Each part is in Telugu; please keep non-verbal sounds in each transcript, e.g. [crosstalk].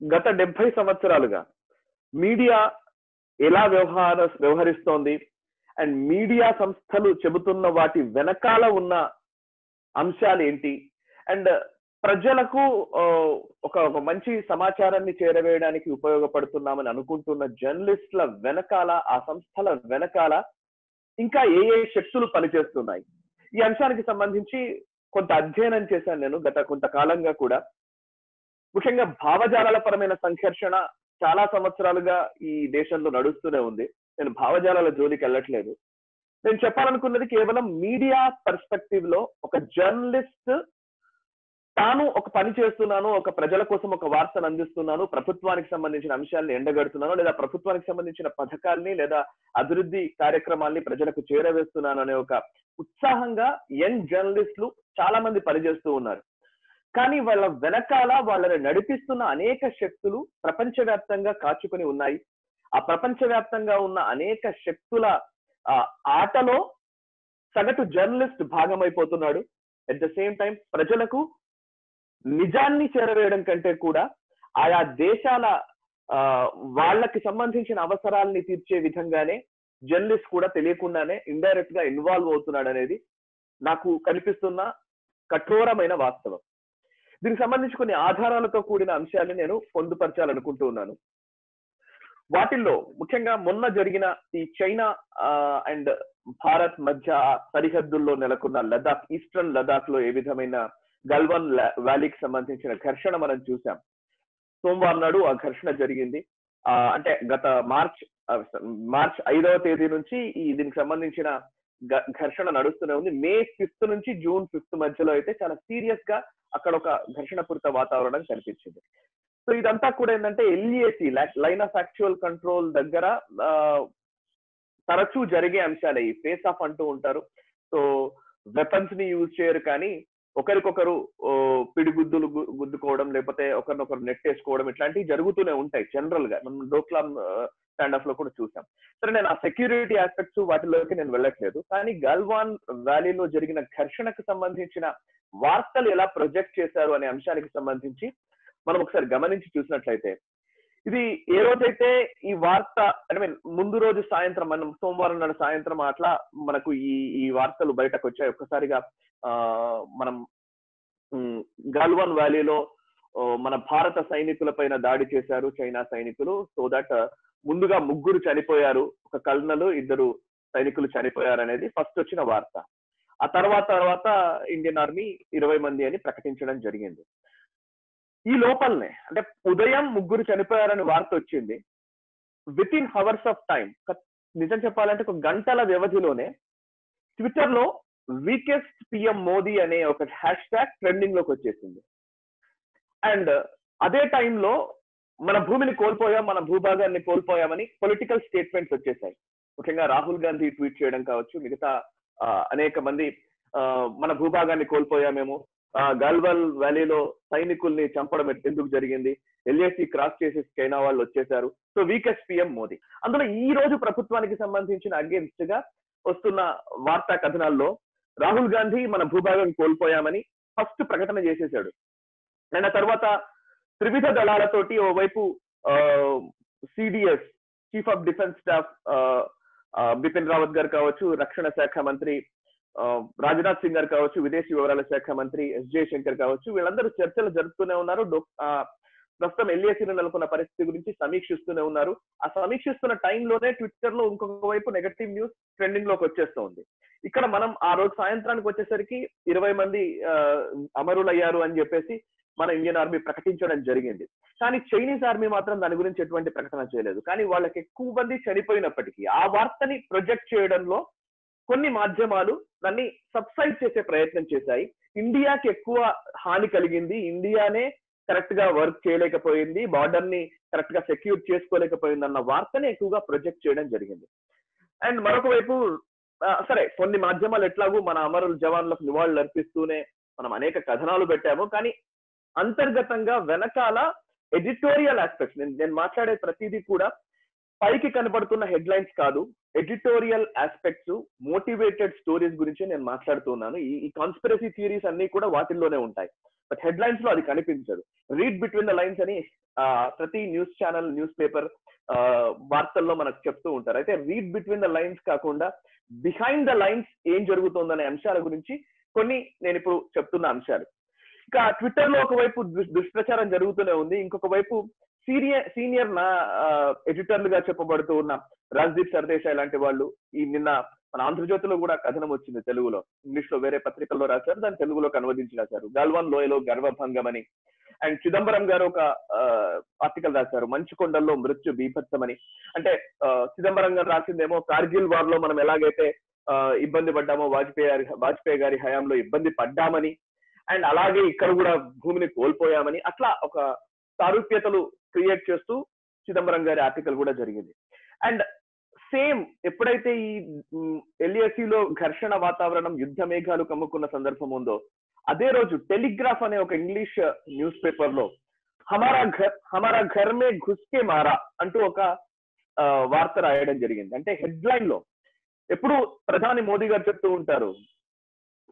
గత డెబ్బై సంవత్సరాలుగా మీడియా ఎలా వ్యవహార వ్యవహరిస్తోంది? అండ్ మీడియా సంస్థలు చెబుతున్న వాటి వెనకాల ఉన్న అంశాలు ఏంటి? అండ్ ప్రజలకు ఒక ఒక మంచి సమాచారాన్ని చేరవేయడానికి ఉపయోగపడుతున్నామని అనుకుంటున్న జర్నలిస్టుల వెనకాల ఆ సంస్థల వెనకాల ఇంకా ఏ ఏ శక్తులు పనిచేస్తున్నాయి? ఈ అంశానికి సంబంధించి కొంత అధ్యయనం చేశాను నేను గత కొంతకాలంగా కూడా. ముఖ్యంగా భావజాలాల పరమైన సంఘర్షణ చాలా సంవత్సరాలుగా ఈ దేశంలో నడుస్తూనే ఉంది. నేను భావజాలాల జోలికి వెళ్ళట్లేదు. నేను చెప్పాలనుకున్నది కేవలం మీడియా పర్స్పెక్టివ్లో ఒక జర్నలిస్ట్ తాను ఒక పని చేస్తున్నాను ఒక ప్రజల కోసం ఒక వార్తను అందిస్తున్నాను ప్రభుత్వానికి సంబంధించిన అంశాలను ఎండగడుతున్నాను లేదా ప్రభుత్వానికి సంబంధించిన పథకాల్ని లేదా అభివృద్ధి కార్యక్రమాల్ని ప్రజలకు చేరవేస్తున్నాను అనే ఒక ఉత్సాహంగా యంగ్ జర్నలిస్టులు చాలా మంది పనిచేస్తూ ఉన్నారు. కానీ వాళ్ళ వెనకాల వాళ్ళని నడిపిస్తున్న అనేక శక్తులు ప్రపంచవ్యాప్తంగా కాచుకొని ఉన్నాయి. ఆ ప్రపంచవ్యాప్తంగా ఉన్న అనేక శక్తుల ఆటలో సగటు జర్నలిస్ట్ భాగమైపోతున్నాడు. అట్ ద సేమ్ టైం ప్రజలకు నిజాన్ని చేరవేయడం కంటే కూడా ఆయా దేశాల వాళ్ళకి సంబంధించిన అవసరాల్ని తీర్చే విధంగానే జర్నలిస్ట్ కూడా తెలియకుండానే ఇండైరెక్ట్గా ఇన్వాల్వ్ అవుతున్నాడు అనేది నాకు కనిపిస్తున్న కఠోరమైన వాస్తవం. దీనికి సంబంధించి కొన్ని ఆధారాలతో కూడిన అంశాలు నేను పొందుపరచాలనుకుంటూ ఉన్నాను. వాటిల్లో ముఖ్యంగా మొన్న జరిగిన ఈ చైనా అండ్ భారత్ మధ్య సరిహద్దుల్లో నెలకొన్న లదాఖ్ ఈస్టర్న్ లదాఖ్లో ఏ విధమైన గల్వాన్ వ్యాలీకి సంబంధించిన ఘర్షణ మనం చూసాం సోమవారం నాడు ఆ ఘర్షణ జరిగింది. ఆ అంటే గత మార్చ్ మార్చ్ ఐదవ తేదీ నుంచి ఈ దీనికి సంబంధించిన ఘర్షణ నడుస్తూనే ఉంది. మే ఫిఫ్త్ నుంచి జూన్ ఫిఫ్త్ మధ్యలో అయితే చాలా సీరియస్గా అక్కడ ఒక ఘర్షణపూరిత వాతావరణం కనిపించింది. సో ఇదంతా కూడా ఏంటంటే LAC line of actual control దగ్గర ఆ, తరచూ జరిగే అంశాలే. ఈ ఫేస్ ఆఫ్ అంటూ ఉంటారు. సో వెపన్స్ని యూజ్ చేయరు కానీ ఒకరికొకరు పిడిగుద్దులు గుద్దుకోవడం లేకపోతే ఒకరినొకరు నెట్టేసుకోవడం ఇట్లాంటివి జరుగుతూనే ఉంటాయి జనరల్గా మనం డోక్లాం స్టాండ్ ఆఫ్లో కూడా చూసాం. సరే నేను ఆ సెక్యూరిటీ ఆస్పెక్ట్స్ వాటిలోకి నేను వెళ్ళట్లేదు. కానీ గల్వాన్ వ్యాలీలో జరిగిన ఘర్షణకు సంబంధించిన వార్తలు ఎలా ప్రొజెక్ట్ చేశారు అనే అంశానికి సంబంధించి మనం ఒకసారి గమనించి చూసినట్లయితే ఇది ఏ రోజైతే ఈ వార్త ఐ మీన్ ముందు రోజు సాయంత్రం మనం సోమవారం నాడు సాయంత్రం అట్లా మనకు ఈ ఈ వార్తలు బయటకు వచ్చాయి. ఒక్కసారిగా ఆ మనం గల్వాన్ వ్యాలీలో మన భారత సైనికుల పైన దాడి చేశారు చైనా సైనికులు. సో దట్ ముందుగా ముగ్గురు చనిపోయారు. ఒక కల్నలు ఇద్దరు సైనికులు చనిపోయారు అనేది ఫస్ట్ వచ్చిన వార్త. ఆ తర్వాత తర్వాత ఇండియన్ ఆర్మీ ఇరవై మంది అని ప్రకటించడం జరిగింది. ఈ లోపలనే అంటే ఉదయం ముగ్గురు చనిపోయారని వార్త వచ్చింది. Within hours of time నిజం చెప్పాలంటే ఒక గంటల వ్యవధిలోనే ట్విట్టర్లో వీకెస్ట్ పిఎం మోదీ అనే ఒక హ్యాష్ ట్యాగ్ ట్రెండింగ్లోకి వచ్చేసింది. అండ్ అదే టైంలో మన భూమిని కోల్పోయాం మన భూభాగాన్ని కోల్పోయామని పొలిటికల్ స్టేట్మెంట్స్ వచ్చేసాయి. ముఖ్యంగా రాహుల్ గాంధీ ట్వీట్ చేయడం కావచ్చు మిగతా అనేక మంది మన భూభాగాన్ని కోల్పోయామేమో గల్వల్ వ్యాలీలో సైనికుల్ని చంపడం ఎందుకు జరిగింది? ఎల్ఏసి క్రాస్ చేసి చైనా వాళ్ళు వచ్చేసారు సో వీకెస్ట్ పిఎం మోదీ. అందులో ఈ రోజు ప్రభుత్వానికి సంబంధించిన అగేన్స్ట్గా వస్తున్న వార్తా కథనాల్లో రాహుల్ గాంధీ మన భూభాగం కోల్పోయామని ఫస్ట్ ప్రకటన చేసేశాడు. అండ్ ఆ తర్వాత త్రివిధ దళాలతోటి ఓవైపు CDS chief of defence staff Bipin Rawat garu కావచ్చు రక్షణ శాఖ మంత్రి రాజ్నాథ్ సింగ్ గారు కావచ్చు విదేశీ వివరాల శాఖ మంత్రి ఎస్ జయశంకర్ కావచ్చు వీళ్ళందరూ చర్చలు జరుపుతూనే ఉన్నారు. ప్రస్తుతం ఎల్ఏసీలో నెలకొన్న పరిస్థితి గురించి సమీక్షిస్తూనే ఉన్నారు. ఆ సమీక్షిస్తున్న టైంలోనే ట్విట్టర్లో ఇంకొక వైపు నెగటివ్ న్యూస్ ట్రెండింగ్లోకి వచ్చేస్తోంది. ఇక్కడ మనం ఆ రోజు సాయంత్రానికి వచ్చేసరికి ఇరవై మంది ఆ, అమరులయ్యారు అని చెప్పేసి మన ఇండియన్ ఆర్మీ ప్రకటించడం జరిగింది. కానీ చైనీస్ ఆర్మీ మాత్రం దాని గురించి ఎటువంటి ప్రకటన చేయలేదు. కానీ వాళ్ళకి ఎక్కువ మంది చనిపోయినప్పటికీ ఆ వార్తని ప్రొజెక్ట్ చేయడంలో కొన్ని మాధ్యమాలు దాన్ని సబ్సైడ్ చేసే ప్రయత్నం చేశాయి. ఇండియాకి ఎక్కువ హాని కలిగింది. ఇండియానే కరెక్ట్గా వర్క్ చేయలేకపోయింది. బార్డర్ని కరెక్ట్గా సెక్యూర్ చేసుకోలేకపోయింది అన్న వార్తని ఎక్కువగా ప్రొజెక్ట్ చేయడం జరిగింది. అండ్ మరొక వైపు సరే కొన్ని మాధ్యమాలు ఎట్లాగూ మన అమరుల జవాన్లకు నివాళులు అర్పిస్తూనే మనం అనేక కథనాలు పెట్టాము. కానీ అంతర్గతంగా వెనకాల ఎడిటోరియల్ ఆస్పెక్ట్స్ నేను నేను మాట్లాడే ప్రతిదీ కూడా పైకి కనబడుతున్న హెడ్లైన్స్ కాదు ఎడిటోరియల్ ఆస్పెక్ట్స్ మోటివేటెడ్ స్టోరీస్ గురించి నేను మాట్లాడుతున్నాను. ఈ కాన్స్పిరసీ థియరీస్ అన్ని కూడా వాటిల్లోనే ఉంటాయి. బట్ హెడ్ లైన్స్లో అది కనిపించదు. రీడ్ బిట్వీన్ ద లైన్స్ అని ప్రతి న్యూస్ ఛానల్ న్యూస్ పేపర్ వార్తల్లో మనకు చెప్తూ ఉంటారు. అయితే రీడ్ బిట్వీన్ ద లైన్స్ కాకుండా బిహైండ్ ద లైన్స్ ఏం జరుగుతుందనే అంశాల గురించి కొన్ని నేను ఇప్పుడు చెప్తున్న అంశాలు. ఇక ట్విట్టర్లో ఒకవైపు దుష్- దుష్ప్రచారం జరుగుతూనే ఉంది. ఇంకొక వైపు సీనియర్ సీనియర్ నా ఎడిటర్లుగా చెప్పబడుతూ ఉన్న రాజ్దీప్ సర్దేశాయ్ లాంటి వాళ్ళు ఈ నిన్న మన ఆంధ్రజ్యోతిలో కూడా కథనం వచ్చింది తెలుగులో. ఇంగ్లీష్లో వేరే పత్రికల్లో రాశారు దాన్ని తెలుగులోకి అనువదించి రాశారు గల్వాన్ లోయలో గర్వభంగం అని. అండ్ చిదంబరం గారు ఒక ఆర్టికల్ రాశారు మంచు కొండల్లో మృత్యు బీభత్సమని. అంటే చిదంబరం గారు రాసిందేమో కార్గిల్ వార్లో మనం ఎలాగైతే ఇబ్బంది పడ్డామో వాజ్పేయి గారి వాజ్పేయి గారి హయాంలో ఇబ్బంది పడ్డామని. అండ్ అలాగే ఇక్కడ కూడా భూమిని కోల్పోయామని. అట్లా ఒక సారూప్యతలు క్రియేట్ చేస్తూ చిదంబరం గారి ఆర్టికల్ కూడా జరిగింది. అండ్ సేమ్ ఎప్పుడైతే ఈ LAC లో ఘర్షణ వాతావరణం యుద్ధ మేఘాలు కమ్ముకున్న సందర్భం ఉందో అదే రోజు టెలిగ్రాఫ్ అనే ఒక ఇంగ్లీష్ న్యూస్ పేపర్లో హమారా ఘర్ హమారా ఘర్ మే ఘుస్కే మారా అంటూ ఒక వార్త రాయడం జరిగింది. అంటే హెడ్ లైన్లో ఎప్పుడు ప్రధాని మోదీ గారు చెప్తూ ఉంటారు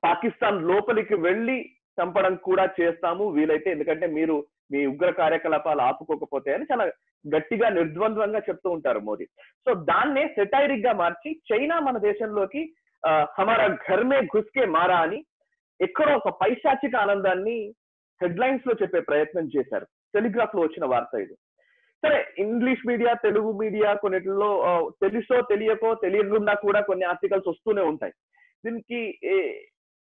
పాకిస్తాన్ లోపలికి వెళ్ళి చంపడం కూడా చేస్తాము వీలైతే ఎందుకంటే మీరు మీ ఉగ్ర కార్యకలాపాలు ఆపుకోకపోతే అని చాలా గట్టిగా నిర్ద్వంద్వంగా చెప్తూ ఉంటారు మోదీ. సో దాన్నే సెటైరిక్గా మార్చి చైనా మన దేశంలోకి హమారా ఘర్మే ఘుస్కే మారా అని ఎక్కడో ఒక పైశాచిక ఆనందాన్ని హెడ్లైన్స్లో చెప్పే ప్రయత్నం చేశారు. టెలిగ్రాఫ్లో వచ్చిన వార్త ఇది. సరే ఇంగ్లీష్ మీడియా తెలుగు మీడియా కొన్నిటిలో తెలుసో తెలియకో తెలియకుండా కూడా కొన్ని ఆర్టికల్స్ వస్తూనే ఉంటాయి. దీనికి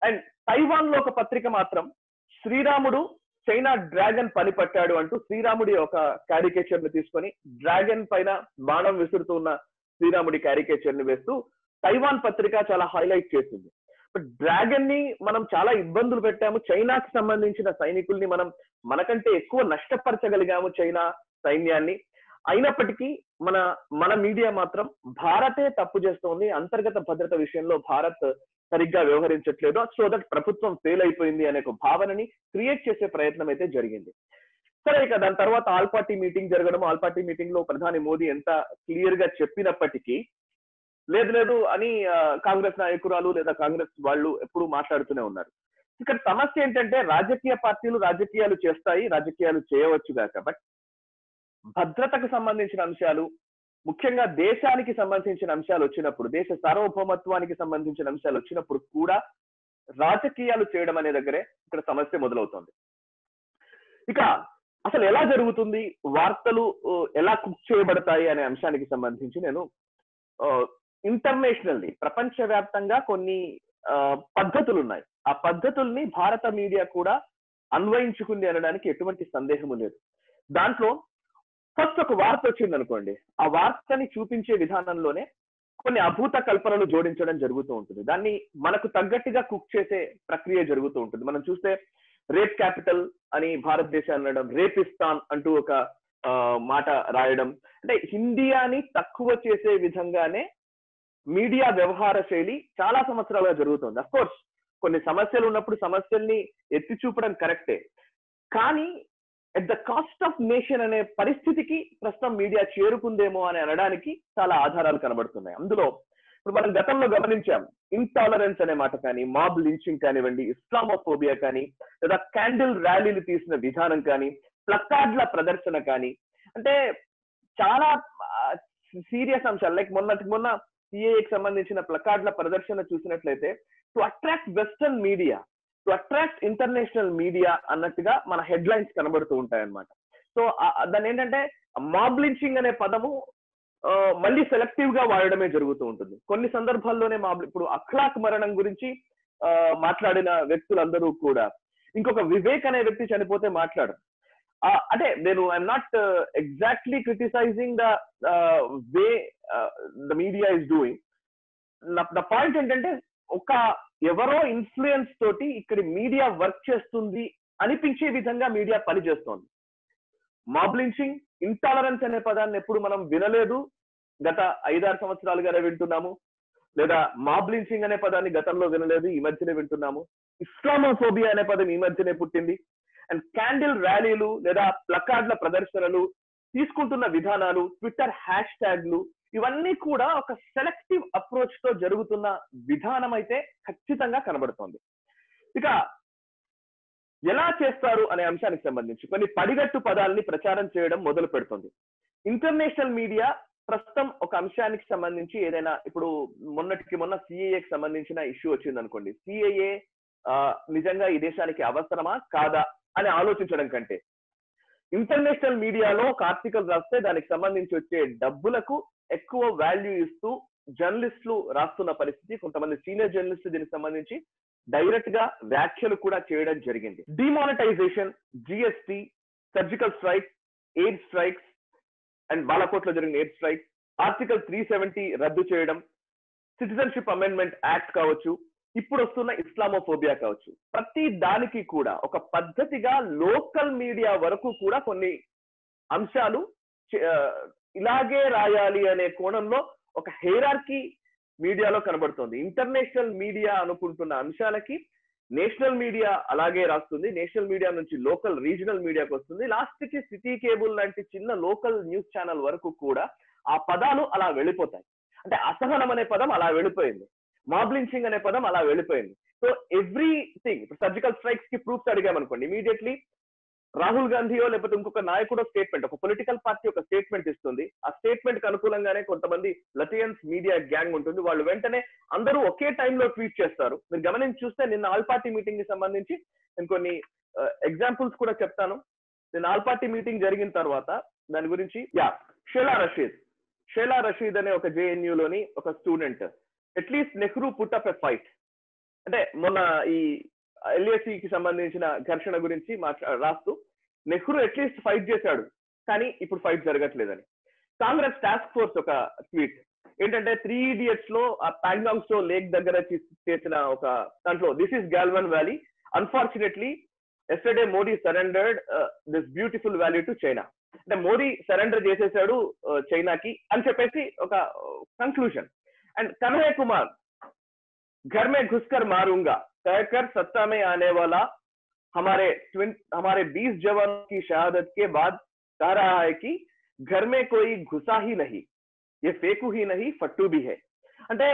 అండ్ తైవాన్లో ఒక పత్రిక మాత్రం శ్రీరాముడు చైనా డ్రాగన్ పని పట్టాడు అంటూ శ్రీరాముడి ఒక క్యారికేచర్ని తీసుకొని డ్రాగన్ పైన బాణం విసురుతున్న శ్రీరాముడి క్యారికేచర్ని వేస్తూ తైవాన్ పత్రిక చాలా హైలైట్ చేసింది. డ్రాగన్ని మనం చాలా ఇబ్బందులు పెట్టాము. చైనాకి సంబంధించిన సైనికుల్ని మనం మనకంటే ఎక్కువ నష్టపరచగలిగాము చైనా సైన్యాన్ని. అయినప్పటికీ మన మన మీడియా మాత్రం భారతే తప్పు చేస్తోంది. అంతర్గత భద్రత విషయంలో భారత్ సరిగ్గా వ్యవహరించట్లేదు. సో దట్ ప్రభుత్వం ఫెయిల్ అయిపోయింది అనే ఒక భావనని క్రియేట్ చేసే ప్రయత్నం అయితే జరిగింది. సరే ఇక దాని తర్వాత ఆల్ పార్టీ మీటింగ్ జరగడం ఆల్ పార్టీ మీటింగ్లో ప్రధాని మోదీ ఎంత క్లియర్గా చెప్పినప్పటికీ లేదు లేదు అని కాంగ్రెస్ నాయకురాలు లేదా కాంగ్రెస్ వాళ్ళు ఎప్పుడు మాట్లాడుతూనే ఉన్నారు. ఇక్కడ సమస్య ఏంటంటే రాజకీయ పార్టీలు రాజకీయాలు చేస్తాయి రాజకీయాలు చేయవచ్చు గాక బట్ భద్రతకు సంబంధించిన అంశాలు ముఖ్యంగా దేశానికి సంబంధించిన అంశాలు వచ్చినప్పుడు దేశ సార్వభౌమత్వానికి సంబంధించిన అంశాలు వచ్చినప్పుడు కూడా రాజకీయాలు చేయడం అనే దగ్గరే ఇక్కడ సమస్య మొదలవుతోంది. ఇక అసలు ఎలా జరుగుతుంది? వార్తలు ఎలా కుక్ చేయబడతాయి అనే అంశానికి సంబంధించి నేను ఇంటర్నేషనల్లీ ప్రపంచవ్యాప్తంగా కొన్ని ఆ, పద్ధతులు ఉన్నాయి ఆ పద్ధతుల్ని భారత మీడియా కూడా అన్వయించుకుంది అనడానికి ఎటువంటి సందేహము లేదు. దాంట్లో ఫస్ట్ ఒక వార్త వచ్చింది అనుకోండి ఆ వార్తని చూపించే విధానంలోనే కొన్ని అభూత కల్పనలు జోడించడం జరుగుతూ ఉంటుంది. దాన్ని మనకు తగ్గట్టుగా కుక్ చేసే ప్రక్రియ జరుగుతూ ఉంటుంది. మనం చూస్తే రేప్ క్యాపిటల్ అని భారతదేశం అనడం రేపిస్తాన్ అంటూ ఒక మాట రాయడం. అంటే హిందీయాని తక్కువ చేసే విధంగానే మీడియా వ్యవహార శైలి చాలా సంవత్సరాలుగా జరుగుతుంది. అఫ్ కోర్స్ కొన్ని సమస్యలు ఉన్నప్పుడు సమస్యల్ని ఎత్తి చూపడం కరెక్టే. కానీ at the cost of nation అనే పరిస్థితికి ప్రస్తుతం మీడియా చేరుకుందేమో అని అనడానికి చాలా ఆధారాలు కనబడుతున్నాయి. అందులో ఇప్పుడు మనం గతంలో గమనించాం ఇంటాలరెన్స్ అనే మాట కానీ మాబ్ లించింగ్ కానివ్వండి ఇస్లామోఫోబియా కానీ లేదా క్యాండిల్ ర్యాలీలు తీసిన విధానం కానీ ప్లకార్డ్ల ప్రదర్శన కానీ అంటే చాలా సీరియస్ అంశాలు. లైక్ మొన్నటికి మొన్న సిఏకి సంబంధించిన ప్లకార్డ్ల ప్రదర్శన చూసినట్లయితే to attract western media to attract international media అన్నట్టుగా మన హెడ్ లైన్స్ కనబడుతూ ఉంటాయి అనమాట సో దాని ఏంటంటే మాబ్ లించింగ్ అనే పదము మళ్ళీ సెలెక్టివ్గా వాడడమే జరుగుతూ ఉంటుంది. కొన్ని సందర్భాల్లోనే మా ఇప్పుడు అఖ్లాక్ మరణం గురించి మాట్లాడిన వ్యక్తులందరూ కూడా. ఇంకొక వివేక్ అనే వ్యక్తి చనిపోతే మాట్లాడరు. అంటే నేను I'm not exactly criticising the way the media is doing the point ఏంటంటే ఒక ఎవరో ఇన్ఫ్లుయెన్స్ తోటి ఇక్కడ మీడియా వర్క్ చేస్తుంది అనిపించే విధంగా మీడియా పనిచేస్తోంది మాబ్లించింగ్ ఇంటాలరెన్స్ అనే పదాన్ని ఎప్పుడు మనం వినలేదు. గత ఐదారు సంవత్సరాలుగానే వింటున్నాము. లేదా మాబ్లించింగ్ అనే పదాన్ని గతంలో వినలేదు ఈ మధ్యనే వింటున్నాము. ఇస్లామోఫోబియా అనే పదం ఈ మధ్యనే పుట్టింది. అండ్ క్యాండిల్ ర్యాలీలు లేదా ప్లకార్డ్ల ప్రదర్శనలు తీసుకుంటున్న విధానాలు ట్విట్టర్ హ్యాష్ ట్యాగ్లు ఇవన్నీ కూడా ఒక సెలెక్టివ్ అప్రోచ్తో జరుగుతున్న విధానం అయితే ఖచ్చితంగా కనబడుతోంది. ఇక ఎలా చేస్తారు అనే అంశానికి సంబంధించి కొన్ని పడిగట్టు పదాలని ప్రచారం చేయడం మొదలు పెడుతుంది. ఇంటర్నేషనల్ మీడియా ప్రస్తుతం ఒక అంశానికి సంబంధించి ఏదైనా ఇప్పుడు మొన్నటికి మొన్న సిఏఏకి సంబంధించిన ఇష్యూ వచ్చింది అనుకోండి సిఏఏ నిజంగా ఈ దేశానికి అవసరమా? కాదా? అని ఆలోచించడం కంటే. ఇంటర్నేషనల్ మీడియాలో ఒక ఆర్టికల్ రాస్తే దానికి సంబంధించి వచ్చే డబ్బులకు ఎక్కువ వాల్యూ ఇస్తూ జర్నలిస్టులు రాస్తున్న పరిస్థితి కొంతమంది సీనియర్ జర్నలిస్టులు దీనికి సంబంధించి డైరెక్ట్గా వ్యాఖ్యలు కూడా చేయడం జరిగింది. Demonetisation GST surgical strike air strikes and బాలకోట్లో జరిగిన air strike article three seventy రద్దు చేయడం సిటిజన్షిప్ అమెండ్మెంట్ యాక్ట్ కావచ్చు ఇప్పుడు వస్తున్న ఇస్లామోఫోబియా కావచ్చు. ప్రతి దానికి కూడా ఒక పద్ధతిగా లోకల్ మీడియా వరకు కూడా కొన్ని అంశాలు ఇలాగే రాయాలి అనే కోణంలో ఒక హెయిరార్కీ మీడియాలో కనబడుతోంది. ఇంటర్నేషనల్ మీడియా అనుకుంటున్న అంశాలకి నేషనల్ మీడియా అలాగే రాస్తుంది. నేషనల్ మీడియా నుంచి లోకల్ రీజనల్ మీడియాకి వస్తుంది. లాస్ట్కి సిటీ కేబుల్ లాంటి చిన్న లోకల్ న్యూస్ ఛానల్ వరకు కూడా ఆ పదాలు అలా వెళ్ళిపోతాయి. అంటే అసహనం అనే పదం అలా వెళ్ళిపోయింది. మాబ్లించింగ్ అనే పదం అలా వెళ్ళిపోయింది. సో ఎవ్రీథింగ్ ఇప్పుడు సర్జికల్ స్ట్రైక్స్కి ప్రూఫ్స్ అడిగామనుకోండి ఇమీడియట్లీ రాహుల్ గాంధీయో లేకపోతే ఇంకొక నాయకుడో స్టేట్మెంట్ ఒక పొలిటికల్ పార్టీ ఒక స్టేట్మెంట్ ఇస్తుంది. ఆ స్టేట్మెంట్కి అనుకూలంగానే కొంతమంది లతియన్స్ మీడియా గ్యాంగ్ ఉంటుంది. వాళ్ళు వెంటనే అందరూ ఒకే టైంలో ట్వీట్ చేస్తారు. మీరు గమనించి చూస్తే నిన్న ఆల్ పార్టీ మీటింగ్కి సంబంధించి నేను కొన్ని ఎగ్జాంపుల్స్ కూడా చెప్తాను. నేను ఆల్ పార్టీ మీటింగ్ జరిగిన తర్వాత దాని గురించి యా షేలా రషీద్. షేలా రషీద్ అనే ఒక జేఎన్యూ లోని ఒక student at least Nehru put up a fight అంటే మొన్న ఈ ఎల్ఏసికి సంబంధించిన ఘర్షణ గురించి రాస్తూ నెహ్రూ అట్లీస్ట్ ఫైట్ చేశాడు కానీ ఇప్పుడు ఫైట్ జరగట్లేదని. కాంగ్రెస్ టాస్క్ ఫోర్స్ ఒక ట్వీట్. ఏంటంటే త్రీ ఇడియట్స్లో ఆ ప్యాంగాంగ్ స్టో లేక్ దగ్గర చేసిన ఒక దాంట్లో this is Galwan valley unfortunately yesterday Modi surrendered this beautiful valley to China అంటే మోడీ సరెండర్ చేసేసాడు uh, చైనాకి అని చెప్పేసి ఒక uh, conclusion and Kanhaiya Kumar ఘర్మే ఘుస్కర్ మారుంగా. कहकर सत्ता में आने वाला हमारे हमारे 20 जवानों की शहादत के बाद कह रहा है कि घर में कोई घुसा ही नहीं ये फेकू ही नहीं फट्टू भी है అంటే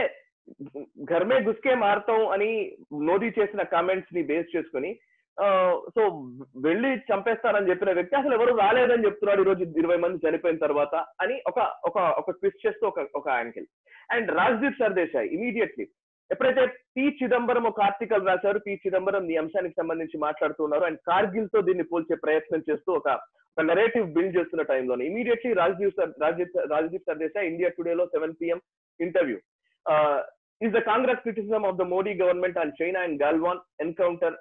ఘర్ మే గుస్కే మారుతాం అని మోదీ చేసిన కామెంట్స్ ని బేస్ చేసుకుని సో వెళ్ళి చంపేస్తానని చెప్పిన వ్యక్తి అసలు ఎవరు రాలేదని చెప్తున్నాడు ఈ రోజు ఇరవై మంది చనిపోయిన తర్వాత అని ఒక ఒక ఒక ట్విస్ట్ చేస్తూ ఒక ఒక angle and Rajdeep Sardesai immediately ఎప్పుడైతే పి చిదంబరం ఒక ఆర్టికల్ రాశారు పి చిదంబరం ఈ అంశానికి సంబంధించి మాట్లాడుతున్నారు అండ్ కార్గిల్తో దీన్ని పోల్చే ప్రయత్నం చేస్తూ ఒక ఒక నెరేటివ్ బిల్డ్ చేస్తున్న టైంలోనే immediately Rajdeep Rajdeep Rajdeep Sardesai India టుడేలో seven PM interview is the Congress criticism of the Modi government and China and Galwan encounter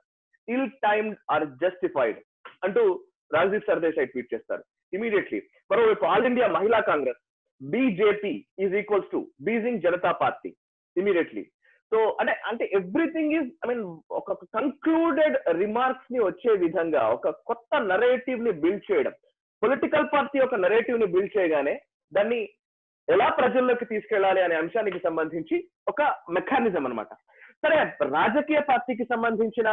ill time are justified అంటూ రాజ్దీప్ సర్దేశాయ్ ట్వీట్ చేస్తారు. ఇమీడియట్లీ మరోవైపు all India Mahila Congress BJP is equals to Beijing Janata party immediately so అంటే అంటే ఎవ్రీథింగ్ ఈజ్ ఐ మీన్ ఒక కంక్లూడెడ్ రిమార్క్స్ని వచ్చే విధంగా ఒక కొత్త నరేటివ్ని బిల్డ్ చేయడం. పొలిటికల్ పార్టీ ఒక నరేటివ్ని బిల్డ్ చేయగానే దాన్ని ఎలా ప్రజల్లోకి తీసుకెళ్ళాలి అనే అంశానికి సంబంధించి ఒక మెకానిజం అనమాట సరే రాజకీయ పార్టీకి సంబంధించిన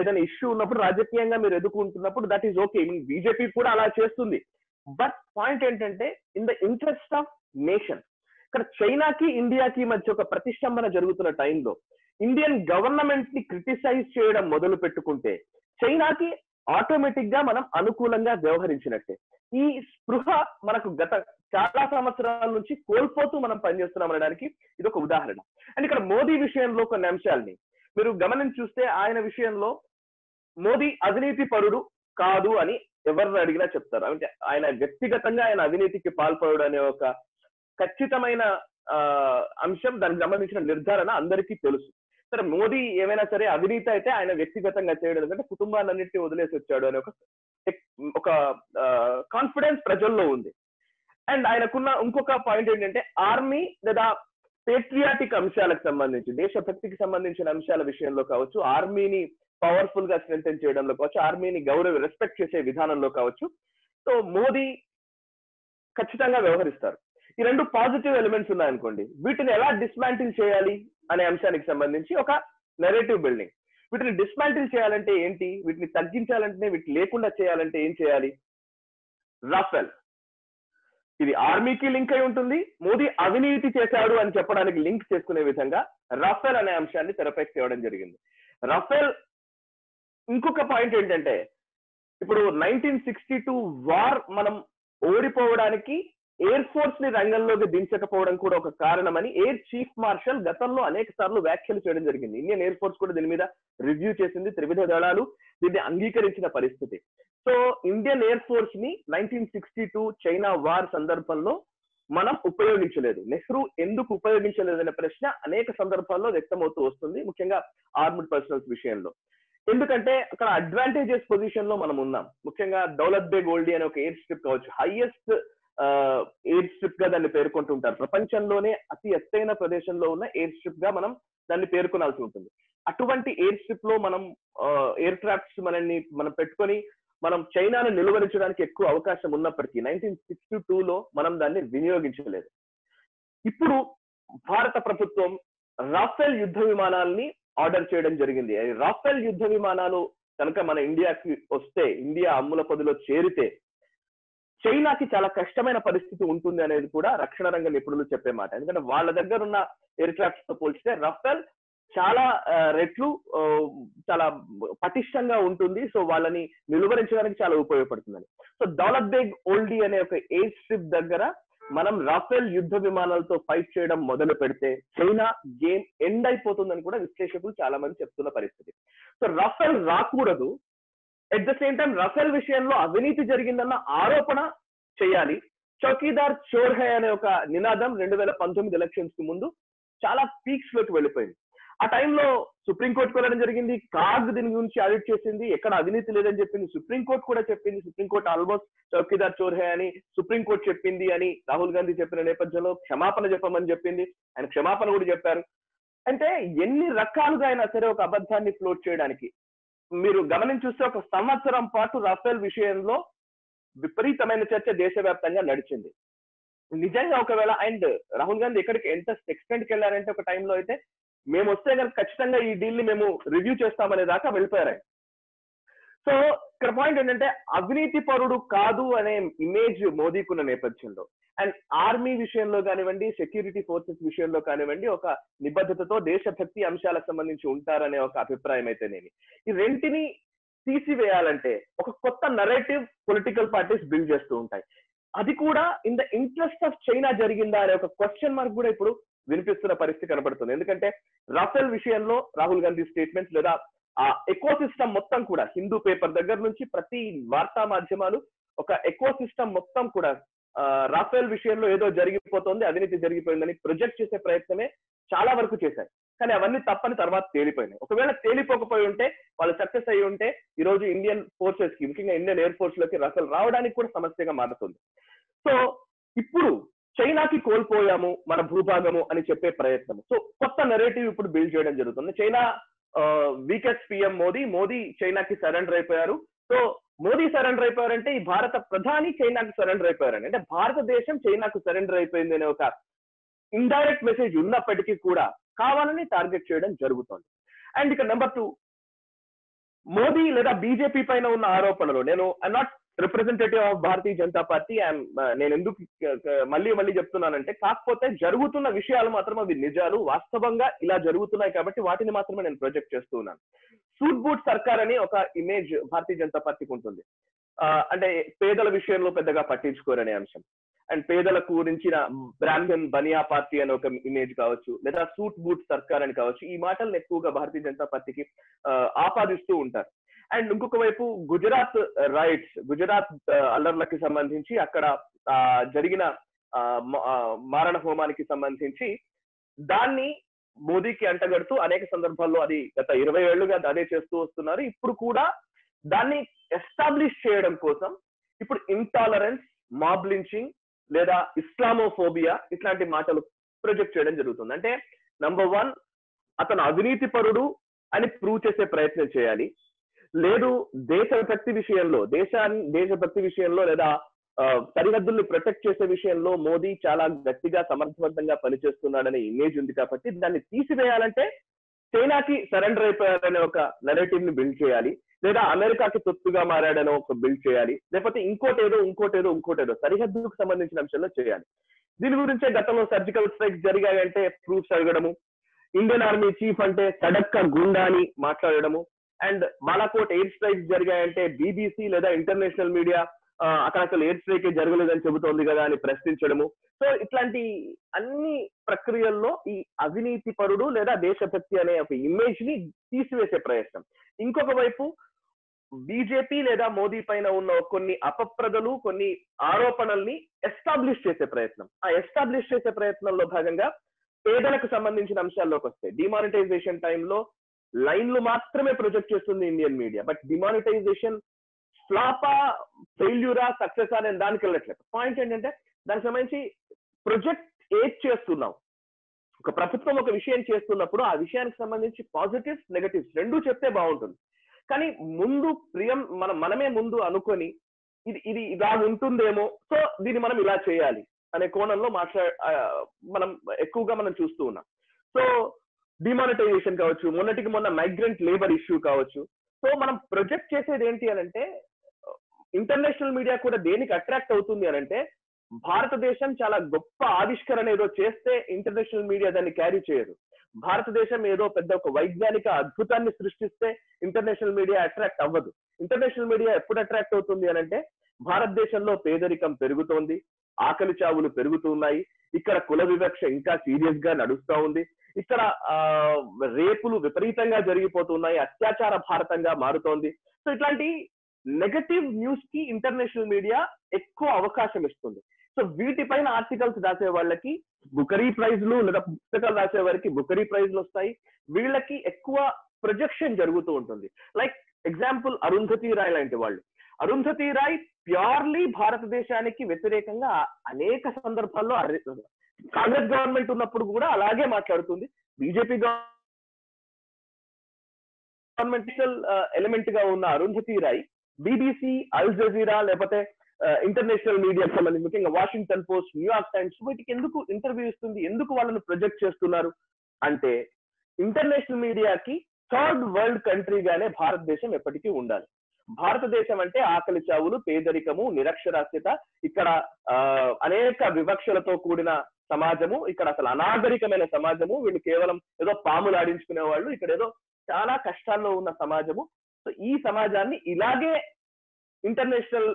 ఏదైనా ఇష్యూ ఉన్నప్పుడు రాజకీయంగా మీరు ఎదుర్కొంటున్నప్పుడు దట్ ఈస్ ఓకే బీజేపీ కూడా అలా చేస్తుంది. బట్ పాయింట్ ఏంటంటే in the interest of nation ఇక్కడ చైనాకి ఇండియాకి మధ్య ఒక ప్రతిష్టంభన జరుగుతున్న టైంలో ఇండియన్ గవర్నమెంట్ని క్రిటిసైజ్ చేయడం మొదలు పెట్టుకుంటే చైనాకి ఆటోమేటిక్గా మనం అనుకూలంగా వ్యవహరించినట్టే. ఈ స్పృహ మనకు గత చాలా సంవత్సరాల నుంచి కోల్పోతూ మనం పనిచేస్తున్నాం అనడానికి ఇది ఒక ఉదాహరణ. అండ్ ఇక్కడ మోదీ విషయంలో కొన్ని అంశాలని మీరు గమనించి చూస్తే ఆయన విషయంలో మోదీ అవినీతి పరుడు కాదు అని ఎవరిని అడిగినా చెప్తారు. అంటే ఆయన వ్యక్తిగతంగా ఆయన అవినీతికి పాల్పడు అనే ఒక ఖచ్చితమైన అంశం దానికి సంబంధించిన నిర్ధారణ అందరికీ తెలుసు. సరే మోదీ ఏమైనా సరే అవినీతి అయితే ఆయన వ్యక్తిగతంగా చేయడం ఎందుకంటే కుటుంబాలన్నింటినీ వదిలేసి వచ్చాడు అనే ఒక ఒక కాన్ఫిడెన్స్ ప్రజల్లో ఉంది. అండ్ ఆయనకున్న ఇంకొక పాయింట్ ఏంటంటే ఆర్మీ లేదా పేట్రియాటిక్ అంశాలకు సంబంధించి దేశభక్తికి సంబంధించిన అంశాల విషయంలో కావచ్చు ఆర్మీని పవర్ఫుల్గా స్ట్రెంథెన్ చేయడంలో కావచ్చు ఆర్మీని గౌరవ రెస్పెక్ట్ చేసే విధానంలో కావచ్చు. సో మోదీ ఖచ్చితంగా వ్యవహరిస్తారు. ఈ రెండు పాజిటివ్ ఎలిమెంట్స్ ఉన్నాయనుకోండి వీటిని ఎలా డిస్మాంటిల్ చేయాలి అనే అంశానికి సంబంధించి ఒక నెరేటివ్ బిల్డింగ్ వీటిని డిస్మాంటిల్ చేయాలంటే ఏంటి? వీటిని తగ్గించాలంటే వీటి లేకుండా చేయాలంటే ఏం చేయాలి? రఫెల్ ఇది ఆర్మీకి లింక్ అయి ఉంటుంది మోదీ అవినీతి చేశాడు అని చెప్పడానికి లింక్ చేసుకునే విధంగా రఫెల్ అనే అంశాన్ని తెరపైకి తేవడం జరిగింది. రఫెల్ ఇంకొక పాయింట్ ఏంటంటే ఇప్పుడు నైన్టీన్ సిక్స్టీ టూ వార్ మనం ఓడిపోవడానికి ఎయిర్ ఫోర్స్ని రంగంలోకి దించకపోవడం కూడా ఒక కారణమని ఎయిర్ చీఫ్ మార్షల్ గతంలో అనేక సార్లు వ్యాఖ్యలు చేయడం జరిగింది. ఇండియన్ ఎయిర్ ఫోర్స్ కూడా దీని మీద రివ్యూ చేసింది త్రివిధ దళాలు దీన్ని అంగీకరించిన పరిస్థితి. So Indian air ఫోర్స్ని nineteen sixty two China war సందర్భంలో మనం ఉపయోగించలేదు. నెహ్రూ ఎందుకు ఉపయోగించలేదనే ప్రశ్న అనేక సందర్భాల్లో వ్యక్తమవుతూ వస్తుంది ముఖ్యంగా ఆర్మ్డ్ పర్సనల్స్ విషయంలో. ఎందుకంటే అక్కడ అడ్వాంటేజెస్ పొజిషన్లో మనం ఉన్నాం. ముఖ్యంగా దౌలత్ బే గోల్డీ అనే ఒక ఎయిర్ స్ట్రిప్ కావచ్చు. హైయెస్ట్ ఎయిర్ స్ట్రిప్గా దాన్ని పేర్కొంటుంటారు. ప్రపంచంలోనే అతి ఎత్తైన ప్రదేశంలో ఉన్న ఎయిర్ స్ట్రిప్గా మనం దాన్ని పేర్కొనాల్సి ఉంటుంది. అటువంటి ఎయిర్ స్ట్రిప్లో మనం ఎయిర్ క్రాఫ్ట్స్ మనల్ని మనం పెట్టుకొని మనం చైనాను నిలువరించడానికి ఎక్కువ అవకాశం ఉన్నప్పటికీ నైన్టీన్ సిక్స్టీ టూ లో మనం దాన్ని వినియోగించలేదు. ఇప్పుడు భారత ప్రభుత్వం రాఫెల్ యుద్ధ విమానాల్ని ఆర్డర్ చేయడం జరిగింది. రాఫెల్ యుద్ధ విమానాలు కనుక మన ఇండియాకి వస్తే ఇండియా అమ్ముల పదిలో చేరితే చైనాకి చాలా కష్టమైన పరిస్థితి ఉంటుంది అనేది కూడా రక్షణ రంగ నిపుణులు చెప్పే మాట. ఎందుకంటే వాళ్ళ దగ్గర ఉన్న ఎయిర్ క్రాఫ్ట్స్తో పోల్చితే రఫేల్ చాలా రెట్లు చాలా పటిష్టంగా ఉంటుంది. సో వాళ్ళని నిలువరించడానికి చాలా ఉపయోగపడుతుందని. సో దౌలత్ బేగ్ ఓల్డీ అనే ఒక ఎయిర్ స్ట్రిప్ దగ్గర మనం రాఫెల్ యుద్ధ విమానాలతో ఫైట్ చేయడం మొదలు పెడితే చైనా గేమ్ ఎండ్ అయిపోతుందని కూడా విశ్లేషకులు చాలా మంది చెప్తున్న పరిస్థితి. సో రాఫెల్ రాకూడదు. At the same time Rafale విషయంలో అవినీతి జరిగిందన్న ఆరోపణ చేయాలి. చౌకీదార్ చోర్ హై అనే ఒక నినాదం రెండు వేల పంతొమ్మిది ఎలక్షన్స్కి ముందు చాలా పీక్స్లోకి వెళ్ళిపోయింది. ఆ టైంలో సుప్రీంకోర్టుకు వెళ్ళడం జరిగింది. కాగ్ దీని గురించి ఆడిట్ చేసింది. ఎక్కడ అవినీతి లేదని చెప్పింది సుప్రీంకోర్టు కూడా చెప్పింది. సుప్రీంకోర్టు ఆల్మోస్ట్ చౌకీదార్ చోర్ హై అని సుప్రీంకోర్టు చెప్పింది అని రాహుల్ గాంధీ చెప్పిన నేపథ్యంలో క్షమాపణ చెప్పమని చెప్పింది. ఆయన క్షమాపణ కూడా చెప్పారు. అంటే ఎన్ని రకాలుగా అయినా సరే ఒక అబద్ధాన్ని ఫ్లోట్ చేయడానికి మీరు గమనించి చూస్తే ఒక సంవత్సరం పాటు రఫేల్ విషయంలో విపరీతమైన చర్చ దేశవ్యాప్తంగా నడిచింది. నిజంగా ఒకవేళ అండ్ రాహుల్ గాంధీ ఎక్కడికి ఎంత ఎక్స్టెంట్కి వెళ్ళారంటే ఒక టైంలో అయితే మేము వస్తే కనుక ఖచ్చితంగా ఈ డీల్ని మేము రివ్యూ చేస్తామనే దాకా వెళ్ళిపోయారు సో ఇక్కడ పాయింట్ ఏంటంటే అవినీతి పరుడు కాదు అనే ఇమేజ్ మోదీకున్న నేపథ్యంలో. అండ్ ఆర్మీ విషయంలో కానివ్వండి సెక్యూరిటీ ఫోర్సెస్ విషయంలో కానివ్వండి ఒక నిబద్ధతతో దేశభక్తి అంశాలకు సంబంధించి ఉంటారనే ఒక అభిప్రాయం అయితేనేమి ఈ రెంటిని తీసివేయాలంటే ఒక కొత్త నరేటివ్ పొలిటికల్ పార్టీస్ బిల్డ్ చేస్తూ ఉంటాయి. అది కూడా in the interest of China జరిగిందా అనే ఒక క్వశ్చన్ మార్క్ కూడా ఇప్పుడు వినిపిస్తున్న పరిస్థితి కనబడుతుంది. ఎందుకంటే రాఫెల్ విషయంలో రాహుల్ గాంధీ స్టేట్మెంట్స్ లేదా ఆ ఎకో సిస్టమ్ మొత్తం కూడా హిందూ పేపర్ దగ్గర నుంచి ప్రతి వార్తా మాధ్యమాలు ఒక ఎకో సిస్టమ్ మొత్తం కూడా రాఫెల్ విషయంలో ఏదో జరిగిపోతుంది అవినీతి జరిగిపోయిందని ప్రొజెక్ట్ చేసే ప్రయత్నమే చాలా వరకు చేశారు. కానీ అవన్నీ తప్పని తర్వాత తేలిపోయినాయి. ఒకవేళ తేలిపోకపోయి ఉంటే వాళ్ళు సక్సెస్ అయ్యి ఉంటే ఈ రోజు ఇండియన్ ఫోర్సెస్కి ముఖ్యంగా ఇండియన్ ఎయిర్ ఫోర్స్లోకి రఫెల్ రావడానికి కూడా సమస్యగా మారుతుంది. సో ఇప్పుడు చైనాకి కోల్పోయాము మన భూభాగము అని చెప్పే ప్రయత్నం సో కొత్త నెరేటివ్ ఇప్పుడు బిల్డ్ చేయడం జరుగుతుంది. China weakest PM Modi Modi చైనాకి సరెండర్ అయిపోయారు. సో మోదీ సరెండర్ అయిపోయారంటే ఈ భారత ప్రధాని చైనాకు సరెండర్ అయిపోయారని. అంటే భారతదేశం చైనాకు సరెండర్ అయిపోయింది అనే ఒక ఇండైరెక్ట్ మెసేజ్ ఉన్నప్పటికీ కూడా కావాలని టార్గెట్ చేయడం జరుగుతోంది. అండ్ ఇక నెంబర్ టూ మోదీ లేదా బీజేపీ పైన ఉన్న ఆరోపణలు. నేను I not representative of Bharatiya Janata party I'm నేను ఎందుకు మళ్ళీ మళ్ళీ చెప్తున్నానంటే కాకపోతే జరుగుతున్న విషయాలు మాత్రం అవి నిజాలు వాస్తవంగా ఇలా జరుగుతున్నాయి కాబట్టి వాటిని మాత్రమే నేను ప్రొజెక్ట్ చేస్తూ ఉన్నాను. సూట్ బూట్ సర్కార్ అని ఒక ఇమేజ్ భారతీయ జనతా పార్టీకి ఉంటుంది. అంటే పేదల విషయంలో పెద్దగా పట్టించుకోరనే అంశం. అండ్ పేదలకు గురించిన బ్రాహ్మణ్ బనియా పార్టీ అనే ఒక ఇమేజ్ కావచ్చు లేదా సూట్ బూట్ సర్కార్ అని కావచ్చు ఈ మాటలను ఎక్కువగా భారతీయ జనతా పార్టీకి ఆపాదిస్తూ ఉంటారు. అండ్ ఇంకొక వైపు Gujarat uh, riots Gujarat uh, అల్లర్లకి సంబంధించి అక్కడ జరిగిన మారణ హోమానికి సంబంధించి దాన్ని మోదీకి అంటగడుతూ అనేక సందర్భాల్లో అది గత ఇరవై ఏళ్ళుగా అదే చేస్తూ వస్తున్నారు. ఇప్పుడు కూడా దాన్ని ఎస్టాబ్లిష్ చేయడం కోసం ఇప్పుడు ఇంటాలరెన్స్ మాబ్ లించింగ్ లేదా ఇస్లామోఫోబియా ఇట్లాంటి మాటలు ప్రొజెక్ట్ చేయడం జరుగుతుంది. అంటే నంబర్ వన్ అతను అవినీతి పరుడు అని ప్రూవ్ చేసే ప్రయత్నం చేయాలి. లేదు దేశభక్తి విషయంలో దేశాన్ని దేశభక్తి విషయంలో లేదా సరిహద్దుల్ని ప్రొటెక్ట్ చేసే విషయంలో మోదీ చాలా గట్టిగా సమర్థవంతంగా పనిచేస్తున్నాడనే ఇమేజ్ ఉంది కాబట్టి దాన్ని తీసివేయాలంటే చైనాకి సరెండర్ అయిపోయారనే ఒక నెరేటివ్ని బిల్డ్ చేయాలి. లేదా అమెరికాకి తొత్తుగా మారాడనో ఒక బిల్డ్ చేయాలి. లేకపోతే ఇంకోటేదో ఇంకోటేదో ఇంకోటేదో సరిహద్దుకు సంబంధించిన అంశంలో చేయాలి. దీని గురించే గతంలో సర్జికల్ స్ట్రైక్ జరిగాయంటే ప్రూఫ్స్ అడగడము. ఇండియన్ ఆర్మీ చీఫ్ అంటే సడక్క గుండా అని మాట్లాడడము. అండ్ బాలాకోట్ ఎయిర్ స్ట్రైక్స్ జరిగాయంటే బీబీసీ లేదా ఇంటర్నేషనల్ మీడియా అక్కడ అసలు ఎయిర్ స్ట్రైక్ జరగలేదని చెబుతోంది కదా అని ప్రశ్నించడము. సో ఇట్లాంటి అన్ని ప్రక్రియల్లో ఈ అవినీతి పరుడు లేదా దేశభక్తి అనే ఒక ఇమేజ్ని తీసివేసే ప్రయత్నం. ఇంకొక వైపు బీజేపీ లేదా మోదీ పైన ఉన్న కొన్ని అపప్రదలు కొన్ని ఆరోపణల్ని ఎస్టాబ్లిష్ చేసే ప్రయత్నం. ఆ ఎస్టాబ్లిష్ చేసే ప్రయత్నంలో భాగంగా పేదలకు సంబంధించిన అంశాల్లోకి వస్తాయి డిమానిటైజేషన్ టైంలో లైన్లు మాత్రమే ప్రొజెక్ట్ చేస్తుంది ఇండియన్ మీడియా. బట్ డిమానిటైజేషన్ ఫ్లాపా ఫెయిల్యూరా సక్సెస్ అనే దానికి వెళ్ళట్లేదు. పాయింట్ ఏంటంటే దానికి సంబంధించి ప్రొజెక్ట్ ఏది చేస్తున్నాం ఒక ప్రభుత్వం ఒక విషయం చేస్తున్నప్పుడు ఆ విషయానికి సంబంధించి పాజిటివ్స్ నెగటివ్స్ రెండూ చెప్తే బాగుంటుంది. కానీ ముందు ప్రియం మనం మనమే ముందు అనుకొని ఇది ఇది ఇలా ఉంటుందేమో సో దీన్ని మనం ఇలా చేయాలి అనే కోణంలో మాట్లా మనం ఎక్కువగా మనం చూస్తూ ఉన్నాం. సో డిమానిటైజేషన్ కావచ్చు మొన్నటికి మొన్న మైగ్రెంట్ లేబర్ ఇష్యూ కావచ్చు. సో మనం ప్రొజెక్ట్ చేసేది ఏంటి అని అంటే ఇంటర్నేషనల్ మీడియా కూడా దేనికి అట్రాక్ట్ అవుతుంది అని అంటే భారతదేశం చాలా గొప్ప ఆవిష్కరణ ఏదో చేస్తే ఇంటర్నేషనల్ మీడియా దాన్ని క్యారీ చేయరు భారతదేశం ఏదో పెద్ద ఒక వైజ్ఞానిక అద్భుతాన్ని సృష్టిస్తే ఇంటర్నేషనల్ మీడియా అట్రాక్ట్ అవ్వదు. ఇంటర్నేషనల్ మీడియా ఎప్పుడు అట్రాక్ట్ అవుతుంది అని అంటే భారతదేశంలో పేదరికం పెరుగుతోంది ఆకలి చావులు పెరుగుతున్నాయి ఇక్కడ కుల వివక్ష ఇంకా సీరియస్గా నడుస్తా ఉంది. ఇక్కడ ఆ రేపులు విపరీతంగా జరిగిపోతున్నాయి అత్యాచార భారతంగా మారుతోంది. సో ఇట్లాంటి నెగటివ్ న్యూస్కి ఇంటర్నేషనల్ మీడియా ఎక్కువ అవకాశం ఇస్తుంది. సో వీటిపైన ఆర్టికల్స్ రాసే వాళ్ళకి బుకరీ ప్రైజ్లు లేదా పుస్తకాలు రాసే వారికి బుకరీ ప్రైజ్లు వస్తాయి. వీళ్ళకి ఎక్కువ ప్రొజెక్షన్ జరుగుతూ ఉంటుంది. లైక్ ఎగ్జాంపుల్ అరుంధతి రాయ్ లాంటి వాళ్ళు. అరుంధతి రాయ్ ప్యూర్లీ భారతదేశానికి వ్యతిరేకంగా అనేక సందర్భాల్లో కాంగ్రెస్ గవర్నమెంట్ ఉన్నప్పుడు కూడా అలాగే మాట్లాడుతుంది. బీజేపీ గవర్నమెంటల్ ఎలిమెంట్గా ఉన్న Arundhati Roy BBC Al Jazeera లేకపోతే ఇంటర్నేషనల్ మీడియాకి సంబంధించి ముఖ్యంగా వాషింగ్టన్ పోస్ట్ న్యూయార్క్ టైమ్స్ వీటికి ఎందుకు ఇంటర్వ్యూ ఇస్తుంది? ఎందుకు వాళ్ళని ప్రొజెక్ట్ చేస్తున్నారు? అంటే ఇంటర్నేషనల్ మీడియాకి థర్డ్ వరల్డ్ కంట్రీగానే భారతదేశం ఎప్పటికీ ఉండాలి. భారతదేశం అంటే ఆకలి చావులు పేదరికము నిరక్షరాస్యత ఇక్కడ అనేక వివక్షలతో కూడిన సమాజము ఇక్కడ అసలు అనాగరికమైన సమాజము వీళ్ళు కేవలం ఏదో పాములు ఆడించుకునే వాళ్ళు ఇక్కడ ఏదో చాలా కష్టాల్లో ఉన్న సమాజము. సో ఈ సమాజాన్ని ఇలాగే ఇంటర్నేషనల్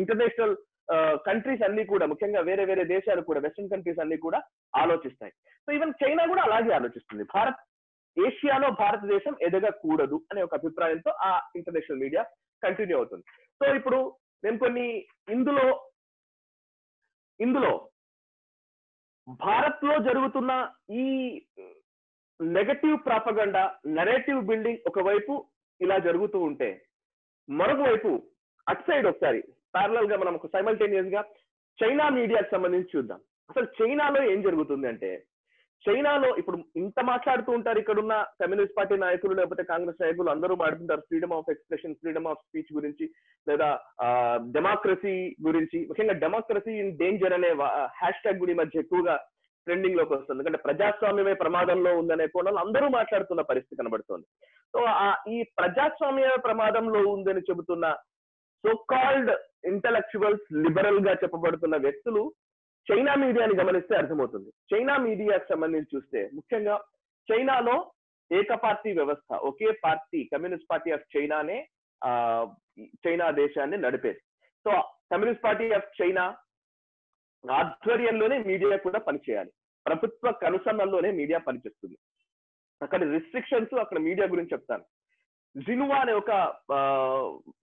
ఇంటర్నేషనల్ కంట్రీస్ అన్ని కూడా ముఖ్యంగా వేరే వేరే దేశాలు కూడా వెస్టర్న్ కంట్రీస్ అన్ని కూడా ఆలోచిస్తాయి. సో ఈవెన్ చైనా కూడా అలాగే ఆలోచిస్తుంది. భారత్ ఏషియాలో భారతదేశం ఎదగకూడదు అనే ఒక అభిప్రాయంతో ఆ ఇంటర్నేషనల్ మీడియా కంటిన్యూ అవుతుంది. సో ఇప్పుడు నేను కొన్ని ఇందులో ఇందులో భారత్లో జరుగుతున్న ఈ నెగటివ్ ప్రాపగండా నెరేటివ్ బిల్డింగ్ ఒకవైపు ఇలా జరుగుతూ ఉంటే మరొక వైపు అటు సైడ్ ఒకసారి ప్యారలల్గా మనం ఒక సైమల్టేనియస్గా చైనా మీడియాకి సంబంధించి చూద్దాం. అసలు చైనాలో ఏం జరుగుతుంది అంటే చైనాలో ఇప్పుడు ఇంత మాట్లాడుతూ ఉంటారు ఇక్కడున్న కమ్యూనిస్ట్ పార్టీ నాయకులు లేకపోతే కాంగ్రెస్ నాయకులు అందరూ మాట్లాడుతుంటారు freedom of expression freedom of speech గురించి లేదా డెమోక్రసీ గురించి. ముఖ్యంగా డెమోక్రసీ ఇన్ డేంజర్ అనే హ్యాష్ ట్యాగ్ గుడి మధ్య ఎక్కువగా ట్రెండింగ్లోకి వస్తుంది. ఎందుకంటే ప్రజాస్వామ్యమే ప్రమాదంలో ఉందనే కోణంలో అందరూ మాట్లాడుతున్న పరిస్థితి కనబడుతోంది. సో ఈ ప్రజాస్వామ్య ప్రమాదంలో ఉందని చెబుతున్న సో కాల్డ్ ఇంటలెక్చువల్స్ లిబరల్గా చెప్పబడుతున్న వ్యక్తులు చైనా మీడియాని గమనిస్తే అర్థమవుతుంది. చైనా మీడియాకి సంబంధించి చూస్తే ముఖ్యంగా చైనాలో ఏక పార్టీ వ్యవస్థ ఒకే పార్టీ కమ్యూనిస్ట్ పార్టీ ఆఫ్ చైనానే ఆ చైనా దేశాన్ని నడిపేది. So communist party of China ఆధ్వర్యంలోనే మీడియా కూడా పనిచేయాలి. ప్రభుత్వ కనుసన్నల్లోనే మీడియా పనిచేస్తుంది. అక్కడ రిస్ట్రిక్షన్స్ అక్కడ మీడియా గురించి చెప్తాను. జినువా అనే ఒక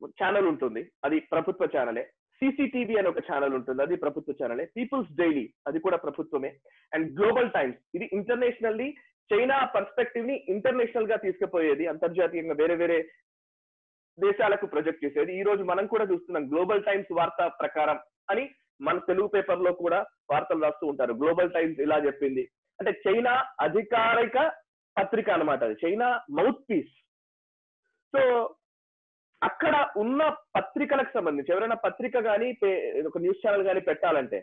ఛానల్ ఉంటుంది. అది ప్రభుత్వ ఛానలే. సిసిటీవీ అని ఒక ఛానల్ ఉంటుంది. అది ప్రభుత్వ ఛానలే పీపుల్స్ డైలీ అది కూడా ప్రభుత్వమే. అండ్ గ్లోబల్ టైమ్స్ ఇది ఇంటర్నేషనల్లీ చైనా పర్స్పెక్టివ్ని ఇంటర్నేషనల్గా తీసుకుపోయేది. అంతర్జాతీయంగా వేరే వేరే దేశాలకు ప్రొజెక్ట్ చేసేది. ఈ రోజు మనం కూడా చూస్తున్నాం గ్లోబల్ టైమ్స్ వార్త ప్రకారం అని మన తెలుగు పేపర్లో కూడా వార్తలు రాస్తూ ఉంటారు. గ్లోబల్ టైమ్స్ ఇలా చెప్పింది. అంటే చైనా అధికారిక పత్రిక అనమాట అది. చైనా మౌత్ పీస్ సో అక్కడ ఉన్న పత్రికలకు సంబంధించి ఎవరైనా పత్రిక కానీ ఒక న్యూస్ ఛానల్ కానీ పెట్టాలంటే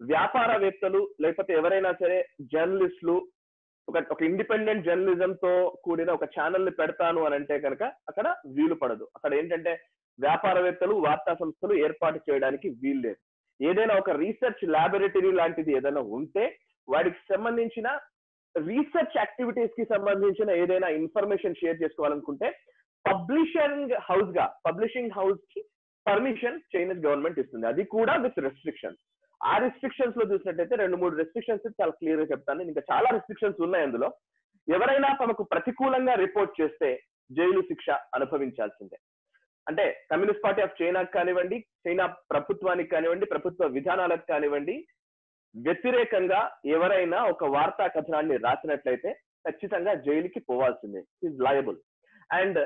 వ్యాపారవేత్తలు లేకపోతే ఎవరైనా సరే జర్నలిస్టులు ఒక ఒక ఇండిపెండెంట్ జర్నలిజం తో కూడిన ఒక ఛానల్ని పెడతాను అని అంటే కనుక అక్కడ వీలు పడదు. అక్కడ ఏంటంటే వ్యాపారవేత్తలు వార్తా సంస్థలు ఏర్పాటు చేయడానికి వీలు లేదు. ఏదైనా ఒక రీసెర్చ్ ల్యాబొరేటరీ లాంటిది ఏదైనా ఉంటే వాడికి సంబంధించిన రీసెర్చ్ యాక్టివిటీస్కి సంబంధించిన ఏదైనా ఇన్ఫర్మేషన్ షేర్ చేసుకోవాలనుకుంటే పబ్లిషింగ్ హౌస్గా పబ్లిషింగ్ హౌస్కి పర్మిషన్ చైనీస్ గవర్నమెంట్ ఇస్తుంది. అది కూడా విత్ రెస్ట్రిక్షన్స్ ఆ రెస్ట్రిక్షన్స్లో చూసినట్టయితే రెండు మూడు రెస్ట్రిక్షన్స్ చాలా క్లియర్గా చెప్తాను. ఇంకా చాలా రెస్ట్రిక్షన్స్ ఉన్నాయి అందులో. ఎవరైనా తమకు ప్రతికూలంగా రిపోర్ట్ చేస్తే జైలు శిక్ష అనుభవించాల్సిందే. అంటే కమ్యూనిస్ట్ పార్టీ ఆఫ్ చైనాకి కానివ్వండి చైనా ప్రభుత్వానికి కానివ్వండి ప్రభుత్వ విధానాలకు కానివ్వండి వ్యతిరేకంగా ఎవరైనా ఒక వార్తా కథనాన్ని రాసినట్లయితే ఖచ్చితంగా జైలుకి పోవాల్సిందే. ఈజ్ లయబుల్ అండ్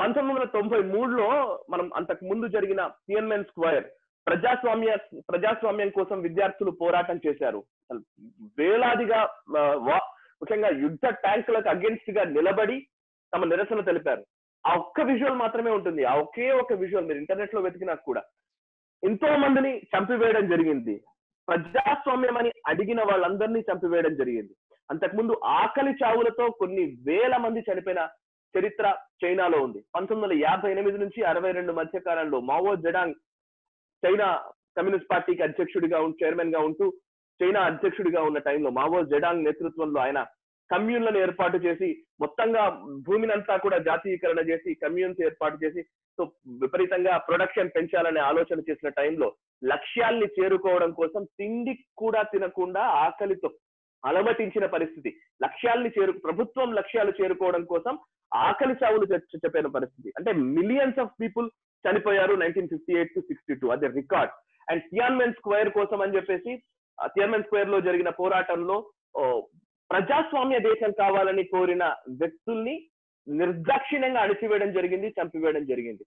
పంతొమ్మిది వందల తొంభై మూడులో మనం అంతకు ముందు జరిగిన సిఎన్ఎన్ స్క్వేర్ ప్రజాస్వామ్య ప్రజాస్వామ్యం కోసం విద్యార్థులు పోరాటం చేశారు. వేలాదిగా ముఖ్యంగా యుద్ధ ట్యాంకులకు అగేన్స్ట్గా నిలబడి తమ నిరసన తెలిపారు. ఆ ఒక్క విజువల్ మాత్రమే ఉంటుంది. ఆ ఒకే ఒక విజువల్ మీరు ఇంటర్నెట్లో వెతికినా కూడా. ఎంతో మందిని చంపివేయడం జరిగింది. ప్రజాస్వామ్యం అని అడిగిన వాళ్ళందరినీ చంపివేయడం జరిగింది. అంతకుముందు ఆకలి చావులతో కొన్ని వేల మంది చనిపోయిన చరిత్ర చైనాలో ఉంది. పంతొమ్మిది వందల యాభై ఎనిమిది నుంచి అరవై రెండు మధ్య కాలంలో మావో జెడాంగ్ చైనా కమ్యూనిస్ట్ పార్టీకి అధ్యక్షుడిగా ఉంటూ చైర్మన్గా ఉంటూ చైనా అధ్యక్షుడిగా ఉన్న టైంలో మావో జడాంగ్ నేతృత్వంలో ఆయన కమ్యూన్లను ఏర్పాటు చేసి మొత్తంగా భూమిని అంతా కూడా జాతీయకరణ చేసి కమ్యూన్స్ ఏర్పాటు చేసి సో విపరీతంగా ప్రొడక్షన్ పెంచాలనే ఆలోచన చేసిన టైంలో లక్ష్యాల్ని చేరుకోవడం కోసం తిండి కూడా తినకుండా ఆకలితో అలమటించిన పరిస్థితి. లక్ష్యాల్ని చేరు ప్రభుత్వం లక్ష్యాలు చేరుకోవడం కోసం ఆకలి చావులు చెప్పిన పరిస్థితి. అంటే మిలియన్స్ ఆఫ్ పీపుల్ చనిపోయారు nineteen fifty eight to sixty two అదే రికార్డ్ అండ్ తియాన్మెన్ స్క్వేర్ కోసం అని చెప్పేసి తియాన్మెన్ స్క్వేర్లో జరిగిన పోరాటంలో ప్రజాస్వామ్య దేశం కావాలని కోరిన వ్యక్తుల్ని నిర్దాక్షిణ్యంగా అణిచివేయడం జరిగింది చంపివేయడం జరిగింది.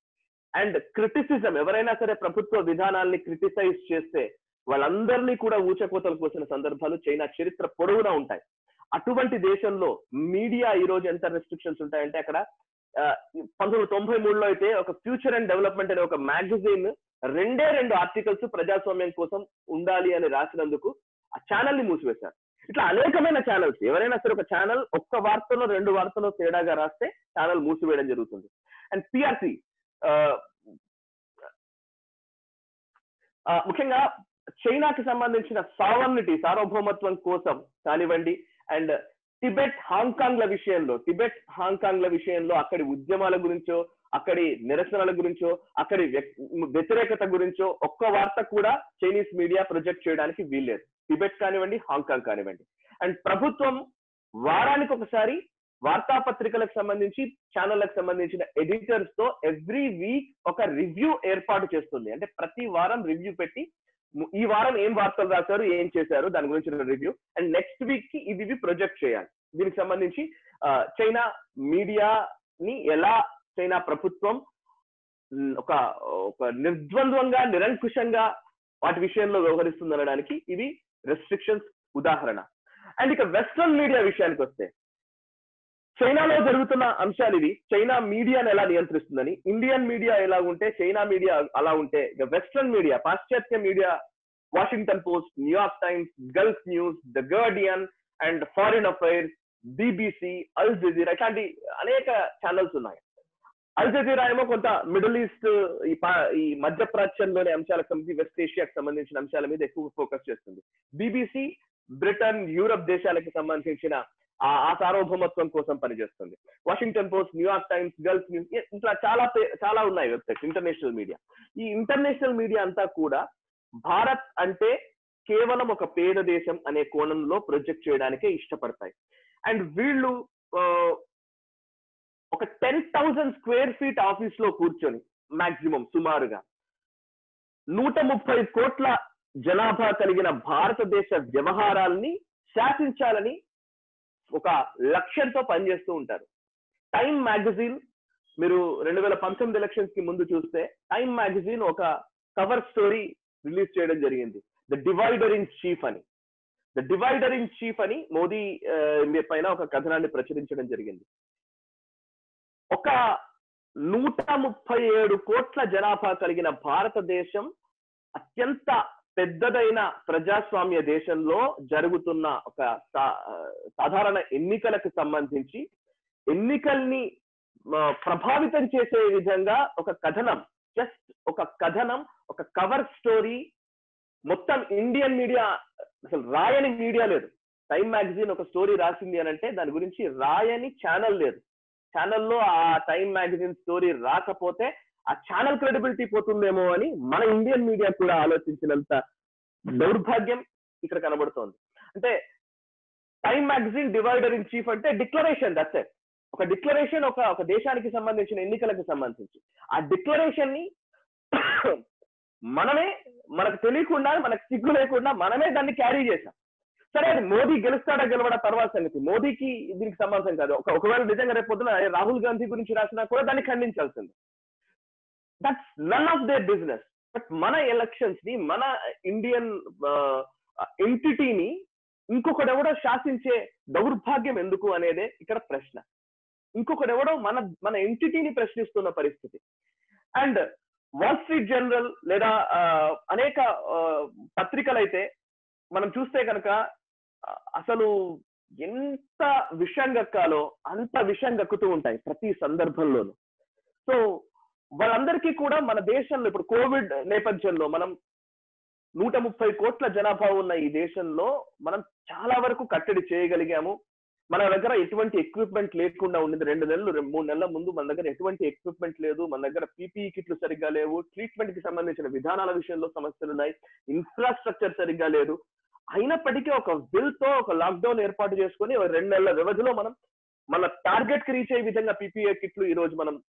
అండ్ క్రిటిసిజం ఎవరైనా సరే ప్రభుత్వ విధానాల్ని క్రిటిసైజ్ చేస్తే వాళ్ళందరినీ కూడా ఊచకోతలు కోసిన సందర్భాలు చైనా చరిత్ర పొడవునా ఉంటాయి. అటువంటి దేశంలో మీడియా ఈ రోజు ఎంత రెస్ట్రిక్షన్స్ ఉంటాయంటే అక్కడ పంతొమ్మిది వందల తొంభై మూడులో అయితే ఒక ఫ్యూచర్ అండ్ డెవలప్మెంట్ అనే ఒక మ్యాగజైన్ రెండే రెండు ఆర్టికల్స్ ప్రజాస్వామ్యం కోసం ఉండాలి అని రాసినందుకు ఆ ఛానల్ని మూసివేశారు. ఇట్లా అనేకమైన ఛానల్స్ ఎవరైనా సరే ఒక ఛానల్ ఒక్క వార్తలో రెండు వార్తలో తేడాగా రాస్తే ఛానల్ మూసివేయడం జరుగుతుంది. అండ్ పిఆర్సి ముఖ్యంగా చైనాకి సంబంధించిన సావర్నిటీ సార్వభౌమత్వం కోసం కానివ్వండి అండ్ టిబెట్ హాంకాంగ్ల విషయంలో టిబెట్ హాంకాంగ్ల విషయంలో అక్కడి ఉద్యమాల గురించో అక్కడి నిరసనల గురించో అక్కడి వ్యతిరేకత గురించో ఒక్క వార్త కూడా చైనీస్ మీడియా ప్రొజెక్ట్ చేయడానికి వీల్లేదు. టిబెట్ కానివ్వండి హాంకాంగ్ కానివ్వండి. అండ్ ప్రభుత్వం వారానికి ఒకసారి వార్తాపత్రికలకు సంబంధించి ఛానళ్ళకు సంబంధించిన ఎడిటర్స్తో ఎవ్రీ వీక్ ఒక రివ్యూ ఏర్పాటు చేస్తుంది. అంటే ప్రతి వారం రివ్యూ పెట్టి ఈ వారం ఏం వార్తలు రాశారు ఏం చేశారు దాని గురించి రివ్యూ అండ్ నెక్స్ట్ వీక్కి ఇది ఇవి ప్రొజెక్ట్ చేయాలి. దీనికి సంబంధించి చైనా మీడియాని ఎలా చైనా ప్రభుత్వం ఒక ఒక నిర్ద్వంద్వంగా నిరంకుశంగా వాటి విషయంలో వ్యవహరిస్తుంది అనడానికి ఇవి రెస్ట్రిక్షన్స్ ఉదాహరణ. అండ్ ఇక వెస్ట్రన్ మీడియా విషయానికి వస్తే చైనాలో జరుగుతున్న అంశాలు ఇవి. చైనా మీడియాను ఎలా నియంత్రిస్తుందని ఇండియన్ మీడియా ఎలా ఉంటే చైనా మీడియా అలా ఉంటే వెస్ట్రన్ మీడియా పాశ్చాత్య media Washington Post New York Times Gulf News the Guardian and Foreign Affairs BBC Al Jazeera ఇట్లాంటి అనేక ఛానల్స్ ఉన్నాయి. అల్ జజీరా ఏమో కొంత మిడిల్ ఈస్ట్ ఈ ఈ మధ్య ప్రాచ్యంలోని అంశాలకు సంబంధించి వెస్ట్ ఏషియాకి సంబంధించిన అంశాల మీద ఎక్కువ ఫోకస్ చేస్తుంది. బీబీసీ బ్రిటన్ యూరప్ దేశాలకు సంబంధించిన ఆ సార్వభౌమత్వం కోసం పనిచేస్తుంది. Washington Post New York Times Gulf News ఇట్లా చాలా పే- చాలా ఉన్నాయి వెబ్సైట్స్ ఇంటర్నేషనల్ మీడియా ఈ ఇంటర్నేషనల్ మీడియా అంతా కూడా భారత్ అంటే కేవలం ఒక పేద దేశం అనే కోణంలో ప్రొజెక్ట్ చేయడానికే ఇష్టపడతాయి. అండ్ వీళ్ళు ఒక టెన్ థౌసండ్ స్క్వేర్ ఫీట్ ఆఫీస్లో కూర్చొని మాక్సిమం సుమారుగా నూట ముప్పై కోట్ల జనాభా కలిగిన భారతదేశ వ్యవహారాల్ని శాసించాలని ఒక లక్ష్యంతో పనిచేస్తూ ఉంటారు. టైమ్ మ్యాగజైన్ మీరు రెండు వేల పంతొమ్మిది ఎలక్షన్స్కి ముందు చూస్తే టైమ్ మ్యాగజైన్ ఒక కవర్ స్టోరీ రిలీజ్ చేయడం జరిగింది. ద డివైడర్ ఇన్ చీఫ్ అని. ద డివైడర్ ఇన్ చీఫ్ అని మోదీ పైన ఒక కథనాన్ని ప్రచురించడం జరిగింది. ఒక నూట ముప్పై ఏడు కోట్ల జనాభా కలిగిన భారతదేశం అత్యంత పెద్దదైన ప్రజాస్వామ్య దేశంలో జరుగుతున్న ఒక సాధారణ ఎన్నికలకు సంబంధించి ఎన్నికల్ని ప్రభావితం చేసే విధంగా ఒక కథనం జస్ట్ ఒక కథనం ఒక కవర్ స్టోరీ మొత్తం ఇండియన్ మీడియా అసలు రాయని మీడియా లేదు. టైం మ్యాగజైన్ ఒక స్టోరీ రాసింది అని అంటే దాని గురించి రాయని ఛానల్ లేదు. ఛానల్లో ఆ టైం మ్యాగజైన్ స్టోరీ రాకపోతే ఆ ఛానల్ క్రెడిబిలిటీ పోతుందేమో అని మన ఇండియన్ మీడియా కూడా ఆలోచించినంత దౌర్భాగ్యం ఇక్కడ కనబడుతోంది. అంటే Time magazine divider in chief అంటే డిక్లరేషన్ దట్స్ ఒక డిక్లరేషన్ ఒక ఒక దేశానికి సంబంధించిన ఎన్నికలకు సంబంధించి. ఆ డిక్లరేషన్ని మనమే మనకు తెలియకుండా మనకు సిగ్గు లేకుండా మనమే దాన్ని క్యారీ చేశాం. సరే అది మోదీ గెలుస్తాడా గెలవడా తర్వాత సంగతి. మోదీకి దీనికి సంబంధం కాదు. ఒక ఒకవేళ నిజంగా రేపు పొద్దున రాహుల్ గాంధీ గురించి రాసినా కూడా దాన్ని ఖండించాల్సింది. That's none of their business but మన ఎలక్షన్స్ని మన ఇండియన్ ఎంటిటీని ఇంకొకడెవడో శాసించే దౌర్భాగ్యం ఎందుకు అనేదే ఇక్కడ ప్రశ్న. ఇంకొకడెవడో మన మన ఎంటిటీని ప్రశ్నిస్తున్న పరిస్థితి. అండ్ వాల్ స్ట్రీట్ జనరల్ లేదా uh, అనేక uh, పత్రికలు అయితే మనం చూస్తే కనుక uh, అసలు ఎంత విషయం గక్కాలో అంత విషయం గక్కుతూ ఉంటాయి ప్రతి సందర్భంలోనూ. సో వాళ్ళందరికీ కూడా మన దేశంలో ఇప్పుడు కోవిడ్ నేపథ్యంలో మనం నూట ముప్పై కోట్ల జనాభా ఉన్న ఈ దేశంలో మనం చాలా వరకు కట్టడి చేయగలిగాము. మన దగ్గర ఎటువంటి ఎక్విప్మెంట్ లేకుండా ఉండేది. రెండు నెలలు మూడు నెలల ముందు మన దగ్గర ఎటువంటి ఎక్విప్మెంట్ లేదు. మన దగ్గర పీపీఈ కిట్లు సరిగ్గా లేవు. ట్రీట్మెంట్కి సంబంధించిన విధానాల విషయంలో సమస్యలు ఉన్నాయి. ఇన్ఫ్రాస్ట్రక్చర్ సరిగ్గా లేదు. అయినప్పటికీ ఒక బిల్తో ఒక లాక్డౌన్ ఏర్పాటు చేసుకుని రెండు నెలల వ్యవధిలో మనం మన టార్గెట్కి రీచ్ అయ్యే విధంగా పీపీఏ కిట్లు ఈ రోజు మనం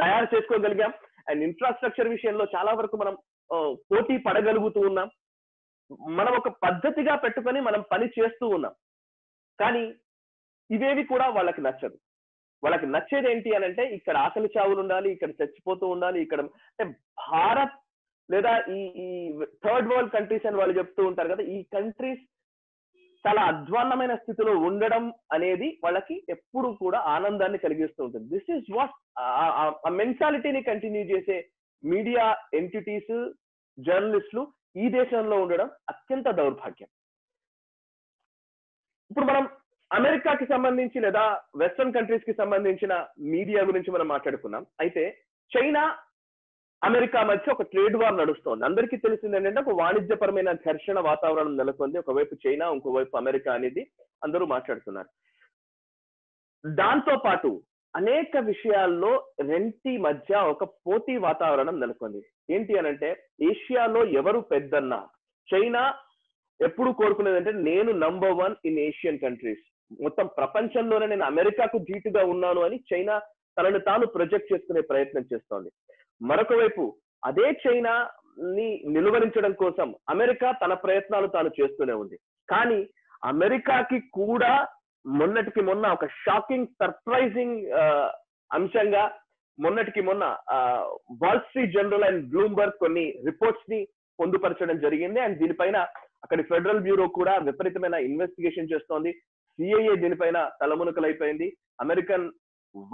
తయారు చేసుకోగలిగాం. అండ్ ఇన్ఫ్రాస్ట్రక్చర్ విషయంలో చాలా వరకు మనం పోటీ పడగలుగుతూ ఉన్నాం. మనం ఒక పద్ధతిగా పెట్టుకొని మనం పని చేస్తూ ఉన్నాం. కానీ ఇవేవి కూడా వాళ్ళకి నచ్చదు. వాళ్ళకి నచ్చేది ఏంటి అని అంటే ఇక్కడ ఆకలి చావులు ఉండాలి ఇక్కడ చచ్చిపోతూ ఉండాలి ఇక్కడ అంటే భారత్ లేదా ఈ ఈ థర్డ్ వరల్డ్ కంట్రీస్ అని వాళ్ళు చెప్తూ ఉంటారు కదా ఈ కంట్రీస్ చాలా అధ్వాన్నమైన స్థితిలో ఉండడం అనేది వాళ్ళకి ఎప్పుడు కూడా ఆనందాన్ని కలిగిస్తూ ఉంటుంది. దిస్ ఈస్ వాట్ ఆ మెంటాలిటీని కంటిన్యూ చేసే మీడియా ఎంటిటీస్ జర్నలిస్టులు ఈ దేశంలో ఉండడం అత్యంత దౌర్భాగ్యం. ఇప్పుడు మనం అమెరికాకి సంబంధించి లేదా వెస్ట్రన్ కంట్రీస్కి సంబంధించిన మీడియా గురించి మనం మాట్లాడుకున్నాం. అయితే చైనా అమెరికా మధ్య ఒక ట్రేడ్ వార్ నడుస్తోంది. అందరికీ తెలిసింది ఏంటంటే ఒక వాణిజ్యపరమైన ఘర్షణ వాతావరణం నెలకొంది. ఒకవైపు చైనా ఇంకోవైపు అమెరికా అనేది అందరూ మాట్లాడుతున్నారు. దాంతో పాటు అనేక విషయాల్లో రెంటి మధ్య ఒక పోటీ వాతావరణం నెలకొంది. ఏంటి అనంటే ఏషియాలో ఎవరు పెద్దన్న? చైనా ఎప్పుడు కోరుకునేది అంటే నేను number one in Asian countries మొత్తం ప్రపంచంలోనే నేను అమెరికాకు ధీటుగా ఉన్నాను అని చైనా తనను తాను ప్రొజెక్ట్ చేసుకునే ప్రయత్నం చేస్తోంది. మరొక వైపు అదే చైనాని నిలువరించడం కోసం అమెరికా తన ప్రయత్నాలు తాను చేస్తూనే ఉంది. కానీ అమెరికాకి కూడా మొన్నటికి మొన్న ఒక షాకింగ్ సర్ప్రైజింగ్ అంశంగా మొన్నటికి మొన్న Wall Street Journal and Bloomberg కొన్ని రిపోర్ట్స్ని పొందుపరచడం జరిగింది. అండ్ దీనిపైన అక్కడి ఫెడరల్ బ్యూరో కూడా విపరీతమైన ఇన్వెస్టిగేషన్ చేస్తోంది. సిఐఏ దీనిపైన తలమునకలైపోయింది. అమెరికన్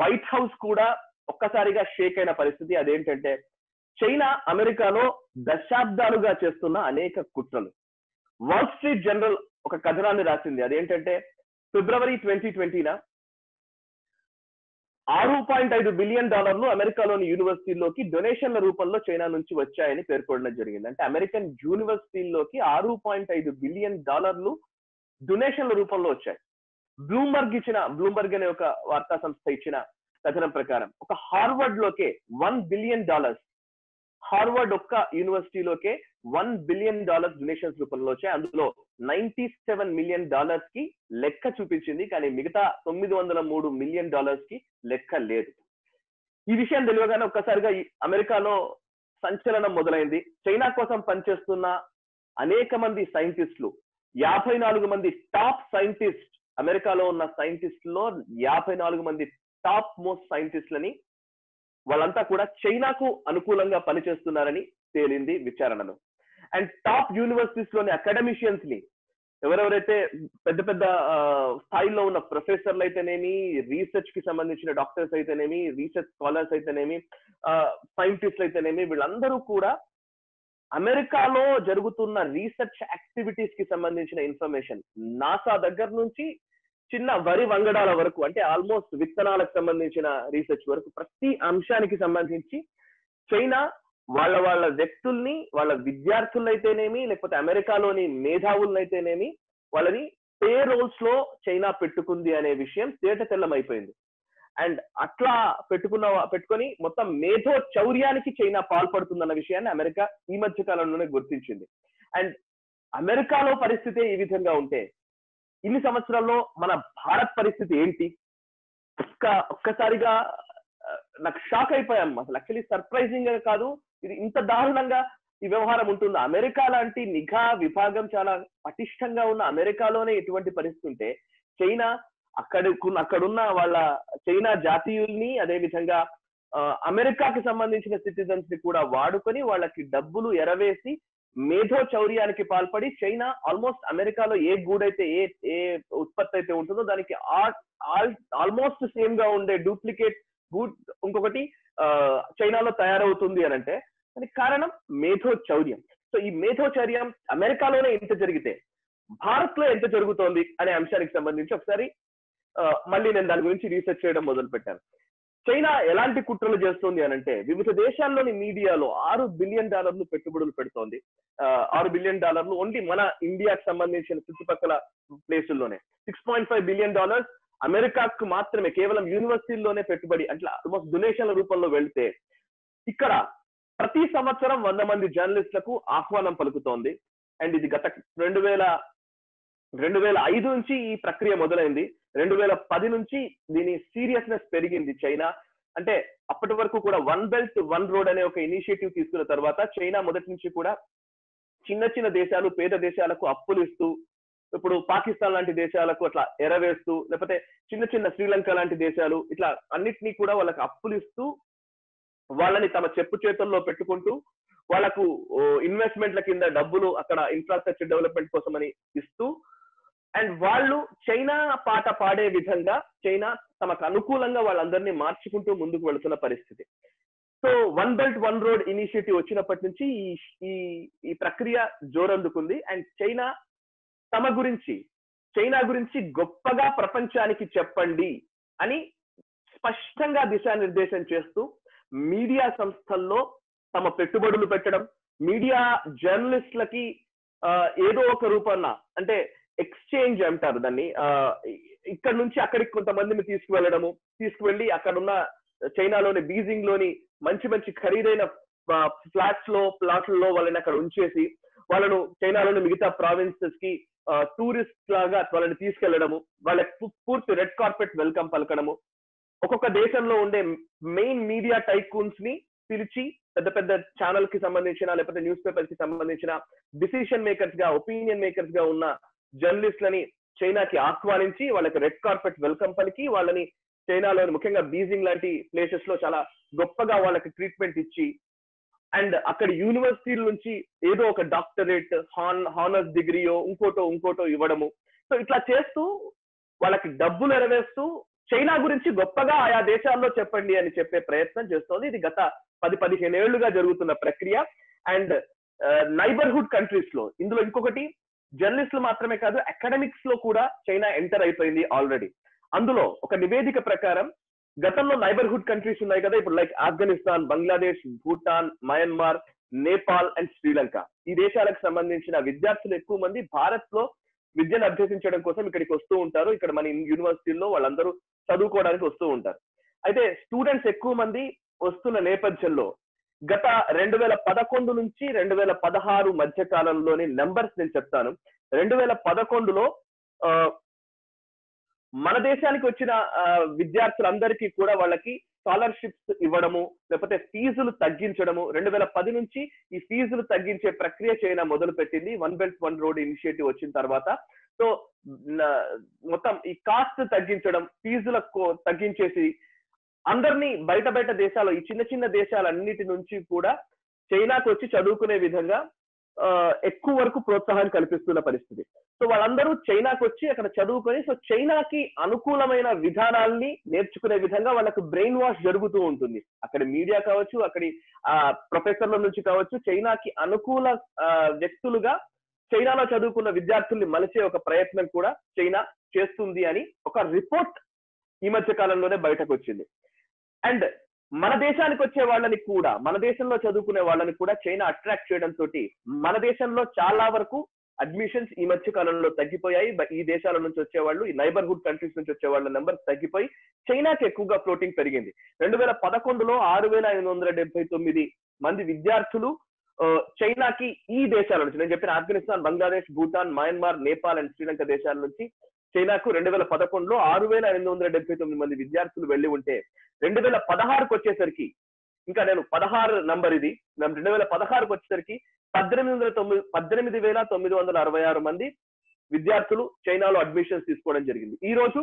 వైట్ హౌస్ కూడా ఒక్కసారిగా షేక్ అయిన పరిస్థితి. అదేంటంటే చైనా అమెరికాలో దశాబ్దాలుగా చేస్తున్న అనేక కుట్రలు. వాల్ స్ట్రీట్ జనరల్ ఒక కథనాన్ని రాసింది. అదేంటంటే ఫిబ్రవరి ట్వంటీ ట్వంటీన ఆరు పాయింట్ ఐదు బిలియన్ డాలర్లు అమెరికాలోని యూనివర్సిటీల్లోకి డొనేషన్ల రూపంలో చైనా నుంచి వచ్చాయని పేర్కొనడం జరిగింది. అంటే అమెరికన్ యూనివర్సిటీల్లోకి ఆరు పాయింట్ ఐదు బిలియన్ డాలర్లు డొనేషన్ల రూపంలో వచ్చాయి. బ్లూంబర్గ్ ఇచ్చిన బ్లూంబర్గ్ అనే ఒక వార్తా సంస్థ ఇచ్చిన కథనం ప్రకారం. ఒక హార్వర్డ్ లోకే వన్ బిలియన్ డాలర్స్ హార్వర్డ్ ఒక్క యూనివర్సిటీలోకే వన్ బిలియన్ డాలర్స్ డొనేషన్స్ రూపంలో వచ్చాయి. అందులో నైన్టీ సెవెన్ మిలియన్ డాలర్స్కి లెక్క చూపించింది. కానీ మిగతా తొమ్మిది వందల మూడు మిలియన్ డాలర్స్కి లెక్క లేదు. ఈ విషయం తెలియగానే ఒక్కసారిగా అమెరికాలో సంచలనం మొదలైంది. చైనా కోసం పనిచేస్తున్న అనేక మంది సైంటిస్టులు యాభై నాలుగు మంది టాప్ సైంటిస్ట్ అమెరికాలో ఉన్న సైంటిస్టులో యాభై నాలుగు మంది టాప్ మోస్ట్ సైంటిస్టులని వాళ్ళంతా కూడా చైనాకు అనుకూలంగా పనిచేస్తున్నారని తేలింది విచారణలో అండ్ టాప్ యూనివర్సిటీస్లోని అకాడమిషియన్స్ని ఎవరెవరైతే పెద్ద పెద్ద స్థాయిలో ఉన్న ప్రొఫెసర్లు అయితేనేమి రీసెర్చ్కి సంబంధించిన డాక్టర్స్ అయితేనేమి రీసెర్చ్ స్కాలర్స్ అయితేనేమి సైంటిస్ట్ అయితేనేమి వీళ్ళందరూ కూడా అమెరికాలో జరుగుతున్న రీసెర్చ్ యాక్టివిటీస్కి సంబంధించిన ఇన్ఫర్మేషన్ నాసా దగ్గర నుంచి చిన్న వరి వంగడాల వరకు అంటే ఆల్మోస్ట్ విత్తనాలకు సంబంధించిన రీసెర్చ్ వరకు ప్రతి అంశానికి సంబంధించి చైనా వాళ్ళ వాళ్ళ వ్యక్తుల్ని వాళ్ళ విద్యార్థులైతేనేమి లేకపోతే అమెరికాలోని మేధావులనైతేనేమి వాళ్ళని పే రోల్స్లో చైనా పెట్టుకుంది అనే విషయం తేట తెల్లమైపోయింది. అండ్ అట్లా పెట్టుకున్న పెట్టుకొని మొత్తం మేధో చౌర్యానికి చైనా పాల్పడుతుందన్న విషయాన్ని అమెరికా ఈ మధ్య కాలంలోనే గుర్తించింది. అండ్ అమెరికాలో పరిస్థితి ఈ విధంగా ఉంటే ఇన్ని సంవత్సరాల్లో మన భారత్ పరిస్థితి ఏంటి? ఒక్క ఒక్కసారిగా నాకు షాక్ అయిపోయాం అసలు యాక్చువల్లీ సర్ప్రైజింగ్ కాదు ఇది ఇంత దారుణంగా ఈ వ్యవహారం ఉంటుంది? అమెరికా లాంటి నిఘా విభాగం చాలా పటిష్టంగా ఉన్న అమెరికాలోనే ఎటువంటి పరిస్థితి ఉంటే చైనా అక్కడ అక్కడున్న వాళ్ళ చైనా జాతీయుల్ని అదే విధంగా అమెరికాకి సంబంధించిన సిటిజన్స్ని కూడా వాడుకొని వాళ్ళకి డబ్బులు ఎరవేసి మేధో చౌర్యానికి పాల్పడి చైనా ఆల్మోస్ట్ అమెరికాలో ఏ గూడైతే ఏ ఏ ఉత్పత్తి అయితే ఉంటుందో దానికి ఆల్మోస్ట్ సేమ్గా ఉండే డూప్లికేట్ గూడ్ ఇంకొకటి చైనాలో తయారవుతుంది అని అంటే దానికి కారణం మేధో చౌర్యం. సో ఈ మేధో చౌర్యం అమెరికాలోనే ఇంత జరిగితే భారత్లో ఎంత జరుగుతోంది అనే అంశానికి సంబంధించి ఒకసారి మళ్ళీ నేను దాని గురించి రీసెర్చ్ చేయడం మొదలు పెట్టాను చైనా ఎలాంటి కుట్రలు చేస్తుంది అని అంటే వివిధ దేశాల్లోని మీడియాలో ఆరు బిలియన్ డాలర్లు పెట్టుబడులు పెడుతోంది. ఆరు బిలియన్ డాలర్లు ఓన్లీ మన ఇండియాకి సంబంధించిన చుట్టుపక్కల ప్లేసుల్లోనే. Six point five billion dollars అమెరికాకు మాత్రమే కేవలం యూనివర్సిటీల్లోనే పెట్టుబడి అట్లా ఆల్మోస్ట్ డొనేషన్ల రూపంలో వెళ్తే ఇక్కడ ప్రతి సంవత్సరం వంద మంది జర్నలిస్టులకు ఆహ్వానం పలుకుతోంది. అండ్ ఇది గత రెండు వేల రెండు వేల ఐదు నుంచి ఈ ప్రక్రియ మొదలైంది. రెండు వేల పది నుంచి దీని సీరియస్నెస్ పెరిగింది చైనా. అంటే అప్పటి వరకు కూడా వన్ బెల్ట్ వన్ రోడ్ అనే ఒక ఇనిషియేటివ్ తీసుకున్న తర్వాత చైనా మొదటి నుంచి కూడా చిన్న చిన్న దేశాలు పేద దేశాలకు అప్పులు ఇస్తూ ఇప్పుడు పాకిస్తాన్ లాంటి దేశాలకు అట్లా ఎరవేస్తూ లేకపోతే చిన్న చిన్న శ్రీలంక లాంటి దేశాలు ఇట్లా అన్నిటినీ కూడా వాళ్ళకి అప్పులు ఇస్తూ వాళ్ళని తమ చెప్పు చేతుల్లో పెట్టుకుంటూ వాళ్ళకు ఇన్వెస్ట్మెంట్ల కింద డబ్బులు అక్కడ ఇన్ఫ్రాస్ట్రక్చర్ డెవలప్మెంట్ కోసమని ఇస్తూ అండ్ వాళ్ళు చైనా పాట పాడే విధంగా చైనా తమకు అనుకూలంగా వాళ్ళందరినీ మార్చుకుంటూ ముందుకు వెళుతున్న పరిస్థితి. So one belt one road initiative వచ్చినప్పటి నుంచి ఈ ఈ ప్రక్రియ జోరందుకుంది. అండ్ చైనా తమ గురించి చైనా గురించి గొప్పగా ప్రపంచానికి చెప్పండి అని స్పష్టంగా దిశానిర్దేశం చేస్తూ మీడియా సంస్థల్లో తమ పెట్టుబడులు పెట్టడం మీడియా జర్నలిస్టులకి ఆ, ఏదో ఒక రూపాన అంటే ఎక్స్చేంజ్ అంటారు దాన్ని. ఇక్కడ నుంచి అక్కడికి కొంతమందిని తీసుకువెళ్ళడము తీసుకువెళ్ళి అక్కడ ఉన్న చైనాలోని బీజింగ్లోని మంచి మంచి ఖరీదైన ఫ్లాట్స్లో ప్లాట్లలో వాళ్ళని అక్కడ ఉంచేసి వాళ్ళను చైనాలోని మిగతా ప్రావిన్సెస్కి టూరిస్ట్ లాగా వాళ్ళని తీసుకెళ్ళడము వాళ్ళకి పూర్తి రెడ్ కార్పెట్ వెల్కమ్ పలకడము. ఒక్కొక్క దేశంలో ఉండే మెయిన్ మీడియా టైకూన్స్ని పిలిచి పెద్ద పెద్ద ఛానల్కి సంబంధించిన లేకపోతే న్యూస్ పేపర్కి సంబంధించిన డిసిషన్ మేకర్స్గా ఒపీనియన్ మేకర్స్గా ఉన్న జర్నలిస్ట్లని చైనాకి ఆహ్వానించి వాళ్ళకి రెడ్ కార్పెట్ వెల్కమ్ పలికి వాళ్ళని చైనాలోని ముఖ్యంగా బీజింగ్ లాంటి ప్లేసెస్లో చాలా గొప్పగా వాళ్ళకి ట్రీట్మెంట్ ఇచ్చి అండ్ అక్కడ యూనివర్సిటీల నుంచి ఏదో ఒక డాక్టరేట్ హాన్ హానర్స్ డిగ్రీయో ఇంకోటో ఇంకోటో ఇవ్వడము. సో ఇట్లా చేస్తూ వాళ్ళకి డబ్బులు ఎరవేస్తూ చైనా గురించి గొప్పగా ఆయా దేశాల్లో చెప్పండి అని చెప్పే ప్రయత్నం చేస్తోంది. ఇది గత పది పదిహేను ఏళ్ళుగా జరుగుతున్న ప్రక్రియ. అండ్ నైబర్హుడ్ కంట్రీస్లో ఇందులో ఇంకొకటి జర్నలిస్టులు మాత్రమే కాదు అకాడమిక్స్లో కూడా చైనా ఎంటర్ అయిపోయింది ఆల్రెడీ అందులో ఒక నివేదిక ప్రకారం గతంలో నైబర్హుడ్ కంట్రీస్ ఉన్నాయి కదా ఇప్పుడు like Afghanistan Bangladesh Bhutan Myanmar Nepal and Sri Lanka. ఈ దేశాలకు సంబంధించిన విద్యార్థులు ఎక్కువ మంది భారత్లో విద్యను అభ్యసించడం కోసం ఇక్కడికి వస్తూ ఉంటారు. ఇక్కడ మన యూనివర్సిటీల్లో వాళ్ళందరూ చదువుకోవడానికి వస్తూ ఉంటారు. అయితే స్టూడెంట్స్ ఎక్కువ మంది వస్తున్న నేపథ్యంలో గత రెండు వేల పదకొండు నుంచి రెండు వేల పదహారు మధ్య కాలంలోని నెంబర్స్ నేను చెప్తాను. రెండు వేల పదకొండులో ఆ, మన దేశానికి వచ్చిన విద్యార్థులందరికీ కూడా వాళ్ళకి స్కాలర్షిప్స్ ఇవ్వడము లేకపోతే ఫీజులు తగ్గించడము రెండు వేల పది నుంచి ఈ ఫీజులు తగ్గించే ప్రక్రియ చైనా మొదలు పెట్టింది one belt one road initiative వచ్చిన తర్వాత. సో మొత్తం ఈ కాస్ట్ తగ్గించడం ఫీజుల కో- తగ్గించేసి అందరినీ బయట బయట దేశాలు ఈ చిన్న చిన్న దేశాలన్నిటి నుంచి కూడా చైనాకు వచ్చి చదువుకునే విధంగా ఆ, ఎక్కువ వరకు ప్రోత్సాహం కల్పిస్తున్న పరిస్థితి. సో వాళ్ళందరూ చైనాకు వచ్చి అక్కడ చదువుకొని సో చైనాకి అనుకూలమైన విధానాల్ని నేర్చుకునే విధంగా వాళ్ళకు బ్రెయిన్ వాష్ జరుగుతూ ఉంటుంది. అక్కడ మీడియా కావచ్చు అక్కడి ఆ ప్రొఫెసర్ల నుంచి కావచ్చు చైనాకి అనుకూల వ్యక్తులుగా చైనాలో చదువుకున్న విద్యార్థుల్ని మలిచే ఒక ప్రయత్నం కూడా చైనా చేస్తుంది అని ఒక రిపోర్ట్ ఈ మధ్య కాలంలోనే బయటకు వచ్చింది. అండ్ మన దేశానికి వచ్చే వాళ్ళని కూడా మన దేశంలో చదువుకునే వాళ్ళని కూడా చైనా అట్రాక్ట్ చేయడం తోటి మన దేశంలో చాలా వరకు అడ్మిషన్స్ ఈ మధ్య కాలంలో తగ్గిపోయాయి. ఈ దేశాల నుంచి వచ్చేవాళ్ళు ఈ నైబర్హుడ్ కంట్రీస్ నుంచి వచ్చే వాళ్ళ నెంబర్ తగ్గిపోయి చైనాకి ఎక్కువగా ఫ్లోటింగ్ పెరిగింది. రెండు వేల పదకొండులో ఆరు వేల ఐదు వందల డెబ్బై తొమ్మిది మంది విద్యార్థులు చైనాకి ఈ దేశాల నుంచి నేను చెప్పిన ఆఫ్ఘనిస్తాన్ బంగ్లాదేశ్ భూటాన్ మయన్మార్ నేపాల్ అండ్ శ్రీలంక దేశాల నుంచి చైనాకు రెండు వేల పదకొండులో ఆరు వేల ఎనిమిది వందల డెబ్బై తొమ్మిది మంది విద్యార్థులు వెళ్ళి ఉంటే రెండు వేల పదహారుకు వచ్చేసరికి ఇంకా నేను పదహారు నంబర్ ఇది రెండు వేల పదహారుకు వచ్చేసరికి పద్దెనిమిది వందల తొమ్మిది పద్దెనిమిది వేల తొమ్మిది వందల అరవై ఆరు మంది విద్యార్థులు చైనాలో అడ్మిషన్స్ తీసుకోవడం జరిగింది. ఈ రోజు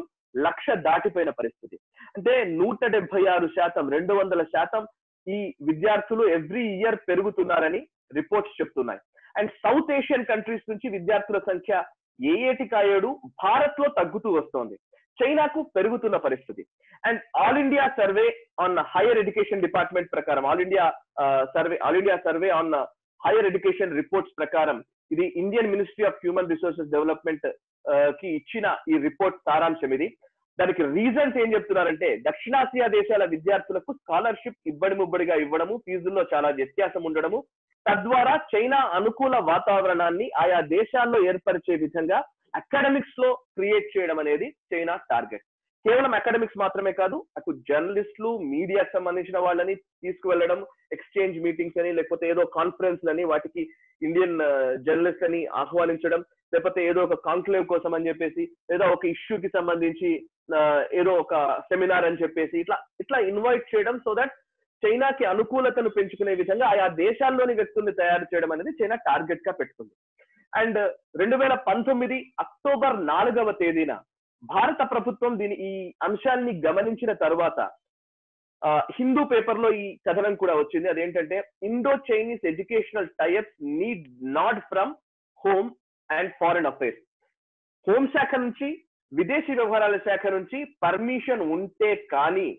లక్ష దాటిపోయిన పరిస్థితి. అంటే నూట డెబ్బై ఆరు శాతం రెండు వందల శాతం ఈ విద్యార్థులు ఎవ్రీ ఇయర్ పెరుగుతున్నారని రిపోర్ట్స్ చెప్తున్నాయి. అండ్ సౌత్ ఏషియన్ కంట్రీస్ నుంచి విద్యార్థుల సంఖ్య ఏ ఏటికాయేడు భారత్లో తగ్గుతూ వస్తోంది. చైనాకు పెరుగుతున్న పరిస్థితి. And all India survey on higher education department ప్రకారం all India survey all India survey on higher education reports ప్రకారం ఇది Indian ministry of human resources డెవలప్మెంట్కి ఇచ్చిన ఈ రిపోర్ట్ సారాంశం ఇది. దానికి రీజన్స్ ఏం చెప్తున్నారంటే దక్షిణాసియా దేశాల విద్యార్థులకు స్కాలర్షిప్ ఇబ్బడి ముబ్బడిగా ఇవ్వడము ఫీజుల్లో చాలా వ్యత్యాసం ఉండడము. తద్వారా చైనా అనుకూల వాతావరణాన్ని ఆయా దేశాల్లో ఏర్పరిచే విధంగా అకాడమిక్స్లో క్రియేట్ చేయడం అనేది చైనా టార్గెట్. కేవలం అకాడమిక్స్ మాత్రమే కాదు అటు జర్నలిస్టులు మీడియాకి సంబంధించిన వాళ్ళని తీసుకువెళ్ళడం ఎక్స్చేంజ్ మీటింగ్స్ అని లేకపోతే ఏదో కాన్ఫరెన్స్ అని వాటికి ఇండియన్ జర్నలిస్ట్ అని ఆహ్వానించడం లేకపోతే ఏదో ఒక కాంక్లేవ్ కోసం అని చెప్పేసి లేదా ఒక ఇష్యూకి సంబంధించి ఏదో ఒక సెమినార్ అని చెప్పేసి ఇట్లా ఇట్లా ఇన్వైట్ చేయడం సో దట్ చైనాకి అనుకూలతను పెంచుకునే విధంగా ఆయా దేశాల్లోని వ్యక్తుల్ని తయారు చేయడం అనేది చైనా టార్గెట్గా పెట్టుకుంది. అండ్ రెండు వేల పంతొమ్మిది అక్టోబర్ నాలుగవ తేదీన భారత ప్రభుత్వం దీని ఈ అంశాన్ని గమనించిన తర్వాత ఆ, హిందూ పేపర్లో ఈ కథనం కూడా వచ్చింది. అదేంటంటే Indo Chinese educational ties need not from home and foreign affairs. Home శాఖ నుంచి విదేశీ వ్యవహారాల శాఖ నుంచి పర్మిషన్ ఉంటే కానీ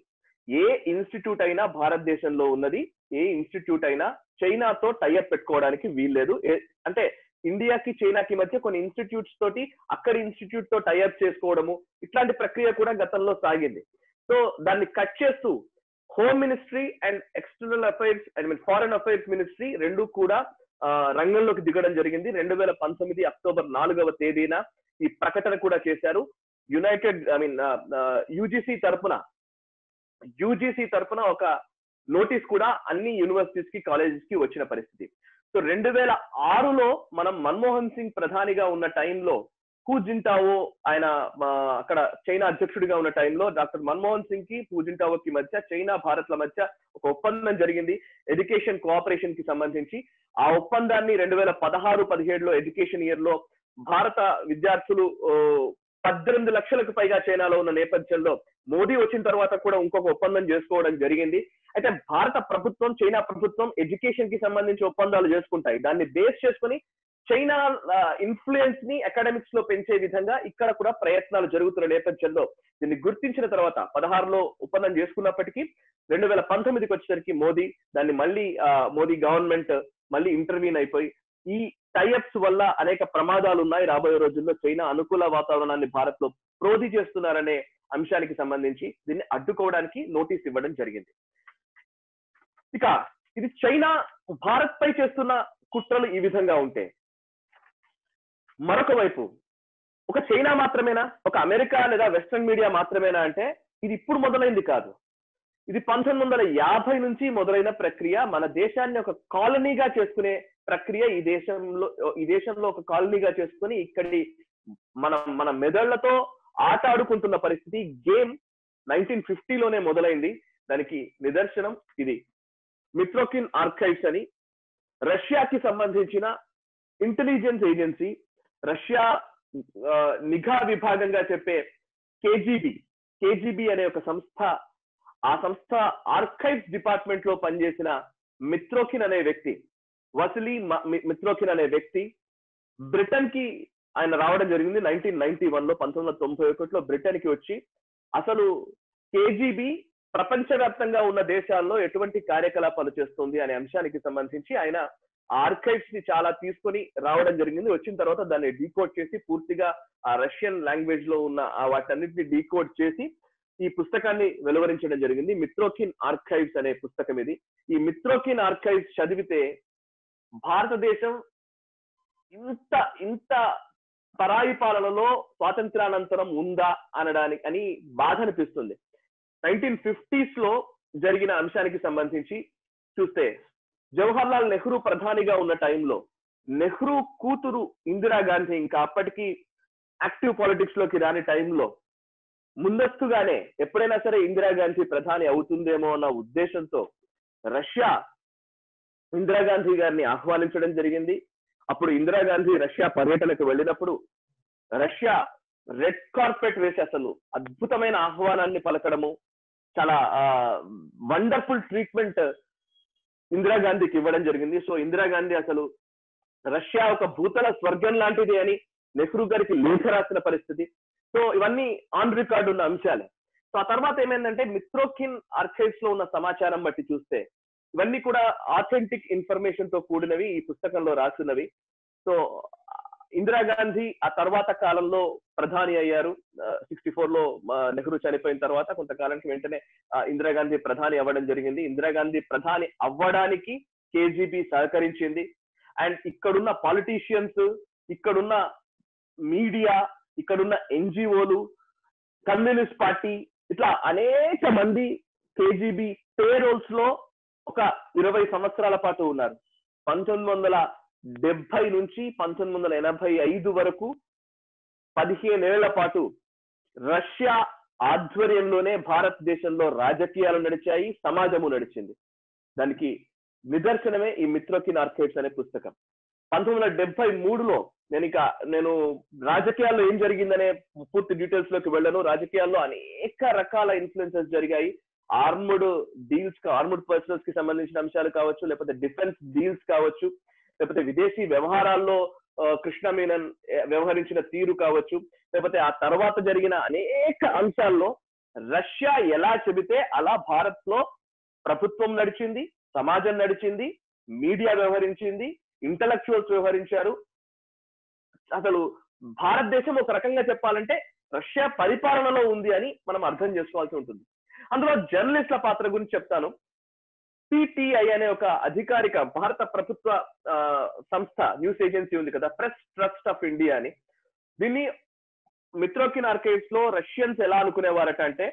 ఏ ఇన్స్టిట్యూట్ అయినా భారతదేశంలో ఉన్నది ఏ ఇన్స్టిట్యూట్ అయినా చైనాతో టైఅప్ పెట్టుకోవడానికి వీల్లేదు. అంటే ఇండియాకి చైనాకి మధ్య కొన్ని ఇన్స్టిట్యూట్స్ తోటి అక్కడి ఇన్స్టిట్యూట్తో టైఅప్ చేసుకోవడము ఇట్లాంటి ప్రక్రియ కూడా గతంలో సాగింది. సో దాన్ని కట్ చేస్తూ home ministry and external affairs I mean foreign affairs ministry రెండు కూడా రంగంలోకి దిగడం జరిగింది. రెండు వేల పంతొమ్మిది అక్టోబర్ నాలుగవ తేదీన ఈ ప్రకటన కూడా చేశారు. యునైటెడ్ ఐ మీన్ యూజీసీ తరపున యూజీసీ తరపున ఒక నోటీస్ కూడా అన్ని యూనివర్సిటీస్కి కాలేజెస్కి వచ్చిన పరిస్థితి. సో రెండు వేల ఆరులో మనం మన్మోహన్ సింగ్ ప్రధానిగా ఉన్న టైంలో పూజింటావో ఆయన అక్కడ చైనా అధ్యక్షుడిగా ఉన్న టైంలో డాక్టర్ మన్మోహన్ సింగ్కి పూజింటావో కి మధ్య చైనా భారత్ల మధ్య ఒక ఒప్పందం జరిగింది ఎడ్యుకేషన్ కోఆపరేషన్కి సంబంధించి. ఆ ఒప్పందాన్ని రెండు వేల పదహారు పదిహేడులో ఎడ్యుకేషన్ ఇయర్లో భారత విద్యార్థులు పద్దెనిమిది లక్షలకు పైగా చైనాలో ఉన్న నేపథ్యంలో మోదీ వచ్చిన తర్వాత కూడా ఇంకొక ఒప్పందం చేసుకోవడం జరిగింది. అయితే భారత ప్రభుత్వం చైనా ప్రభుత్వం ఎడ్యుకేషన్కి సంబంధించి ఒప్పందాలు చేసుకుంటాయి. దాన్ని బేస్ చేసుకుని చైనా ఇన్ఫ్లుయెన్స్ని అకాడమిక్స్లో పెంచే విధంగా ఇక్కడ కూడా ప్రయత్నాలు జరుగుతున్న నేపథ్యంలో దీన్ని గుర్తించిన తర్వాత పదహారులో ఒప్పందం చేసుకున్నప్పటికీ రెండు వేల పంతొమ్మిదికి వచ్చేసరికి మోదీ దాన్ని మళ్ళీ మోదీ గవర్నమెంట్ మళ్ళీ ఇంటర్వ్యూన్ అయిపోయి ఈ టైఅప్స్ వల్ల అనేక ప్రమాదాలు ఉన్నాయి రాబోయే రోజుల్లో. చైనా అనుకూల వాతావరణాన్ని భారత్లో ప్రోధి చేస్తున్నారనే అంశానికి సంబంధించి దీన్ని అడ్డుకోవడానికి నోటీస్ ఇవ్వడం జరిగింది. ఇక ఇది చైనా భారత్ పై చేస్తున్న కుట్రలు ఈ విధంగా ఉంటే మరొక వైపు ఒక చైనా మాత్రమేనా? ఒక అమెరికా లేదా వెస్ట్రన్ మీడియా మాత్రమేనా అంటే ఇది ఇప్పుడు మొదలైంది కాదు. ఇది పంతొమ్మిది వందల యాభై నుంచి మొదలైన ప్రక్రియ. మన దేశాన్ని ఒక కాలనీగా చేసుకునే ప్రక్రియ ఈ దేశంలో ఈ దేశంలో ఒక కాలనీగా చేసుకుని ఇక్కడి మన మన మెదళ్ళతో ఆట ఆడుకుంటున్న పరిస్థితి గేమ్ నైన్టీన్ ఫిఫ్టీలోనే మొదలైంది. దానికి నిదర్శనం ఇది. మిత్రోకిన్ ఆర్కైవ్స్ అని రష్యాకి సంబంధించిన ఇంటెలిజెన్స్ ఏజెన్సీ రష్యా నిఘా విభాగంగా చెప్పే కేజీబీ కేజీబీ అనే ఒక సంస్థ ఆ సంస్థ ఆర్కైవ్స్ డిపార్ట్మెంట్లో పనిచేసిన మిత్రోకిన్ అనే వ్యక్తి వసిలీ మిత్రోకిన్ అనే వ్యక్తి బ్రిటన్కి ఆయన రావడం జరిగింది నైన్టీన్ నైన్టీ వన్లో పంతొమ్మిది వందల తొంభై ఒకటిలో బ్రిటన్కి వచ్చి అసలు కేజీబీ ప్రపంచవ్యాప్తంగా ఉన్న దేశాల్లో ఎటువంటి కార్యకలాపాలు చేస్తుంది అనే అంశానికి సంబంధించి ఆయన ఆర్కైవ్స్ని చాలా తీసుకొని రావడం జరిగింది. వచ్చిన తర్వాత దాన్ని డీకోడ్ చేసి పూర్తిగా ఆ రష్యన్ లాంగ్వేజ్లో ఉన్న ఆ వాటన్నిటిని డీకోడ్ చేసి ఈ పుస్తకాన్ని వెలువరించడం జరిగింది. మిత్రోకిన్ ఆర్కైవ్స్ అనే పుస్తకం ఇది. ఈ మిత్రోకిన్ ఆర్కైవ్స్ చదివితే భారతదేశం ఇంత ఇంత పరాయి పాలనలో స్వాతంత్రానంతరం ఉందా అనడానికి అని బాధ అనిపిస్తుంది నైన్టీన్ ఫిఫ్టీస్లో జరిగిన అంశానికి సంబంధించి చూస్తే జవహర్ లాల్ నెహ్రూ ప్రధానిగా ఉన్న టైంలో నెహ్రూ కూతురు ఇందిరాగాంధీ ఇంకా అప్పటికి యాక్టివ్ పాలిటిక్స్లోకి రాని టైంలో ముందస్తుగానే ఎప్పుడైనా సరే ఇందిరాగాంధీ ప్రధాని అవుతుందేమో అన్న ఉద్దేశంతో రష్యా ఇందిరాగాంధీ గారిని ఆహ్వానించడం జరిగింది. అప్పుడు ఇందిరాగాంధీ రష్యా పర్యటనకు వెళ్ళినప్పుడు రష్యా రెడ్ కార్పెట్ వేసి అసలు అద్భుతమైన ఆహ్వానాన్ని పలకడము చాలా వండర్ఫుల్ ట్రీట్మెంట్ ఇందిరాగాంధీకి ఇవ్వడం జరిగింది. సో ఇందిరాగాంధీ అసలు రష్యా ఒక భూతల స్వర్గం లాంటిది అని నెహ్రూ గారికి లేఖ రాసిన పరిస్థితి. సో ఇవన్నీ ఆన్ రికార్డు ఉన్న అంశాలే. సో ఆ తర్వాత ఏమైందంటే మిత్రోకిన్ ఆర్కైవ్స్లో ఉన్న సమాచారం బట్టి చూస్తే ఇవన్నీ కూడా ఆథెంటిక్ ఇన్ఫర్మేషన్తో కూడినవి ఈ పుస్తకంలో రాసినవి. సో ఇందిరాగాంధీ ఆ తర్వాత కాలంలో ప్రధాని అయ్యారు. సిక్స్టీ ఫోర్లో నెహ్రూ చనిపోయిన తర్వాత కొంతకాలానికి వెంటనే ఇందిరాగాంధీ ప్రధాని అవ్వడం జరిగింది. ఇందిరాగాంధీ ప్రధాని అవ్వడానికి కేజీబీ సహకరించింది. అండ్ ఇక్కడున్న పాలిటీషియన్స్ ఇక్కడున్న మీడియా ఇక్కడున్న ఎన్జిఓలు కమ్యూనిస్ట్ పార్టీ ఇట్లా అనేక మంది కేజీబీ పేరోల్స్లో ఒక ఇరవై సంవత్సరాల పాటు ఉన్నారు. పంతొమ్మిది వందల డెబ్బై నుంచి పంతొమ్మిది వందల ఎనభై ఐదు వరకు పదిహేనేళ్ళ పాటు రష్యా ఆధ్వర్యంలోనే భారతదేశంలో రాజకీయాలు నడిచాయి సమాజము నడిచింది. దానికి నిదర్శనమే ఈ మిత్రోకిన్ ఆర్కేడ్స్ అనే పుస్తకం. పంతొమ్మిది వందల డెబ్బై మూడులో నేను ఇక నేను రాజకీయాల్లో ఏం జరిగిందనే పూర్తి డీటెయిల్స్లోకి వెళ్ళను. రాజకీయాల్లో అనేక రకాల ఇన్ఫ్లుయెన్సెస్ జరిగాయి. ఆర్ముడ్ డీల్స్ ఆర్ముడ్ పర్సనల్స్కి సంబంధించిన అంశాలు కావచ్చు లేకపోతే డిఫెన్స్ డీల్స్ కావచ్చు లేకపోతే విదేశీ వ్యవహారాల్లో కృష్ణ మీనన్ వ్యవహరించిన తీరు కావచ్చు లేకపోతే ఆ తర్వాత జరిగిన అనేక అంశాల్లో రష్యా ఎలా చెబితే అలా భారత్లో ప్రభుత్వం నడిచింది సమాజం నడిచింది మీడియా వ్యవహరించింది ఇంటలెక్చువల్స్ వ్యవహరించారు. అసలు భారతదేశం ఒక రకంగా చెప్పాలంటే రష్యా పరిపాలనలో ఉంది అని మనం అర్థం చేసుకోవాల్సి ఉంటుంది. అందులో జర్నలిస్ట్ల పాత్ర గురించి చెప్తాను. పిటిఐ అనే ఒక అధికారిక భారత ప్రభుత్వ సంస్థ న్యూస్ ఏజెన్సీ ఉంది కదా ప్రెస్ ట్రస్ట్ ఆఫ్ ఇండియా అని. దీన్ని మిత్రోకిన్ ఆర్కైవ్స్లో రష్యన్స్ ఎలా అనుకునేవారట అంటే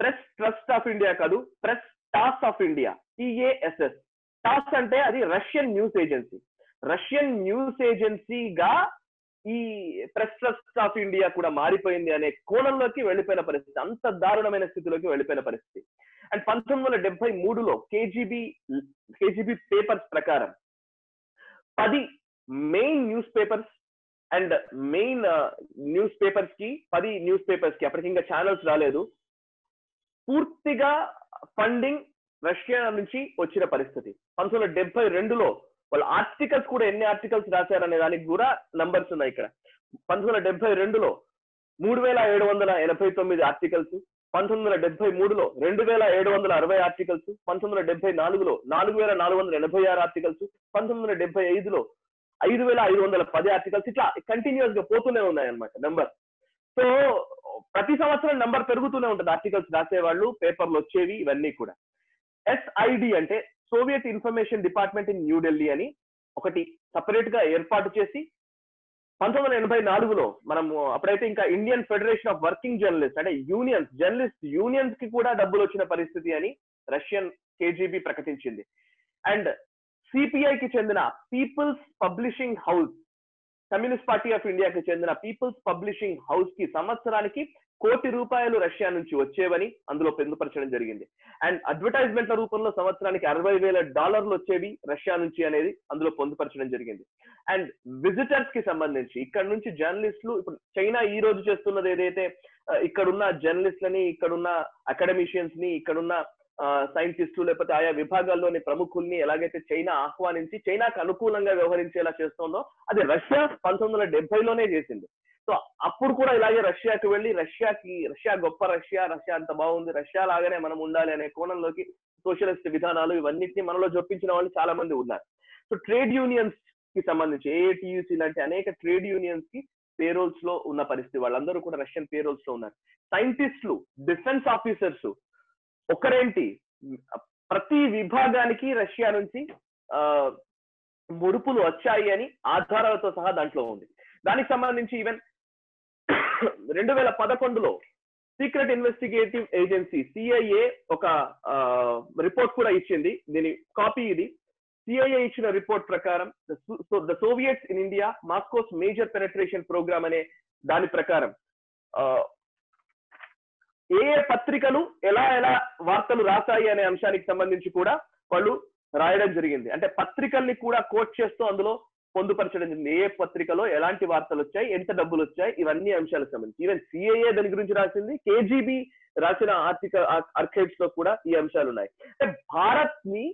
ప్రెస్ ట్రస్ట్ ఆఫ్ ఇండియా కాదు press TASS of India TASS. TASS అంటే అది Russian news agency. Russian news ఏజెన్సీగా ఈ ప్రెస్ ట్రస్ట్ ఆఫ్ ఇండియా కూడా మారిపోయింది అనే కోణంలోకి వెళ్ళిపోయిన పరిస్థితి అంత దారుణమైన స్థితిలోకి వెళ్ళిపోయిన పరిస్థితి. అండ్ పంతొమ్మిది వందల డెబ్బై మూడులో కేజీబీ కేజీబీ పేపర్స్ ప్రకారం పది main news papers and main news పేపర్స్కి పది న్యూస్ పేపర్స్కి అప్పటికి ఇంకా ఛానల్స్ రాలేదు పూర్తిగా ఫండింగ్ రష్యా నుంచి వచ్చిన పరిస్థితి. పంతొమ్మిది వందల డెబ్బై రెండులో వాళ్ళు ఆర్టికల్స్ కూడా ఎన్ని ఆర్టికల్స్ రాశారనే దానికి కూడా నంబర్స్ ఉన్నాయి ఇక్కడ. పంతొమ్మిది వందల డెబ్బై రెండులో మూడు వేల ఏడు వందల ఎనభై తొమ్మిది ఆర్టికల్స్ పంతొమ్మిది వందల డెబ్బై మూడులో రెండు వేల ఏడు వందల అరవై ఆర్టికల్స్ పంతొమ్మిది వందల డెబ్బై నాలుగులో నాలుగు వేల నాలుగు వందల ఎనభై ఆరు ఆర్టికల్స్ పంతొమ్మిది వందల డెబ్బై ఐదులో ఐదు వేల ఐదు వందల పది ఆర్టికల్స్ ఇట్లా కంటిన్యూస్గా పోతూనే ఉన్నాయి అనమాట నెంబర్ సో ప్రతి సంవత్సరం నెంబర్ పెరుగుతూనే ఉంటుంది. ఆర్టికల్స్ రాసేవాళ్ళు పేపర్లు వచ్చేవి ఇవన్నీ కూడా. ఎస్ఐడి అంటే Soviet information department in New Delhi అని ఒకటి సపరేట్గా ఏర్పాటు చేసి పంతొమ్మిది వందల ఎనభై నాలుగులో మనము అప్పుడైతే ఇంకా Indian federation of working journalist అంటే యూనియన్స్ జర్నలిస్ట్ యూనియన్స్కి కూడా డబ్బులు వచ్చిన పరిస్థితి అని రష్యన్ కేజీబీ ప్రకటించింది. అండ్ సిపిఐకి చెందిన people's publishing house communist party of ఇండియాకి చెందిన పీపుల్స్ పబ్లిషింగ్ హౌస్కి సంవత్సరానికి కోటి రూపాయలు రష్యా నుంచి వచ్చేవని అందులో పొందుపరచడం జరిగింది. అండ్ అడ్వర్టైజ్మెంట్ల రూపంలో సంవత్సరానికి అరవై వేల డాలర్లు వచ్చేవి రష్యా నుంచి అనేది అందులో పొందుపరచడం జరిగింది. అండ్ విజిటర్స్కి సంబంధించి ఇక్కడ నుంచి జర్నలిస్టులు ఇప్పుడు చైనా ఈ రోజు చేస్తున్నది ఏదైతే ఇక్కడున్న జర్నలిస్ట్లని ఇక్కడున్న అకాడమిషియన్స్ని ఇక్కడున్న సైంటిస్టులు లేకపోతే ఆయా విభాగాల్లోని ప్రముఖుల్ని ఎలాగైతే చైనా ఆహ్వానించి చైనాకు అనుకూలంగా వ్యవహరించేలా చేస్తుందో అది రష్యా పంతొమ్మిది వందల డెబ్బైలోనే చేసింది. సో అప్పుడు కూడా ఇలాగే రష్యాకి వెళ్ళి రష్యాకి రష్యా గొప్ప రష్యా రష్యా అంత బాగుంది రష్యా లాగానే మనం ఉండాలి అనే కోణంలోకి సోషలిస్ట్ విధానాలు ఇవన్నిటిని మనలో జొప్పించిన వాళ్ళు చాలా మంది ఉన్నారు. సో ట్రేడ్ యూనియన్స్కి సంబంధించి ఏఐటియుసి లాంటి అనేక ట్రేడ్ యూనియన్స్కి పేరోల్స్లో ఉన్న పరిస్థితి వాళ్ళందరూ కూడా రష్యన్ పేరోల్స్లో ఉన్నారు. సైంటిస్టులు డిఫెన్స్ ఆఫీసర్స్ ఒకరేంటి? ప్రతి విభాగానికి రష్యా నుంచి ఆ ముడుపులు వచ్చాయి అని ఆధారాలతో సహా దాంట్లో ఉంది. దానికి సంబంధించి ఈవెన్ రెండు వేల పదకొండులో సీక్రెట్ ఇన్వెస్టిగేటివ్ ఏజెన్సీ సిఐఏ ఒక రిపోర్ట్ కూడా ఇచ్చింది. దీని కాపీ ఇది. సిఐఏ ఇచ్చిన రిపోర్ట్ ప్రకారం the Soviets in India Moscow's major penetration programme అనే దాని ప్రకారం ఏ ఏ పత్రికలు ఎలా ఎలా వార్తలు రాశాయి అనే అంశానికి సంబంధించి కూడా వాళ్ళు రాయడం జరిగింది. అంటే పత్రికల్ని కూడా కోట్ చేస్తూ అందులో పొందుపరచడం జరిగింది. ఏ పత్రికలో ఎలాంటి వార్తలు వచ్చాయి ఎంత డబ్బులు వచ్చాయి ఇవన్నీ అంశాలకు సంబంధించి. ఈవెన్ సిఏఏ దాని గురించి రాసింది కేజీబీ రాసిన ఆర్థిక ఆర్కైవ్స్లో కూడా ఈ అంశాలు ఉన్నాయి. అంటే భారత్ని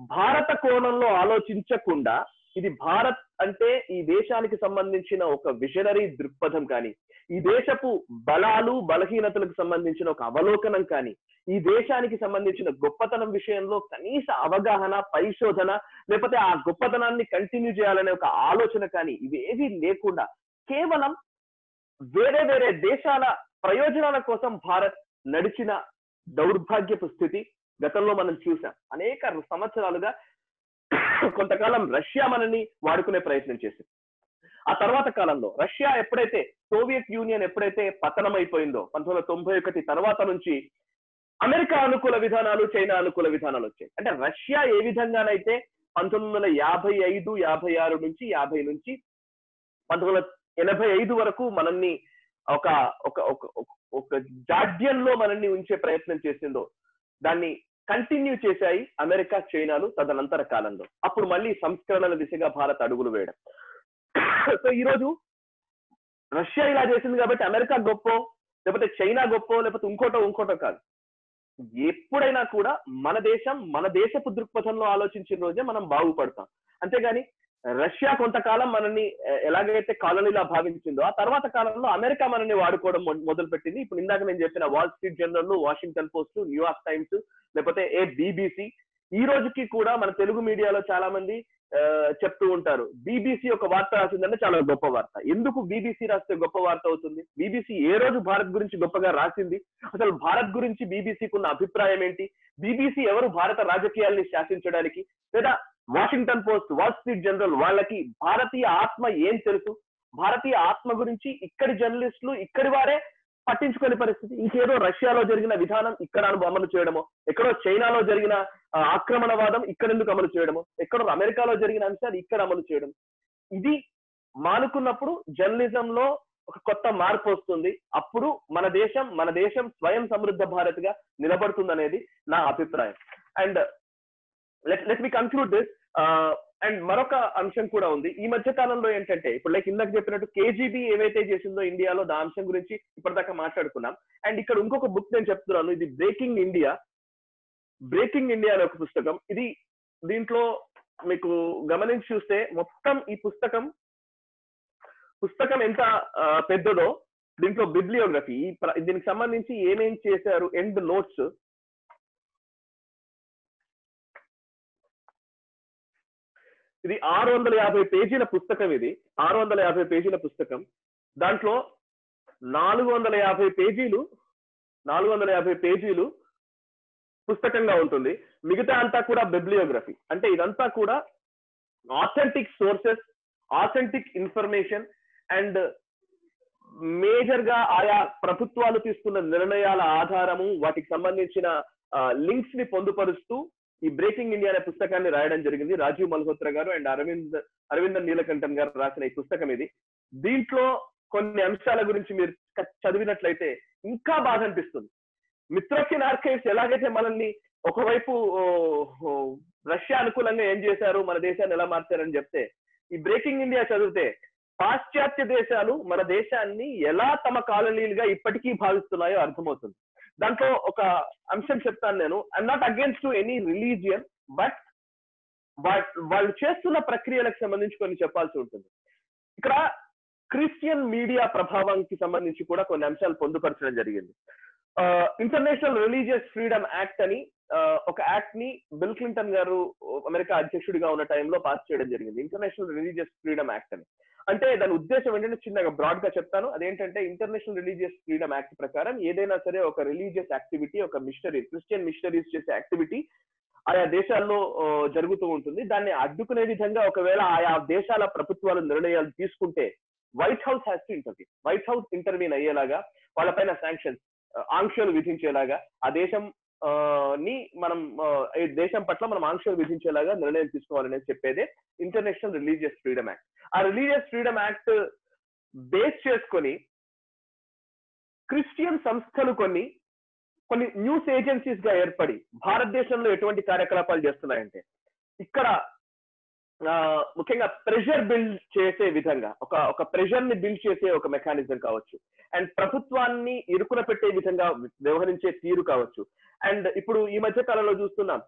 భారత కోణంలో ఆలోచించకుండా ఇది భారత్ అంటే ఈ దేశానికి సంబంధించిన ఒక విజనరీ దృక్పథం కానీ ఈ దేశపు బలాలు బలహీనతలకు సంబంధించిన ఒక అవలోకనం కానీ ఈ దేశానికి సంబంధించిన గొప్పతనం విషయంలో కనీస అవగాహన పరిశోధన లేకపోతే ఆ గొప్పతనాన్ని కంటిన్యూ చేయాలనే ఒక ఆలోచన కానీ ఇవేవి లేకుండా కేవలం వేరే వేరే దేశాల ప్రయోజనాల కోసం భారత్ నడిచిన దౌర్భాగ్యపు స్థితి గతంలో మనం చూసాం. అనేక సంవత్సరాలుగా కొంతకాలం రష్యా మనని వాడుకునే ప్రయత్నం చేసింది. ఆ తర్వాత కాలంలో రష్యా ఎప్పుడైతే సోవియట్ యూనియన్ ఎప్పుడైతే పతనం అయిపోయిందో పంతొమ్మిది వందల తొంభై ఒకటి తర్వాత నుంచి అమెరికా అనుకూల విధానాలు చైనా అనుకూల విధానాలు వచ్చాయి. అంటే రష్యా ఏ విధంగానైతే పంతొమ్మిది వందల యాభై ఐదు యాభై ఆరు నుంచి యాభై నుంచి పంతొమ్మిది వందల ఎనభై ఐదు వరకు మనల్ని ఒక ఒక ఒక జాడ్యంలో మనల్ని ఉంచే ప్రయత్నం చేసిందో దాన్ని కంటిన్యూ చేశాయి అమెరికా చైనాలు తదనంతర కాలంలో. అప్పుడు మళ్ళీ సంస్కరణల దిశగా భారత్ అడుగులు వేయడం. సో ఈరోజు రష్యా ఇలా చేసింది కాబట్టి అమెరికా గొప్ప లేకపోతే చైనా గొప్ప లేకపోతే ఇంకోటో ఇంకోటో కాదు. ఎప్పుడైనా కూడా మన దేశం మన దేశపు దృక్పథంలో ఆలోచించిన రోజే మనం బాగుపడతాం. అంతేగాని రష్యా కొంతకాలం మనల్ని ఎలాగైతే కాలనీలా భావించిందో ఆ తర్వాత కాలంలో అమెరికా మనల్ని వాడుకోవడం మొదలు పెట్టింది ఇప్పుడు ఇందాక నేను చెప్పిన Wall Street Journal Washington Post New York Times లేకపోతే ఏ బీబీసీ ఈ రోజుకి కూడా మన తెలుగు మీడియాలో చాలా మంది చెప్తూ ఉంటారు. బీబీసీ ఒక వార్త రాసిందంటే చాలా గొప్ప వార్త. ఎందుకు బీబీసీ రాస్తే గొప్ప వార్త అవుతుంది? బీబీసీ ఏ రోజు భారత్ గురించి గొప్పగా రాసింది? అసలు భారత్ గురించి బీబీసీకి ఉన్న అభిప్రాయం ఏంటి? బీబీసీ ఎవరు భారత రాజకీయాల్ని శాసించడానికి? లేదా Washington Post Wall Street journal వాళ్ళకి భారతీయ ఆత్మ ఏం తెలుసు? భారతీయ ఆత్మ గురించి ఇక్కడి జర్నలిస్టులు ఇక్కడి వారే పట్టించుకునే పరిస్థితి. ఇంకేదో రష్యాలో జరిగిన విధానం ఇక్కడ అమలు చేయడమో ఎక్కడో చైనాలో జరిగిన ఆక్రమణవాదం ఇక్కడ ఎందుకు అమలు చేయడము? ఎక్కడ అమెరికాలో జరిగిన అంశాలు ఇక్కడ అమలు చేయడం. ఇది మానుకున్నప్పుడు జర్నలిజంలో ఒక కొత్త మార్పు వస్తుంది. అప్పుడు మన దేశం మన దేశం స్వయం సమృద్ధ భారత్గా నిలబడుతుంది అనేది నా అభిప్రాయం. And let let me conclude this. And మరొక అంశం కూడా ఉంది. ఈ మధ్య కాలంలో ఏంటంటే ఇప్పుడు లైక్ ఇందాక చెప్పినట్టు కేజీబీ ఏవైతే చేసిందో ఇండియాలో దా అంశం గురించి ఇప్పటిదాకా మాట్లాడుకున్నాం. అండ్ ఇక్కడ ఇంకొక బుక్ నేను చెప్తున్నాను. ఇది బ్రేకింగ్ ఇండియా. బ్రేకింగ్ ఇండియా అనే ఒక పుస్తకం. ఇది దీంట్లో మీకు గమనించి చూస్తే మొత్తం ఈ పుస్తకం పుస్తకం ఎంత పెద్దదో దీంట్లో బిబ్లియోగ్రఫీ దీనికి సంబంధించి ఏమేం చేశారు ఎండ్ నోట్స్ ఇది ఆరు వందల యాభై పేజీల పుస్తకం ఇది. ఆరు వందల యాభై పేజీల పుస్తకం. దాంట్లో నాలుగు వందల యాభై పేజీలు నాలుగు వందల యాభై పేజీలు పుస్తకంగా ఉంటుంది. మిగతా అంతా కూడా బిబ్లియోగ్రఫీ అంటే ఇదంతా కూడా authentic sources authentic information and మేజర్గా ఆయా ప్రభుత్వాలు తీసుకున్న నిర్ణయాల ఆధారము వాటికి సంబంధించిన లింక్స్ని పొందుపరుస్తూ ఈ బ్రేకింగ్ ఇండియా అనే పుస్తకాన్ని రాయడం జరిగింది. రాజీవ్ మల్హోత్రా గారు అండ్ అరవింద్ అరవింద్ నీలకంఠన్ గారు రాసిన ఈ పుస్తకం ఇది. దీంట్లో కొన్ని అంశాల గురించి మీరు చదివినట్లయితే ఇంకా బాధ అనిపిస్తుంది. మిత్రకిన్ ఆర్కైవ్స్ ఎలాగైతే మనల్ని ఒకవైపు రష్యా అనుకూలంగా ఏం చేశారు మన దేశాన్ని ఎలా మార్చారని చెప్తే ఈ బ్రేకింగ్ ఇండియా చదివితే పాశ్చాత్య దేశాలు మన దేశాన్ని ఎలా తమ కాలనీలుగా ఇప్పటికీ భావిస్తున్నాయో అర్థమవుతుంది. దాంట్లో ఒక అంశం చెప్తాను నేను. I'm not against to any religion but వాళ్ళు చేస్తున్న ప్రక్రియలకు సంబంధించి కొన్ని చెప్పాల్సి ఉంటుంది. ఇక్కడ క్రిస్టియన్ మీడియా ప్రభావానికి సంబంధించి కూడా కొన్ని అంశాలు పొందుపరచడం జరిగింది. ఇంటర్నేషనల్ రిలీజియస్ ఫ్రీడమ్ యాక్ట్ అని ఒక యాక్ట్ని బిల్ క్లింటన్ గారు అమెరికా అధ్యక్షుడిగా ఉన్న టైంలో పాస్ చేయడం జరిగింది. ఇంటర్నేషనల్ రిలీజియస్ ఫ్రీడమ్ యాక్ట్ అని. అంటే దాని ఉద్దేశం ఏంటంటే చిన్నగా బ్రాడ్గా చెప్తాను. అదేంటంటే ఇంటర్నేషనల్ రిలీజియస్ ఫ్రీడమ్ యాక్ట్ ప్రకారం ఏదైనా సరే ఒక రిలీజియస్ యాక్టివిటీ ఒక మిషనరీ క్రిస్టియన్ మిషనరీస్ చేసే యాక్టివిటీ ఆయా దేశాల్లో జరుగుతూ ఉంటుంది. దాన్ని అడ్డుకునే విధంగా ఒకవేళ ఆయా దేశాల ప్రభుత్వాలు నిర్ణయాలు తీసుకుంటే White House has to interview White House intervene అయ్యేలాగా వాళ్ళపైన శాంక్షన్స్ ఆంక్షలు విధించేలాగా ఆ దేశం ని మనం ఈ దేశం పట్ల మనం ఆంక్షలు విధించేలాగా నిర్ణయం తీసుకోవాలని చెప్పేదే ఇంటర్నేషనల్ రిలీజియస్ ఫ్రీడమ్ యాక్ట్ ఆ రిలీజియస్ ఫ్రీడమ్ యాక్ట్ బేస్ చేసుకొని క్రిస్టియన్ సంస్థలు కొన్ని కొన్ని న్యూస్ ఏజెన్సీస్గా ఏర్పడి భారతదేశంలో ఎటువంటి కార్యకలాపాలు చేస్తున్నాయంటే ఇక్కడ ముఖ్యంగా ప్రెషర్ బిల్డ్ చేసే విధంగా ఒక ఒక ప్రెషర్ని బిల్డ్ చేసే ఒక మెకానిజం కావచ్చు. అండ్ ప్రభుత్వాన్ని ఇరుకున పెట్టే విధంగా వ్యవహరించే తీరు కావచ్చు. అండ్ ఇప్పుడు ఈ మధ్య కాలంలో చూస్తున్నాం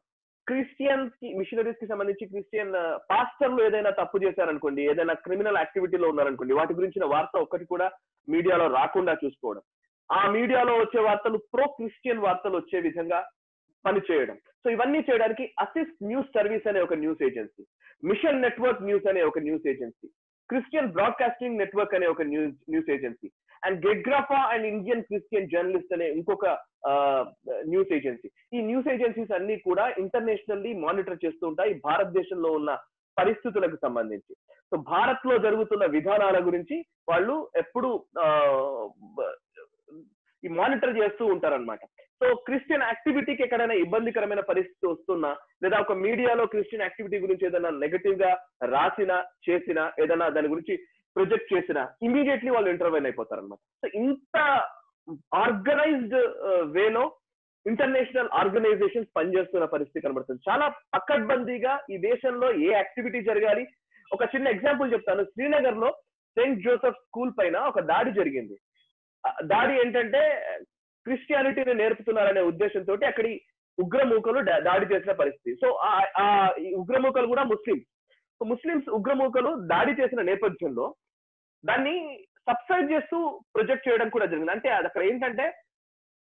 క్రిస్టియన్కి మిషనరీస్కి సంబంధించి క్రిస్టియన్ పాస్టర్లు ఏదైనా తప్పు చేశారనుకోండి ఏదైనా క్రిమినల్ యాక్టివిటీలో ఉన్నారనుకోండి వాటి గురించిన వార్త ఒక్కటి కూడా మీడియాలో రాకుండా చూసుకోవడం. ఆ మీడియాలో వచ్చే వార్తలు ప్రో క్రిస్టియన్ వార్తలు వచ్చే విధంగా పనిచేయడం. సో ఇవన్నీ చేయడానికి అసిస్ట్ న్యూస్ సర్వీస్ అనే ఒక news agency mission network news అనే ఒక news agency Christian broadcasting network అనే ఒక news news agency and Gegrapha and Indian Christian journalist అనే ఇంకొక న్యూస్ ఏజెన్సీ ఈ న్యూస్ ఏజెన్సీస్ అన్ని కూడా ఇంటర్నేషనల్లీ మానిటర్ చేస్తూ ఉంటాయి భారతదేశంలో ఉన్న పరిస్థితులకు సంబంధించి. సో భారత్లో జరుగుతున్న విధానాల గురించి వాళ్ళు ఎప్పుడు ఈ మానిటర్ చేస్తూ ఉంటారన్నమాట. సో క్రిస్టియన్ యాక్టివిటీకి ఎక్కడైనా ఇబ్బందికరమైన పరిస్థితి వస్తున్నా లేదా ఒక మీడియాలో క్రిస్టియన్ యాక్టివిటీ గురించి ఏదైనా నెగటివ్గా రాసినా చేసినా ఏదైనా దాని గురించి ప్రొజెక్ట్ చేసినా ఇమీడియట్లీ వాళ్ళు ఇంటర్వైన్ అయిపోతారు అనమాట సో ఇంత ఆర్గనైజ్డ్ వేలో ఇంటర్నేషనల్ ఆర్గనైజేషన్స్ పనిచేస్తున్న పరిస్థితి కనబడుతుంది. చాలా పక్కడ్బందీగా ఈ దేశంలో ఏ యాక్టివిటీ జరగాలి? ఒక చిన్న ఎగ్జాంపుల్ చెప్తాను. శ్రీనగర్లో సెయింట్ జోసెఫ్ స్కూల్ పైన ఒక దాడి జరిగింది. దాడి ఏంటంటే క్రిస్టియానిటీని నేర్పుతున్నారనే ఉద్దేశంతో అక్కడి ఉగ్రమూకలు దాడి చేసిన పరిస్థితి. సో ఆ ఉగ్రమూకలు కూడా ముస్లిం సో ముస్లింస్ ఉగ్రమూకలు దాడి చేసిన నేపథ్యంలో దాన్ని సబ్సైడ్ చేస్తూ ప్రొజెక్ట్ చేయడం కూడా జరిగింది. అంటే అక్కడ ఏంటంటే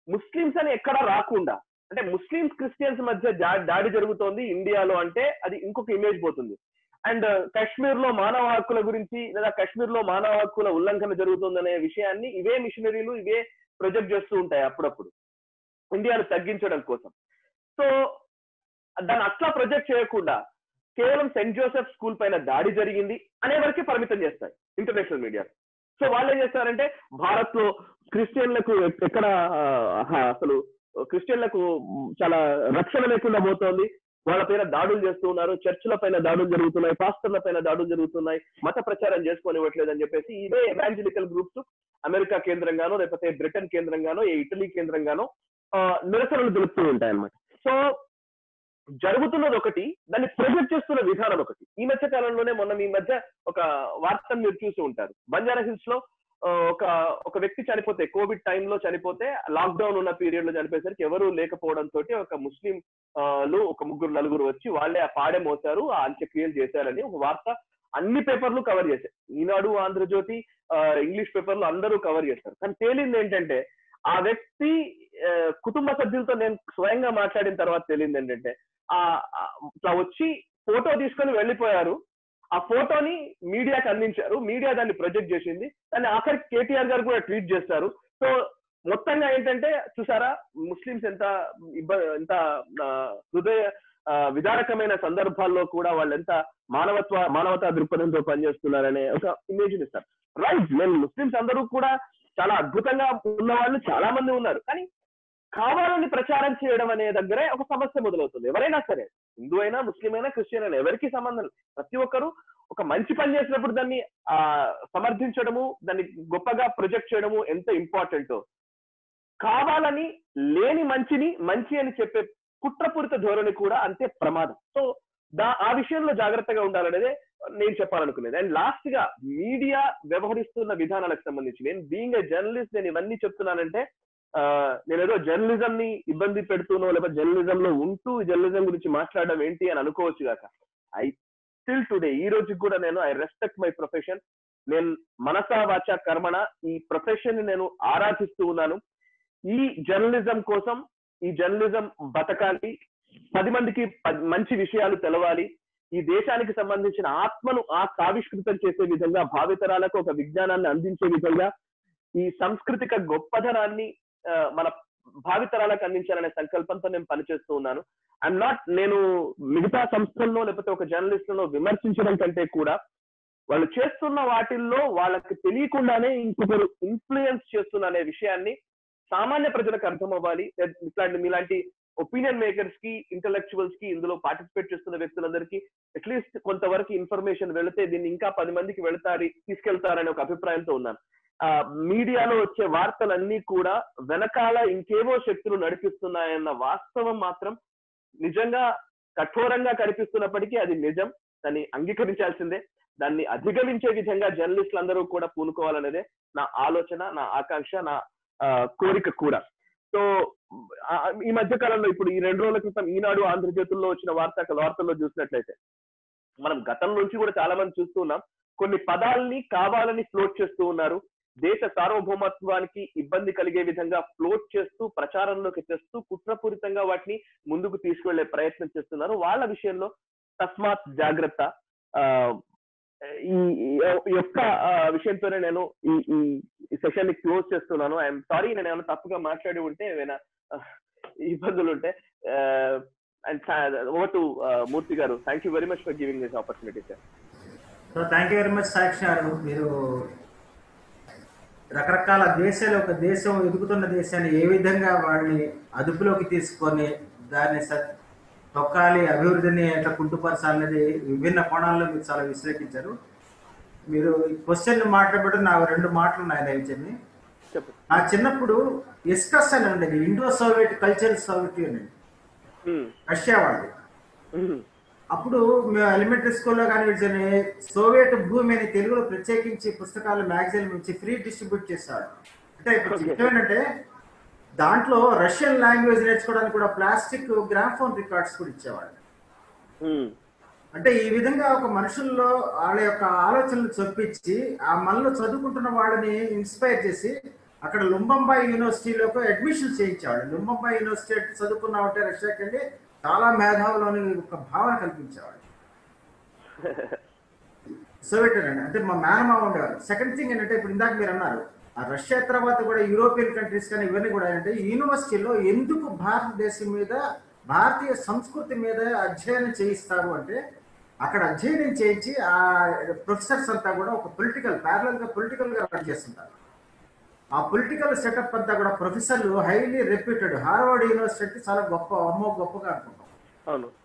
ముస్లిమ్స్ అని ఎక్కడ రాకుండా అంటే ముస్లిమ్స్ క్రిస్టియన్స్ మధ్య దాడి జరుగుతోంది ఇండియాలో అంటే అది ఇంకొక ఇమేజ్ పోతుంది. అండ్ కాశ్మీర్లో మానవ హక్కుల గురించి లేదా కాశ్మీర్లో మానవ హక్కుల ఉల్లంఘన జరుగుతుందనే విషయాన్ని ఇవే మిషనరీలు ఇవే ప్రొజెక్ట్ చేస్తూ ఉంటాయి అప్పుడప్పుడు ఇండియాను తగ్గించడం కోసం. సో దాన్ని అట్లా ప్రొజెక్ట్ చేయకుండా కేవలం సెయింట్ జోసెఫ్ స్కూల్ పైన దాడి జరిగింది అనే వరకే పరిమితం చేస్తాయి ఇంటర్నేషనల్ మీడియా. సో వాళ్ళు ఏం చేస్తారంటే భారత్లో క్రిస్టియన్లకు ఎక్కడ అసలు క్రిస్టియన్లకు చాలా రక్షణ లేకుండా పోతోంది. వాళ్ళ పైన దాడులు చేస్తూ ఉన్నారు. చర్చిల పైన దాడులు జరుగుతున్నాయి. పాస్టర్ల పైన దాడులు జరుగుతున్నాయి. మత ప్రచారం చేసుకోనివ్వట్లేదు అని చెప్పేసి ఇదే ఎవాంజలికల్ గ్రూప్స్ అమెరికా కేంద్రంగానో లేకపోతే బ్రిటన్ కేంద్రంగానో ఇటలీ కేంద్రంగానో నిరసనలు తెలుపుతూ ఉంటాయన్నమాట. సో జరుగుతున్నది ఒకటి దాన్ని ప్రొజెక్ట్ చేస్తున్న విధానం ఒకటి ఈ మధ్య కాలంలోనే మొన్న మీ మధ్య ఒక వార్తను మీరు చూసి ఉంటారు. బంజారా హిల్స్లో ఒక ఒక వ్యక్తి చనిపోతే కోవిడ్ టైంలో చనిపోతే లాక్డౌన్ ఉన్న పీరియడ్లో చనిపోయేసరికి ఎవరు లేకపోవడంతో ఒక ముస్లిం లు ఒక ముగ్గురు నలుగురు వచ్చి వాళ్ళే ఆ పాడే మోసారు ఆ అంత్యక్రియలు చేశారని ఒక వార్త అన్ని పేపర్లు కవర్ చేశారు ఈనాడు ఆంధ్రజ్యోతి ఇంగ్లీష్ పేపర్లు అందరూ కవర్ చేస్తారు. కానీ తేలింది ఏంటంటే ఆ వ్యక్తి కుటుంబ సభ్యులతో నేను స్వయంగా మాట్లాడిన తర్వాత తెలియదు ఏంటంటే ఇట్లా వచ్చి ఫోటో తీసుకొని వెళ్ళిపోయారు. ఆ ఫోటోని మీడియాకి అందించారు. మీడియా దాన్ని ప్రొజెక్ట్ చేసింది. దాన్ని ఆఖరికి కేటీఆర్ గారు కూడా ట్వీట్ చేస్తారు. సో మొత్తంగా ఏంటంటే చూసారా ముస్లిమ్స్ ఎంత ఇబ్బంది ఎంత హృదయ విదారకమైన సందర్భాల్లో కూడా వాళ్ళు ఎంత మానవత్వ మానవతా దృక్పథంతో పనిచేస్తున్నారనే ఒక ఇమేజ్ ఇస్తారు. రైట్ నేను ముస్లిమ్స్ అందరూ కూడా చాలా అద్భుతంగా ఉన్న వాళ్ళు చాలా మంది ఉన్నారు. కానీ కావాలని ప్రచారం చేయడం అనే దగ్గరే ఒక సమస్య మొదలవుతుంది. ఎవరైనా సరే హిందూ అయినా ముస్లిం అయినా క్రిస్టియన్ అయినా ఎవరికి సంబంధం ప్రతి ఒక్కరు ఒక మంచి పని చేసినప్పుడు దాన్ని ఆ సమర్థించడము దాన్ని గొప్పగా ప్రొజెక్ట్ చేయడము ఎంత ఇంపార్టెంటో. కావాలని లేని మంచిని మంచి అని చెప్పే కుట్రపూరిత ధోరణి కూడా అంతే ప్రమాదం. సో దా ఆ విషయంలో జాగ్రత్తగా ఉండాలనేదే నేను చెప్పాలనుకునేది. అండ్ లాస్ట్గా మీడియా వ్యవహరిస్తున్న విధానాలకు సంబంధించి నేను బీయింగ్ ఏ జర్నలిస్ట్ నేను ఇవన్నీ చెప్తున్నానంటే నేనేదో జర్నలిజం ని ఇబ్బంది పెడుతూనో లేకపోతే జర్నలిజం లో ఉంటూ జర్నలిజం గురించి మాట్లాడడం ఏంటి అని అనుకోవచ్చు కాక ఐ స్టిల్ టుడే ఈ రోజుకి కూడా నేను ఐ రెస్పెక్ట్ మై ప్రొఫెషన్. నేను మనసా వాచ కర్మణ. ఈ ప్రొఫెషన్ని నేను ఆరాధిస్తూ ఉన్నాను. ఈ జర్నలిజం కోసం ఈ జర్నలిజం బతకాలి. పది మందికి మంచి విషయాలు తెలవాలి. ఈ దేశానికి సంబంధించిన ఆత్మను ఆ కావిష్కృతం చేసే విధంగా భావితరాలకు ఒక విజ్ఞానాన్ని అందించే విధంగా ఈ సాంస్కృతిక గొప్పతనాన్ని మన భావితరాలకు అందించాలనే సంకల్పంతో నేను పనిచేస్తూ ఉన్నాను. ఐఎమ్ నాట్ నేను మిగతా సంస్థల్లో లేకపోతే ఒక జర్నలిస్టులను విమర్శించడం కంటే కూడా వాళ్ళు చేస్తున్న వాటిల్లో వాళ్ళకి తెలియకుండానే ఇంకొకరు ఇన్ఫ్లుయెన్స్ చేస్తున్న అనే విషయాన్ని సామాన్య ప్రజలకు అర్థం అవ్వాలి ఇట్లాంటి మీలాంటి ఒపీనియన్ మేకర్స్కి ఇంటలెక్చువల్స్కి ఇందులో పార్టిసిపేట్ చేస్తున్న వ్యక్తులందరికీ అట్లీస్ట్ కొంతవరకు ఇన్ఫర్మేషన్ వెళితే దీన్ని ఇంకా పది మందికి వెళతారు తీసుకెళ్తారనే ఒక అభిప్రాయంతో ఉన్నాను. మీడియాలో వచ్చే వార్తలన్నీ కూడా వెనకాల ఇంకేవో శక్తులు నడిపిస్తున్నాయన్న వాస్తవం మాత్రం నిజంగా కఠోరంగా కనిపిస్తున్నప్పటికీ అది నిజం. దాన్ని అంగీకరించాల్సిందే. దాన్ని అధిగమించే విధంగా జర్నలిస్టులు అందరూ కూడా పూనుకోవాలనేదే నా ఆలోచన నా ఆకాంక్ష నా ఆ, కోరిక కూడా. సో ఈ మధ్య కాలంలో ఇప్పుడు ఈ రెండు రోజుల క్రితం ఈనాడు ఆంధ్రజ్యోతుల్లో వచ్చిన వార్త వార్తల్లో చూసినట్లయితే మనం గతం నుంచి కూడా చాలా మంది చూస్తున్నాం కొన్ని పదాల్ని కావాలని ఫ్లోట్ చేస్తూ ఉన్నారు. దేశ సార్వభౌమత్వానికి ఇబ్బంది కలిగే విధంగా ఫ్లోట్ చేస్తూ ప్రచారంలోకి తెస్తూ కుట్రపూరితంగా వాటిని ముందుకు తీసుకువెళ్ళే ప్రయత్నం చేస్తున్నారు. వాళ్ళ విషయంలో తస్మాత్ జాగ్రత్త. ఈ యొక్క విషయంతోనే నేను ఈ ఈ సెషన్ని క్లోజ్ చేస్తున్నాను. ఐఎమ్ సారీ నేను ఏమైనా తప్పుగా మాట్లాడి ఉంటే ఏమైనా ఇబ్బందులు ఉంటే and over to Murthy garu. Thank you very much for giving this opportunity sir thank you very much Sakshi garu. మీరు రకరకాల దేశాలు ఒక దేశం ఎదుగుతున్న దేశాన్ని ఏ విధంగా వాడిని అదుపులోకి తీసుకొని దాన్ని తొక్కాలి అభివృద్ధిని ఎట్లా కుంటుపరచాలనేది విభిన్న కోణాల్లో మీరు చాలా విశ్లేషించారు. మీరు ఈ క్వశ్చన్ మాట్లాడబడి నాకు రెండు మాటలు ఉన్నాయి దయచేసి. చెప్పు నా చిన్నప్పుడు ఎస్కస్ అని ఉండేది Indo Soviet cultural Soviet union. Hmm. Russia Hmm. అప్పుడు మేము ఎలిమెంటరీ స్కూల్లో కానీ సోవియట్ భూమి అని తెలుగులో ప్రత్యేకించి పుస్తకాలు మ్యాగజైన్ నుంచి ఫ్రీ డిస్ట్రిబ్యూట్ చేసేవాడు అంటే ఇప్పుడు ఏంటంటే దాంట్లో రష్యన్ లాంగ్వేజ్ నేర్చుకోవడానికి కూడా ప్లాస్టిక్ గ్రాఫోన్ రికార్డ్స్ కూడా ఇచ్చేవాడు Hmm. అంటే ఈ విధంగా ఒక మనుషుల్లో వాళ్ళ యొక్క ఆలోచనలు చొప్పించి ఆ మనలో చదువుకుంటున్న వాళ్ళని ఇన్స్పైర్ చేసి అక్కడ లుంబంబాయి యూనివర్సిటీలోకి అడ్మిషన్ చేయించేవాడు లుంబంబాయి యూనివర్సిటీ అంటే చదువుకున్నామంటే రష్యాకి వెళ్ళి చాలా మేధావులు అని ఒక భావన కల్పించేవాడు. [laughs] సోవియట్ యూనియన్ అంటే మా మేనమావ ఉండేవారు సెకండ్ థింగ్ ఏంటంటే ఇప్పుడు ఇందాక మీరు అన్నారు ఆ రష్యా తర్వాత కూడా యూరోపియన్ కంట్రీస్ కానీ ఇవన్నీ కూడా ఏంటంటే యూనివర్సిటీలో ఎందుకు భారతదేశం మీద భారతీయ సంస్కృతి మీద అధ్యయనం చేయిస్తారు అంటే అక్కడ అధ్యయనం చేయించి ఆ ప్రొఫెసర్స్ అంతా కూడా ఒక పొలిటికల్ ప్యారలల్గా పొలిటికల్గా రన్ చేస్తుంటారు. ఆ పొలిటికల్ సెటప్ అంతా కూడా ప్రొఫెసర్లు హైలీ రెప్యూటెడ్ హార్వర్డ్ యూనివర్సిటీ చాలా గొప్ప అమ్మో గొప్పగా అనుకుంటాం.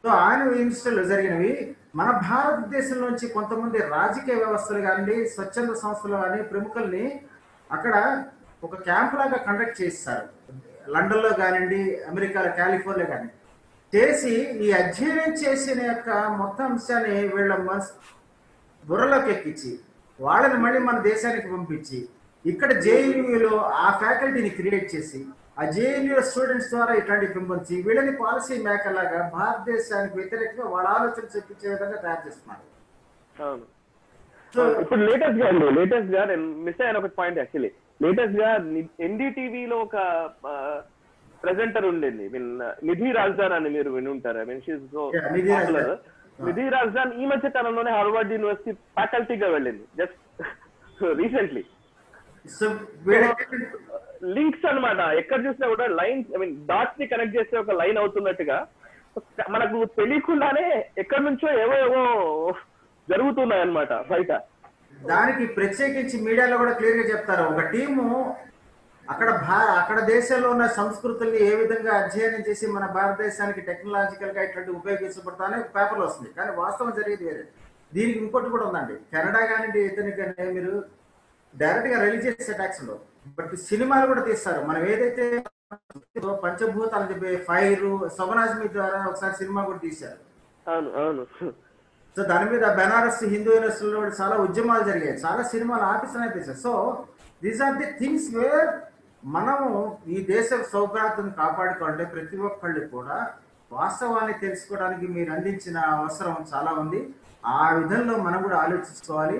సో ఆయన యూనివర్సిటీలో జరిగినవి. మన భారతదేశం నుంచి కొంతమంది రాజకీయ వ్యవస్థలు కానీ స్వచ్ఛంద సంస్థలు కానీ ప్రముఖుల్ని అక్కడ ఒక క్యాంప్ లాగా కండక్ట్ చేస్తారు. లండన్లో కానివ్వండి అమెరికాలో కాలిఫోర్నియా కానీ చేసి ఈ అధ్యయనం చేసిన యొక్క మొత్తం అంశాన్ని వీళ్ళ బుర్రలోకి ఎక్కించి వాళ్ళని మళ్ళీ మన దేశానికి పంపించి ఇక్కడ జేఎన్యూలో ఆ ఫ్యాకల్టీని క్రియేట్ చేసి ఆ జేఎన్యూ స్టూడెంట్స్ ద్వారా ఇట్లాంటి పెంపొంది వీళ్ళని పాలసీ మేకర్ లాగా భారతదేశానికి వ్యతిరేకంగా వాళ్ళ ఆలోచన చెప్పించే విధంగా తయారు చేస్తున్నారు. అవును. సో ఇప్పుడు లేటెస్ట్గా అండి లేటెస్ట్గా నేను మిస్ అయిన ఒక పాయింట్ యాక్చువల్లీ. లేటెస్ట్గా ఎన్డీటీవీలో ఒక ప్రెజెంటర్ ఉండింది. మీన్ నిధి రాజధాన్ అని మీరు విని ఉంటారు ఐ మీన్ షీఈ్ సో పాపులర్ రాజధాన్. నిధి రాజధాన్ ఈ మధ్య కాలంలోనే హార్వర్డ్ యూనివర్సిటీ ఫ్యాకల్టీగా వెళ్ళింది. జస్ట్ రీసెంట్లీ [laughs] లింక్స్ [laughs] అన్నమాట. ఎక్కడ చూసినా కూడా లైన్స్ ఐ మీన్ డాట్స్ని కనెక్ట్ చేస్తే ఒక లైన్ అవుతున్నట్టుగా. మనకు తెలియకుండానే ఎక్కడి నుంచో ఏవో ఏవో జరుగుతున్నాయి అన్నమాట బయట. దానికి ప్రత్యేకించి మీడియాలో కూడా క్లియర్గా చెప్తారు. ఒక టీము అక్కడ భా అక్కడ దేశంలో ఉన్న సంస్కృతుల్ని ఏ విధంగా అధ్యయనం చేసి మన భారతదేశానికి టెక్నాలజికల్గా ఇట్లాంటి ఉపయోగించబడతానే పేపర్లో వస్తుంది. కానీ వాస్తవం జరిగేది వేరే. దీనికి ఇంకోటి కూడా ఉందండి. కెనడా కానివ్వండి ఇతనికి కానీ మీరు డైరెక్ట్గా రిలీజియస్ అటాక్స్ ఉండవు. బట్ సినిమాలు కూడా తీస్తారు. మనం ఏదైతే పంచభూతాలు చెప్పే ఫైర్ సవనాజ్మి ద్వారా ఒకసారి సినిమా కూడా తీశారు. అవును అవును. సో దాని మీద బెనారస్ హిందూ యూనివర్సిటీలో కూడా చాలా ఉద్యమాలు జరిగాయి. చాలా సినిమాలు ఆఫీస్ అనేది తీశారు. So these are the things where మనము ఈ దేశ సౌభ్రాతను కాపాడుకోవాలంటే ప్రతి ఒక్కళ్ళు కూడా వాస్తవాన్ని తెలుసుకోవడానికి మీరు అందించిన అవసరం చాలా ఉంది. ఆ విధంలో మనం కూడా ఆలోచించుకోవాలి.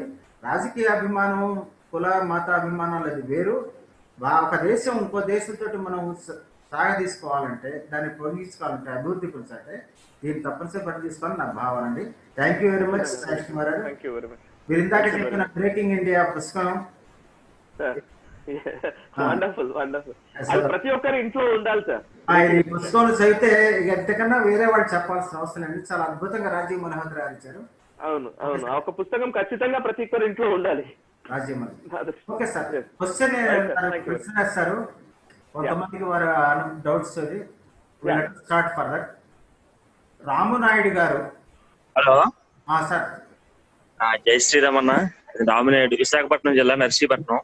రాజకీయ అభిమానం కుల మత అభిమానాలు అది వేరు. ఒక దేశం ఇంకో దేశంతో మనం సాగదీసుకోవాలంటే దాన్ని పొంగించుకోవాలంటే అభివృద్ధి పరచాలంటే దీన్ని తప్పనిసరి పట్టు తీసుకోవాలని నా భావన అండి. Thank you very much Saish Kumar మీరు ఇందాక చెప్పిన బ్రేకింగ్ ఇండియా పుస్తకం. Sir wonderful. ప్రతి ఒక్కరి ఇంట్లో ఉండాలి సార్ ఈ పుస్తకంలో చదివితే ఎంతకన్నా వేరే వాళ్ళు చెప్పాల్సిన అవసరం లేదు. చాలా అద్భుతంగా రాజీవ్ మనోహర్ గారు ఇచ్చారు. అవును అవును. ఒక పుస్తకం ఖచ్చితంగా ప్రతి ఒక్కరి ఇంట్లో ఉండాలి. [laughs] Okay sir. క్వశ్చన్ వేస్తారు కొంతమందికి వారు డౌట్స్ అది. స్టార్ట్ ఫర్దర్ రామునాయుడు గారు. హలో. ఆ, సార్. ఆ, జై శ్రీరామ్ అన్న రామినేడు విశాఖపట్నం జిల్లా నర్సీపట్నం.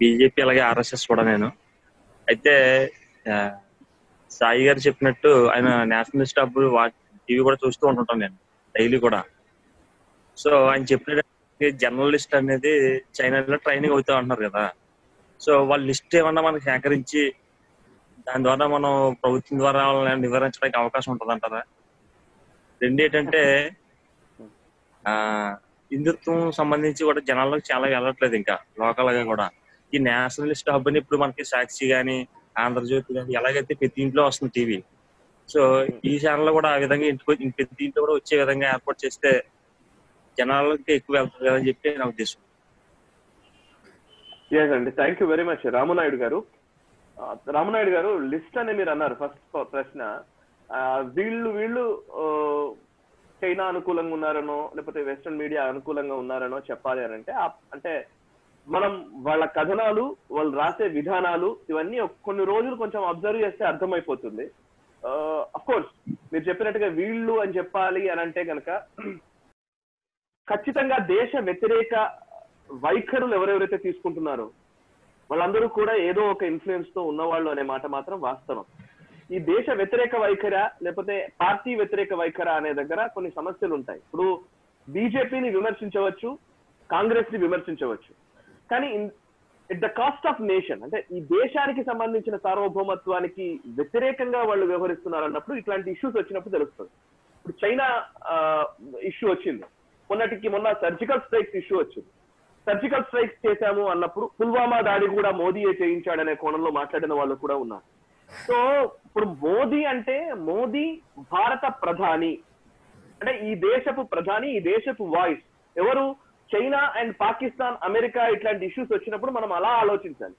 బీజేపీ అలాగే ఆర్ఎస్ఎస్ కూడా నేను. అయితే సాయి గారు చెప్పినట్టు ఆయన నేషనలిస్ట్ అబ్బు టీవీ కూడా చూస్తూ ఉంటుంటాను నేను డైలీ కూడా. సో ఆయన చెప్పినట్టు జర్నలిస్ట్ అనేది చైనాలో ట్రైనింగ్ అవుతా ఉంటున్నారు కదా. సో వాళ్ళ లిస్ట్ ఏమన్నా మనకి సేకరించి దాని ద్వారా మనం ప్రభుత్వం ద్వారా వాళ్ళని నివారించడానికి అవకాశం ఉంటుంది అంటారా రెండు ఏంటంటే ఆ హిందుత్వం సంబంధించి కూడా జనాల్లోకి చాలా వెళ్ళట్లేదు ఇంకా లోకల్గా కూడా. ఈ నేషనలిస్ట్ హబ్ అని ఇప్పుడు మనకి సాక్షి గాని ఆంధ్రజ్యోతి గాని ఎలాగైతే ప్రతి ఇంట్లో వస్తుంది టీవీ. సో ఈ ఛానల్ కూడా ఆ విధంగా ఇంటికి ప్రతి ఇంట్లో కూడా వచ్చే విధంగా ఏర్పాటు చేస్తే జనాలకి ఎక్కువ వెళ్తుంది కదా అని చెప్పి నా ఉద్దేశం. ఎస్ అండి. Thank you very much Ramunaidu garu. Ramunaidu garu list అని మీరు అన్నారు ఫస్ట్ ప్రశ్న. వీళ్ళు వీళ్ళు చైనా అనుకూలంగా ఉన్నారనో లేకపోతే వెస్ట్రన్ మీడియా అనుకూలంగా ఉన్నారనో చెప్పాలి అని అంటే అంటే మనం వాళ్ళ కథనాలు వాళ్ళు రాసే విధానాలు ఇవన్నీ కొన్ని రోజులు కొంచెం అబ్జర్వ్ చేస్తే అర్థమైపోతుంది. అఫ్ కోర్స్ మీరు చెప్పినట్టుగా వీళ్ళు అని చెప్పాలి అని అంటే కనుక ఖచ్చితంగా దేశ వ్యతిరేక వైఖరులు ఎవరెవరైతే తీసుకుంటున్నారో వాళ్ళందరూ కూడా ఏదో ఒక ఇన్ఫ్లుయెన్స్తో ఉన్నవాళ్ళు అనే మాట మాత్రం వాస్తవం. ఈ దేశ వ్యతిరేక వైఖర లేకపోతే పార్టీ వ్యతిరేక వైఖర అనే దగ్గర కొన్ని సమస్యలు ఉంటాయి. ఇప్పుడు బీజేపీని విమర్శించవచ్చు కాంగ్రెస్ని విమర్శించవచ్చు. కానీ it the cost of nation అంటే ఈ దేశానికి సంబంధించిన సార్వభౌమత్వానికి వ్యతిరేకంగా వాళ్ళు వ్యవహరిస్తున్నారు అన్నప్పుడు ఇట్లాంటి ఇష్యూస్ వచ్చినప్పుడు తెలుస్తుంది. ఇప్పుడు చైనా ఇష్యూ వచ్చింది. మొన్నటికి మొన్న సర్జికల్ స్ట్రైక్స్ ఇష్యూ వచ్చింది. సర్జికల్ స్ట్రైక్స్ చేశాము అన్నప్పుడు పుల్వామా దాడి కూడా మోదీయే చేయించాడనే కోణంలో మాట్లాడిన వాళ్ళు కూడా ఉన్నారు. సో ఇప్పుడు మోదీ అంటే మోదీ భారత ప్రధాని. అంటే ఈ దేశపు ప్రధాని ఈ దేశపు వాయిస్ ఎవరు? చైనా అండ్ పాకిస్తాన్ అమెరికా ఇట్లాంటి ఇష్యూస్ వచ్చినప్పుడు మనం అలా ఆలోచించాలి.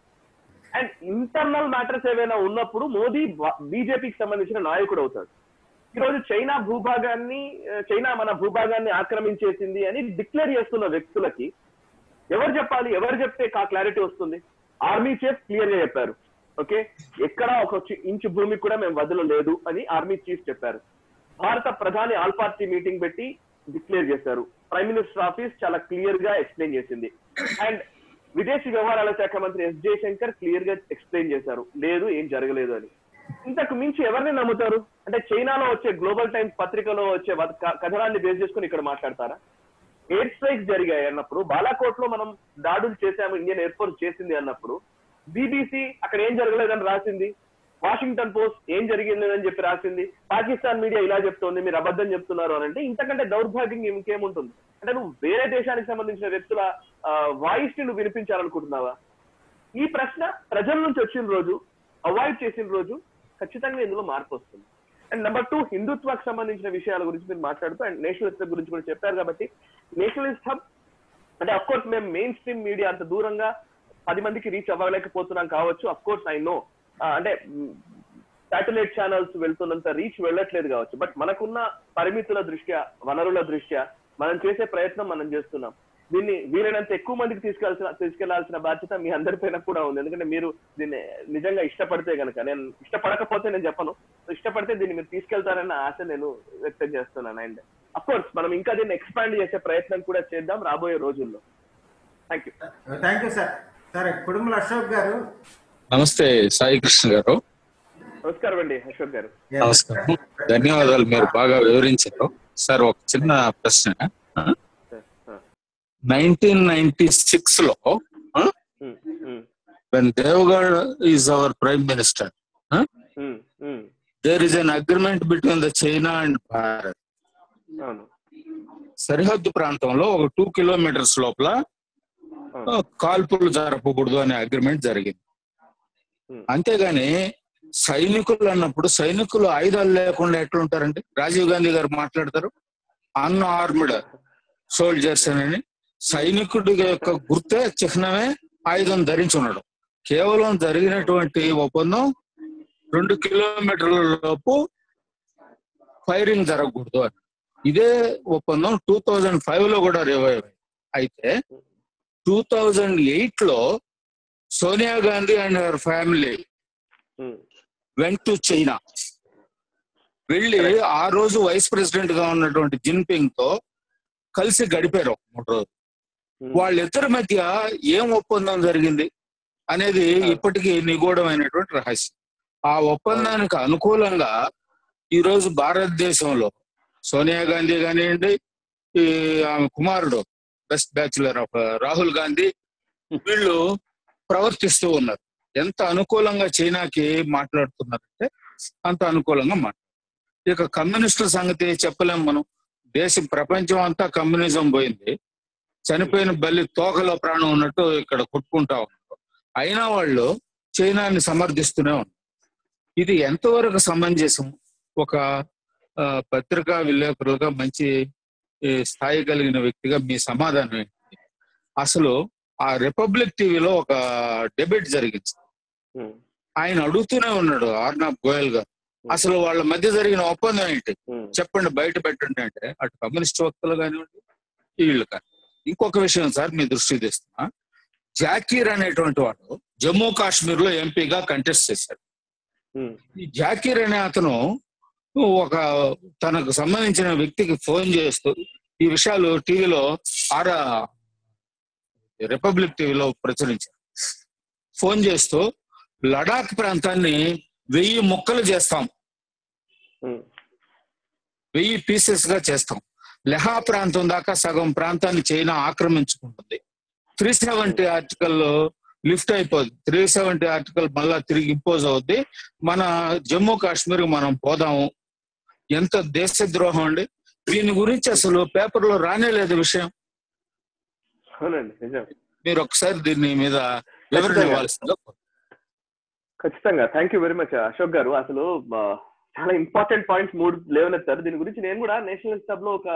అండ్ ఇంటర్నల్ మ్యాటర్స్ ఏవైనా ఉన్నప్పుడు మోదీ బీజేపీకి సంబంధించిన నాయకుడు అవుతాడు. ఈ రోజు చైనా భూభాగాన్ని చైనా మన భూభాగాన్ని ఆక్రమించేసింది అని డిక్లేర్ చేస్తున్న వ్యక్తులకి ఎవరు చెప్పాలి? ఎవరు చెప్తే కా క్లారిటీ వస్తుంది? ఆర్మీ చీఫ్ క్లియర్గా చెప్పారు. ఓకే? ఎక్కడ ఒక ఇంచు భూమి కూడా మేము వదలలేదు అని ఆర్మీ చీఫ్ చెప్పారు. భారత ప్రధాని ఆల్ పార్టీ మీటింగ్ పెట్టి డిక్లేర్ చేశారు. ప్రైమ్ మినిస్టర్ ఆఫీస్ చాలా క్లియర్గా ఎక్స్ప్లెయిన్ చేసింది. అండ్ విదేశీ వ్యవహారాల శాఖ మంత్రి ఎస్ జయశంకర్ క్లియర్గా ఎక్స్ప్లెయిన్ చేశారు. లేదు ఏం జరగలేదు అని. ఇంతకు మించి ఎవరిని నమ్ముతారు? అంటే చైనాలో వచ్చే గ్లోబల్ టైమ్స్ పత్రికలో వచ్చే కథనాన్ని బేస్ చేసుకుని ఇక్కడ మాట్లాడతారా? ఎయిర్ స్ట్రైక్స్ జరిగాయి అన్నప్పుడు బాలాకోట్లో మనం దాడులు చేశాము ఇండియన్ ఎయిర్ ఫోర్స్ చేసింది అన్నప్పుడు బీబీసీ అక్కడ ఏం జరగలేదని రాసింది? వాషింగ్టన్ పోస్ట్ ఏం జరిగింది అని చెప్పి రాసింది? పాకిస్తాన్ మీడియా ఇలా చెప్తోంది మీరు అబద్ధం చెప్తున్నారు అని అంటే ఇంతకంటే దౌర్భాగ్యం ఇంకేముంటుంది? అంటే నువ్వు వేరే దేశానికి సంబంధించిన వ్యక్తుల వాయిస్ని నువ్వు వినిపించాలనుకుంటున్నావా? ఈ ప్రశ్న ప్రజల నుంచి వచ్చిన రోజు అవాయిడ్ చేసిన రోజు ఖచ్చితంగా ఇందులో మార్పు వస్తుంది. అండ్ నెంబర్ టూ హిందుత్వకు సంబంధించిన విషయాల గురించి మీరు మాట్లాడుతూ అండ్ నేషనలిస్ట్ గురించి కూడా చెప్పారు కాబట్టి నేషనలిస్ట్ హబ్ అంటే అఫ్ కోర్స్ మేము మెయిన్ స్ట్రీమ్ మీడియా అంత దూరంగా పది మందికి రీచ్ అవ్వలేకపోతున్నాం కావచ్చు. అఫ్ కోర్స్ ఐ నో అంటే శాటిలైట్ ఛానల్స్ వెళ్తున్నంత రీచ్ వెళ్ళట్లేదు కావచ్చు. బట్ మనకున్న పరిమితుల దృష్ట్యా వనరుల దృష్ట్యా మనం చేసే ప్రయత్నం మనం చేస్తున్నాం. దీన్ని వీలైనంత ఎక్కువ మందికి తీసుకెళ్ళాల్సిన తీసుకెళ్ళాల్సిన బాధ్యత మీ అందరిపైన కూడా ఉంది. ఎందుకంటే మీరు దీన్ని నిజంగా ఇష్టపడితే గనక నేను ఇష్టపడకపోతే నేను చెప్పను. ఇష్టపడితే దీన్ని మీరు తీసుకెళ్తారన్న ఆశ నేను వ్యక్తం చేస్తున్నాను. అండ్ కోర్స్ మనం ఇంకా దీన్ని ఎక్స్పాండ్ చేసే ప్రయత్నం కూడా చేద్దాం రాబోయే రోజుల్లో. Thank you thank you sir సరే అశోక్ గారు. నమస్తే సాయి కృష్ణ గారు. నమస్కారం అండి అశోక్ గారు. నమస్కారం. ధన్యవాదాలు మీరు బాగా వివరించారు. సార్ ఒక చిన్న ప్రశ్న. నైన్టీన్ నైన్టీ సిక్స్లో when Deve Gowda is our prime minister there is an agreement between the China and Bharat సరిహద్దు ప్రాంతంలో ఒక టూ కిలోమీటర్స్ లోపల కాల్పులు జరపకూడదు అనే అగ్రిమెంట్ జరిగింది. అంతేగాని సైనికులు అన్నప్పుడు సైనికులు ఆయుధాలు లేకుండా ఎట్లుంటారండి? రాజీవ్ గాంధీ గారు మాట్లాడతారు అన్ ఆర్మ్డ్ సోల్జర్స్ అని. సైనికుడి యొక్క గుర్తే చిహ్నమే ఆయుధం ధరించి ఉండడం కేవలం జరిగినటువంటి ఒప్పందం రెండు కిలోమీటర్ల లోపు ఫైరింగ్ జరగకూడదు అని. ఇదే ఒప్పందం టూ థౌజండ్ ఫైవ్లో కూడా రివైవ్ అయితే టూ థౌజండ్ ఎయిట్లో Sonia Gandhi and her family went to China వెళ్ళి ఆ రోజు వైస్ ప్రెసిడెంట్గా ఉన్నటువంటి జిన్పింగ్తో కలిసి గడిపారు మూడు రోజులు. వాళ్ళిద్దరి మధ్య ఏం ఒప్పందం జరిగింది అనేది ఇప్పటికీ నిగూఢమైనటువంటి రహస్యం. ఆ ఒప్పందానికి అనుకూలంగా ఈ రోజు భారతదేశంలో సోనియా గాంధీ కానివ్వండి ఈ ఆమె కుమారుడు best bachelor of Rahul Gandhi వీళ్ళు ప్రవర్తిస్తూ ఉన్నారు. ఎంత అనుకూలంగా చైనాకి మాట్లాడుతున్నారంటే అంత అనుకూలంగా మాట్లాడుతున్నారు. ఇక కమ్యూనిస్టుల సంగతి చెప్పలేం మనం. దేశం ప్రపంచం అంతా కమ్యూనిజం పోయింది. చనిపోయిన బల్లి తోకలో ప్రాణం ఉన్నట్టు ఇక్కడ కొట్టుకుంటా ఉన్నారు. అయినా వాళ్ళు చైనాని సమర్థిస్తూనే ఉన్నారు. ఇది ఎంతవరకు సమంజసం? ఒక పత్రికా విలేకరులుగా మంచి స్థాయి కలిగిన వ్యక్తిగా మీ సమాధానం ఏంటి? అసలు ఆ రిపబ్లిక్ టీవీలో ఒక డెబేట్ జరిగింది. ఆయన అడుగుతూనే ఉన్నాడు ఆర్నాబ్ గోయల్ గారు. అసలు వాళ్ళ మధ్య జరిగిన ఒప్పందం ఏంటి? చెప్పండి బయట పెట్టండి అంటే అటు కమ్యూనిస్ట్ వక్తలు కానివ్వండి వీళ్ళు కానీ. ఇంకొక విషయం సార్ మీ దృష్టికి తెస్తున్నా జాకీర్ అనేటువంటి వాడు జమ్మూ కాశ్మీర్లో ఎంపీగా కంటెస్ట్ చేశాడు. ఉమ్, ఈ జాకీర్ అనే అతను ఒక తనకు సంబంధించిన వ్యక్తికి ఫోన్ చేస్తూ ఈ విషయాలు టీవీలో ఆరా రిపబ్లిక్ టీవీలో ప్రచురించారు. ఫోన్ చేస్తూ లడాక్ ప్రాంతాన్ని వెయ్యి ముక్కలు చేస్తాం. వెయ్యి పీసెస్గా చేస్తాం. లెహా ప్రాంతం దాకా సగం ప్రాంతాన్ని చైనా ఆక్రమించుకుంటుంది. త్రీ సెవెంటీ ఆర్టికల్ లిఫ్ట్ అయిపోద్ది. త్రీ సెవెంటీ ఆర్టికల్ మళ్ళా తిరిగి ఇంపోజ్ అవుద్ది. మన జమ్మూ కాశ్మీర్ మనం పోదాము. ఎంత దేశద్రోహం అండి. దీని గురించి అసలు పేపర్లో రానే లేదు విషయం మీరు ఒకసారి దీని మీద వివరణ. ఖచ్చితంగా. Thank you very much Ashok garu. అసలు చాలా ఇంపార్టెంట్ పాయింట్స్ మూడు లేవనెత్తారు. దీని గురించి నేను కూడా నేషనల్ క్లబ్లో ఒక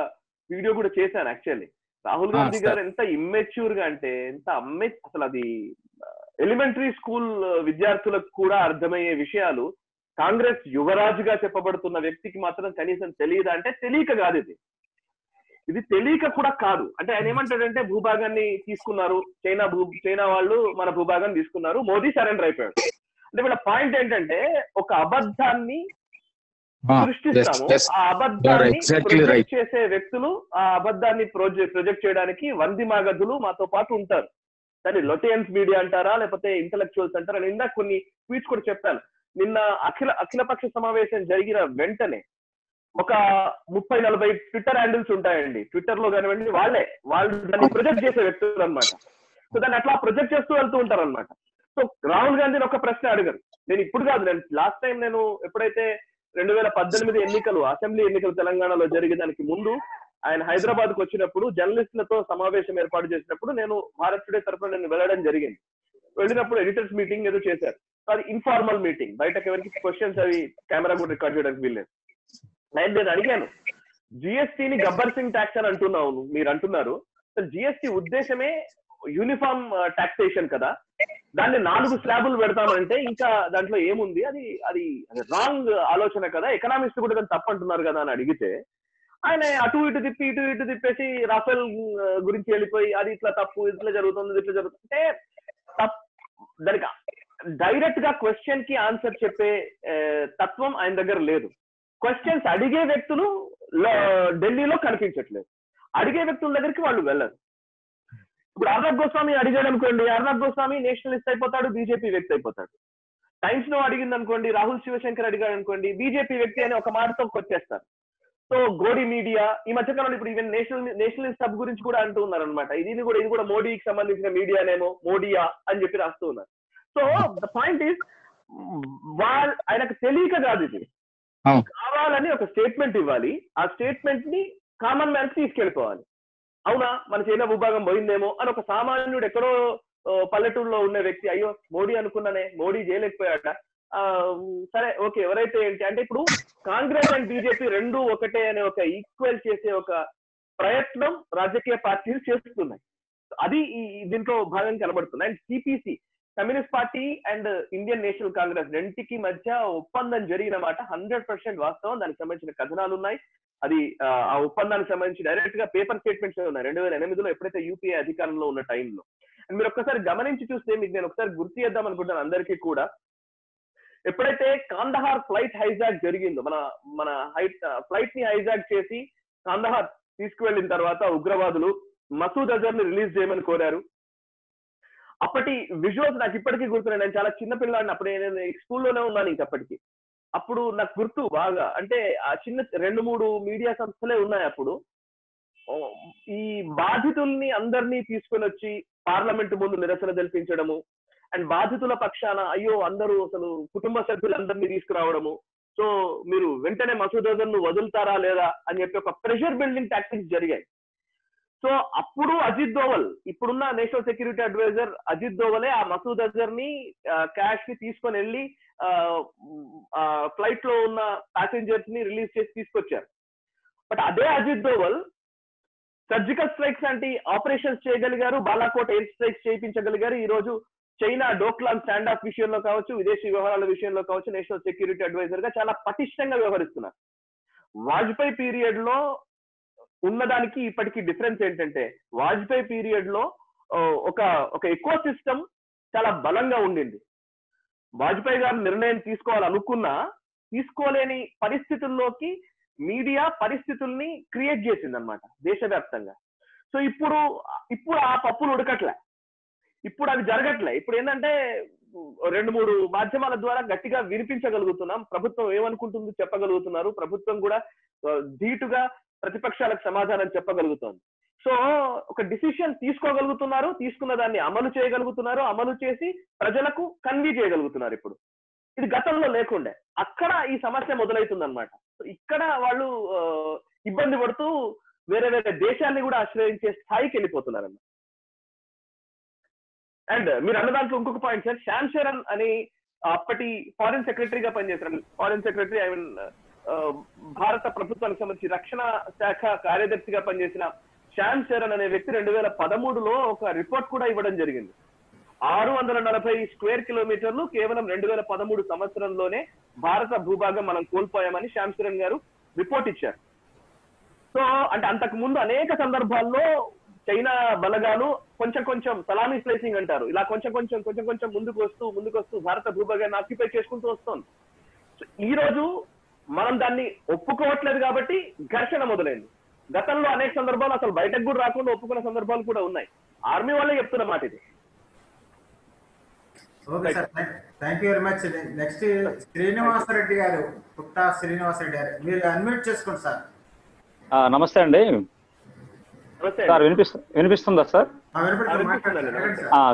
వీడియో కూడా చేశాను యాక్చువల్లీ రాహుల్ గాంధీ. గారు ఎంత ఇమ్మెచ్యూర్గా అంటే ఎంత అమ్మె అసలు అది ఎలిమెంటరీ స్కూల్ విద్యార్థులకు కూడా అర్థమయ్యే విషయాలు కాంగ్రెస్ యువరాజుగా చెప్పబడుతున్న వ్యక్తికి మాత్రం కనీసం తెలియదా అంటే తెలియక కాదు ఇది. ఇది తెలియక కూడా కాదు. అంటే ఆయన ఏమంటాడంటే భూభాగాన్ని తీసుకున్నారు. చైనా భూ చైనా వాళ్ళు మన భూభాగాన్ని తీసుకున్నారు. మోదీ సరెండర్ అయిపోయాడు. అంటే వీళ్ళ పాయింట్ ఏంటంటే ఒక అబద్ధాన్ని సృష్టిస్తాము. ఆ అబద్ధాన్ని. చేసే వ్యక్తులు ఆ అబద్ధాన్ని ప్రొజెక్ట్ చేయడానికి వంది మాగధులు మాతో పాటు ఉంటారు. దాన్ని లొటియన్స్ మీడియా అంటారా లేకపోతే ఇంటలెక్చువల్స్ అంటారా? నేను ఇందాక కొన్ని ట్వీట్స్ కూడా చెప్పాను. నిన్న అఖిల అఖిలపక్ష సమావేశం జరిగిన వెంటనే ఒక ముప్పై నలభై ట్విట్టర్ హ్యాండిల్స్ ఉంటాయండి. ట్విట్టర్లో కానివ్వండి వాళ్ళే. వాళ్ళు దాన్ని ప్రొజెక్ట్ చేసే వ్యక్తులు అనమాట సో దాన్ని అట్లా ప్రొజెక్ట్ చేస్తూ వెళ్తూ ఉంటారు అనమాట సో రాహుల్ గాంధీని ఒక ప్రశ్న అడిగారు. నేను ఇప్పుడు కాదు నేను లాస్ట్ టైం నేను ఎప్పుడైతే రెండు వేల పద్దెనిమిది ఎన్నికలు అసెంబ్లీ ఎన్నికలు తెలంగాణలో జరిగే దానికి ముందు ఆయన హైదరాబాద్కు వచ్చినప్పుడు జర్నలిస్టులతో సమావేశం ఏర్పాటు చేసినప్పుడు నేను భారత్ టుడే తరఫున నేను వెళ్ళడం జరిగింది. వెళ్ళినప్పుడు ఎడిటర్స్ మీటింగ్ ఏదో చేశారు. సో అది ఇన్ఫార్మల్ మీటింగ్ బయటకు ఎవరికి క్వశ్చన్స్ అవి కెమెరా కూడా రికార్డ్ చేయడానికి వీల్లేదు. నేను నేను అడిగాను జిఎస్టీని గబ్బర్ సింగ్ ట్యాక్స్ అని అంటున్నావు మీరు అంటున్నారు. జిఎస్టీ ఉద్దేశమే యూనిఫామ్ టాక్సేషన్ uh, కదా. దాన్ని నాలుగు స్లాబులు పెడతామంటే ఇంకా దాంట్లో ఏముంది? అది అది రాంగ్ ఆలోచన కదా. ఎకనామిక్స్ కూడా దాన్ని తప్పంటున్నారు కదా అని అడిగితే ఆయన అటు ఇటు తిప్పి ఇటు ఇటు తిప్పేసి రాఫెల్ uh, గురించి వెళ్ళిపోయి అది ఇట్లా తప్పు ఇట్లా జరుగుతుంది ఇట్లా జరుగుతుంది. అంటే తప్- దానికి డైరెక్ట్గా క్వశ్చన్కి ఆన్సర్ చెప్పే uh, తత్వం ఆయన దగ్గర లేదు. క్వశ్చన్స్ అడిగే వ్యక్తులు ఢిల్లీలో కనిపించట్లేదు. అడిగే వ్యక్తుల దగ్గరికి వాళ్ళు వెళ్ళరు. ఇప్పుడు అర్నబ్ గోస్వామి అడిగాడు అనుకోండి అర్నబ్ గోస్వామి నేషనలిస్ట్ అయిపోతాడు బీజేపీ వ్యక్తి అయిపోతాడు. టైమ్స్లో అడిగింది అనుకోండి రాహుల్ శివశంకర్ అడిగాడు అనుకోండి బీజేపీ వ్యక్తి అని ఒక మాటతో కొట్టేస్తారు. సో గోడి మీడియా ఈ మధ్యకాలంలో ఇప్పుడు ఈవెన్ నేషనల్ నేషనల్ సబ్ గురించి కూడా అంటూ ఉన్నారు అనమాట ఇది కూడా ఇది కూడా మోడీకి సంబంధించిన మీడియానేమో మోడీయా అని చెప్పి రాస్తూ ఉన్నారు. సో ద పాయింట్ ఈస్ వాళ్ళ ఆయనకు తెలియక కాదు ఇది. కావాలని ఒక స్టేట్మెంట్ ఇవ్వాలి. ఆ స్టేట్మెంట్ని కామన్ మ్యాన్ తీసుకెళ్ళిపోవాలి. అవునా? మన చైనా భూభాగం పోయిందేమో అని ఒక సామాన్యుడు ఎక్కడో పల్లెటూరులో ఉన్న వ్యక్తి అయ్యో మోడీ అనుకున్నానే మోడీ చేయలేకపోయాడ? సరే ఓకే ఎవరైతే ఏంటి అంటే ఇప్పుడు కాంగ్రెస్ అండ్ బీజేపీ రెండు ఒకటే అనే ఒక ఈక్వల్ చేసే ఒక ప్రయత్నం రాజకీయ పార్టీలు చేస్తున్నాయి. అది దీంట్లో భాగం కనబడుతుంది. And CPC communist party and Indian National Congress రెంటికి మధ్య ఒప్పందం జరిగిన మాట హండ్రెడ్ పర్సెంట్ వాస్తవం. దానికి సంబంధించిన కథనాలు ఉన్నాయి అది ఆ, ఒప్పందానికి సంబంధించి డైరెక్ట్గా పేపర్ స్టేట్మెంట్స్ ఉన్నాయి. రెండు వేల ఎనిమిదిలో ఎప్పుడైతే యూపీఏ అధికారంలో ఉన్న టైంలో. అండ్ మీరు ఒక్కసారి గమనించి చూస్తే మీకు నేను ఒకసారి గుర్తు చేద్దాం అనుకుంటాను అందరికీ కూడా. ఎప్పుడైతే కాందహార్ ఫ్లైట్ హైజాక్ జరిగిందో మన మన హైట్ ఫ్లైట్ని హైజాక్ చేసి కాందహార్ తీసుకువెళ్ళిన తర్వాత ఉగ్రవాదులు మసూద్ అజర్ని రిలీజ్ చేయమని కోరారు. అప్పటి విజువల్స్ నాకు ఇప్పటికీ గుర్తున్నాయి. నేను చాలా చిన్న పిల్లాడిని అప్పుడు నేను స్కూల్లోనే ఉన్నాను ఇంకప్పటికి అప్పుడు నాకు గుర్తు బాగా. అంటే ఆ చిన్న రెండు మూడు మీడియా సంస్థలే ఉన్నాయి అప్పుడు. ఈ బాధితుల్ని అందరినీ తీసుకొని వచ్చి పార్లమెంట్ ముందు నిరసన తెలిపించడము. అండ్ బాధితుల పక్షాన అయ్యో అందరూ అసలు కుటుంబ సభ్యులందరినీ తీసుకురావడము. సో మీరు వెంటనే మసూద్ అజర్ను వదులుతారా లేదా అని చెప్పి ఒక ప్రెషర్ బిల్డింగ్ టాక్టిక్స్ జరిగాయి. సో అప్పుడు అజిత్ దోవల్ ఇప్పుడున్న నేషనల్ సెక్యూరిటీ అడ్వైజర్ అజిత్ దోవలే ఆ మసూద్ అజర్ని క్యాష్ని తీసుకొని వెళ్ళి ఫ్లైట్లో ఉన్న ప్యాసింజర్స్ని రిలీజ్ చేసి తీసుకొచ్చారు. బట్ అదే అజిత్ దోవల్ సర్జికల్ స్ట్రైక్స్ లాంటి ఆపరేషన్స్ చేయగలిగారు బాలాకోట్ ఎయిర్ స్ట్రైక్స్ చేయించగలిగారు. ఈ రోజు చైనా డోక్లాన్ స్టాండ్ ఆఫ్ విషయంలో కావచ్చు విదేశీ వ్యవహారాల విషయంలో కావచ్చు నేషనల్ సెక్యూరిటీ అడ్వైజర్గా చాలా పటిష్టంగా వ్యవహరిస్తున్నారు. వాజ్పేయి పీరియడ్లో ఉన్నదానికి ఇప్పటికి డిఫరెన్స్ ఏంటంటే వాజ్పేయి పీరియడ్లో ఒక ఒక ఎక్కువ సిస్టమ్ చాలా బలంగా ఉండింది. వాజ్పేయి గారు నిర్ణయం తీసుకోవాలనుకున్నా తీసుకోలేని పరిస్థితుల్లోకి మీడియా పరిస్థితుల్ని క్రియేట్ చేసింది అనమాట దేశవ్యాప్తంగా. సో ఇప్పుడు ఇప్పుడు ఆ పప్పులు ఉడకట్లే. ఇప్పుడు అది జరగట్లే. ఇప్పుడు ఏంటంటే రెండు మూడు మాధ్యమాల ద్వారా గట్టిగా వినిపించగలుగుతున్నాం. ప్రభుత్వం ఏమనుకుంటుందో చెప్పగలుగుతున్నారు. ప్రభుత్వం కూడా ధీటుగా ప్రతిపక్షాలకు సమాధానం చెప్పగలుగుతోంది. సో ఒక డిసిషన్ తీసుకోగలుగుతున్నారు తీసుకున్న దాన్ని అమలు చేయగలుగుతున్నారు అమలు చేసి ప్రజలకు కన్వీ చేయగలుగుతున్నారు ఇప్పుడు. ఇది గతంలో లేకుండే. అక్కడ ఈ సమస్య మొదలవుతుంది అనమాట ఇక్కడ వాళ్ళు ఇబ్బంది పడుతూ వేరే వేరే దేశాన్ని కూడా ఆశ్రయించే స్థాయికి వెళ్ళిపోతున్నారు అన్నమాట అండ్ మీరు అన్న దాంట్లో ఇంకొక పాయింట్ సార్. శ్యామ్ శరణ్ అని అప్పటి ఫారిన్ సెక్రటరీగా పనిచేశారు. ఫారిన్ సెక్రటరీ ఐ మీన్ భారత ప్రభుత్వానికి సంబంధించి రక్షణ శాఖ కార్యదర్శిగా పనిచేసిన శ్యామ్ చరణ్ అనే వ్యక్తి రెండు వేల పదమూడులో ఒక రిపోర్ట్ కూడా ఇవ్వడం జరిగింది. ఆరు వందల నలభై స్క్వేర్ కిలోమీటర్లు కేవలం రెండు వేల పదమూడు సంవత్సరంలోనే భారత భూభాగం మనం కోల్పోయామని శ్యామ్ చరణ్ గారు రిపోర్ట్ ఇచ్చారు. సో అంటే అంతకు ముందు అనేక సందర్భాల్లో చైనా బలగాలు కొంచెం కొంచెం సలామీ స్లైసింగ్ అంటారు. ఇలా కొంచెం కొంచెం కొంచెం కొంచెం ముందుకు వస్తూ ముందుకు వస్తూ భారత భూభాగాన్ని ఆక్యుపై చేసుకుంటూ వస్తోంది. ఈ రోజు మనం దాన్ని ఒప్పుకోవట్లేదు కాబట్టి ఘర్షణ మొదలైంది. గతంలో అనేక సందర్భాలు అసలు బయటకు కూడా రాకుండా ఒప్పుకున్న సందర్భాలు కూడా ఉన్నాయి. ఆర్మీ వాళ్ళే చెప్తున్న మాట ఇది. Okay sir thank you very much. Next Srinivasareddy garu Putta Srinivasareddy గారు మీరు అన్మ్యూట్ చేసుకోండి సార్. ఆ, నమస్తే అండి. నమస్తే. సార్ వినిపిస్తు వినిపిస్తుందా సార్?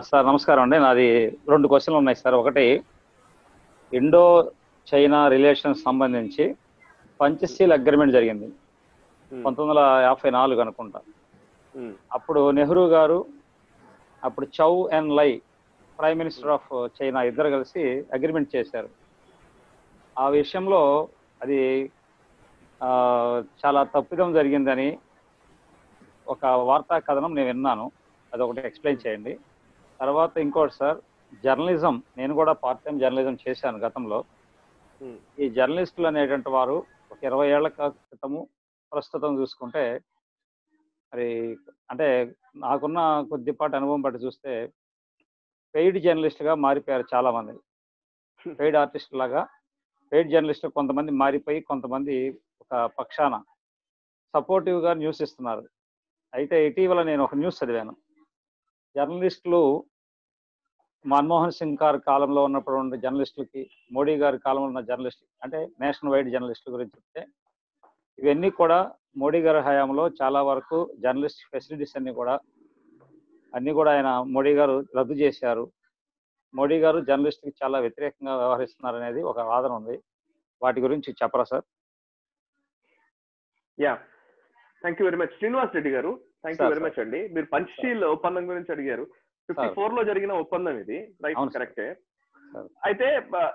సార్ నమస్కారం అండి. నాది రెండు క్వశ్చన్లు ఉన్నాయి సార్. ఒకటి ఇండో చైనా రిలేషన్స్ సంబంధించి పంచశీల్ అగ్రిమెంట్ జరిగింది. పంతొమ్మిది వందల యాభై నాలుగు అనుకుంటా. అప్పుడు నెహ్రూ గారు అప్పుడు Chou En Lai prime minister of China ఇద్దరు కలిసి అగ్రిమెంట్ చేశారు. ఆ విషయంలో అది చాలా తప్పిదం జరిగిందని ఒక వార్తా కథనం నేను విన్నాను. అది ఒకటి ఎక్స్ప్లెయిన్ చేయండి. తర్వాత ఇంకోటి సార్ జర్నలిజం నేను కూడా పార్ట్ టైం జర్నలిజం చేశాను గతంలో. ఈ జర్నలిస్టులు అనేటువంటి వారు ఒక ఇరవై ఏళ్ళ క్రితము ప్రస్తుతం చూసుకుంటే మరి అంటే నాకున్న కొద్దిపాటి అనుభవం బట్టి చూస్తే పెయిడ్ జర్నలిస్ట్గా మారిపోయారు చాలా మంది పెయిడ్ ఆర్టిస్ట్ లాగా పెయిడ్ జర్నలిస్ట్ కొంతమంది మారిపోయి కొంతమంది ఒక పక్షాన సపోర్టివ్గా న్యూస్ ఇస్తున్నారు. అయితే ఇటీవల నేను ఒక న్యూస్ చదివాను. జర్నలిస్టులు మన్మోహన్ సింగ్ గారి కాలంలో ఉన్నప్పుడు ఉన్న జర్నలిస్టులకి మోడీ గారి కాలంలో ఉన్న జర్నలిస్ట్ అంటే నేషనల్ వైడ్ జర్నలిస్టుల గురించి చెప్తే ఇవన్నీ కూడా మోడీ గారి హయాంలో చాలా వరకు జర్నలిస్ట్ ఫెసిలిటీస్ అన్ని కూడా అన్ని కూడా ఆయన మోడీ గారు రద్దు చేశారు. మోడీ గారు జర్నలిస్ట్కి చాలా వ్యతిరేకంగా వ్యవహరిస్తున్నారు అనేది ఒక వాదన ఉంది. వాటి గురించి చెప్పరా sir? Yeah thank you very much Srinivas Reddy garu thank you very. Much అండి. మీరు పంచశీల్ ఒప్పందం గురించి అడిగారు. ఫిఫ్టీ. ఫోర్లో జరిగిన ఒప్పందం ఇది రైట్. కరెక్టే. అయితే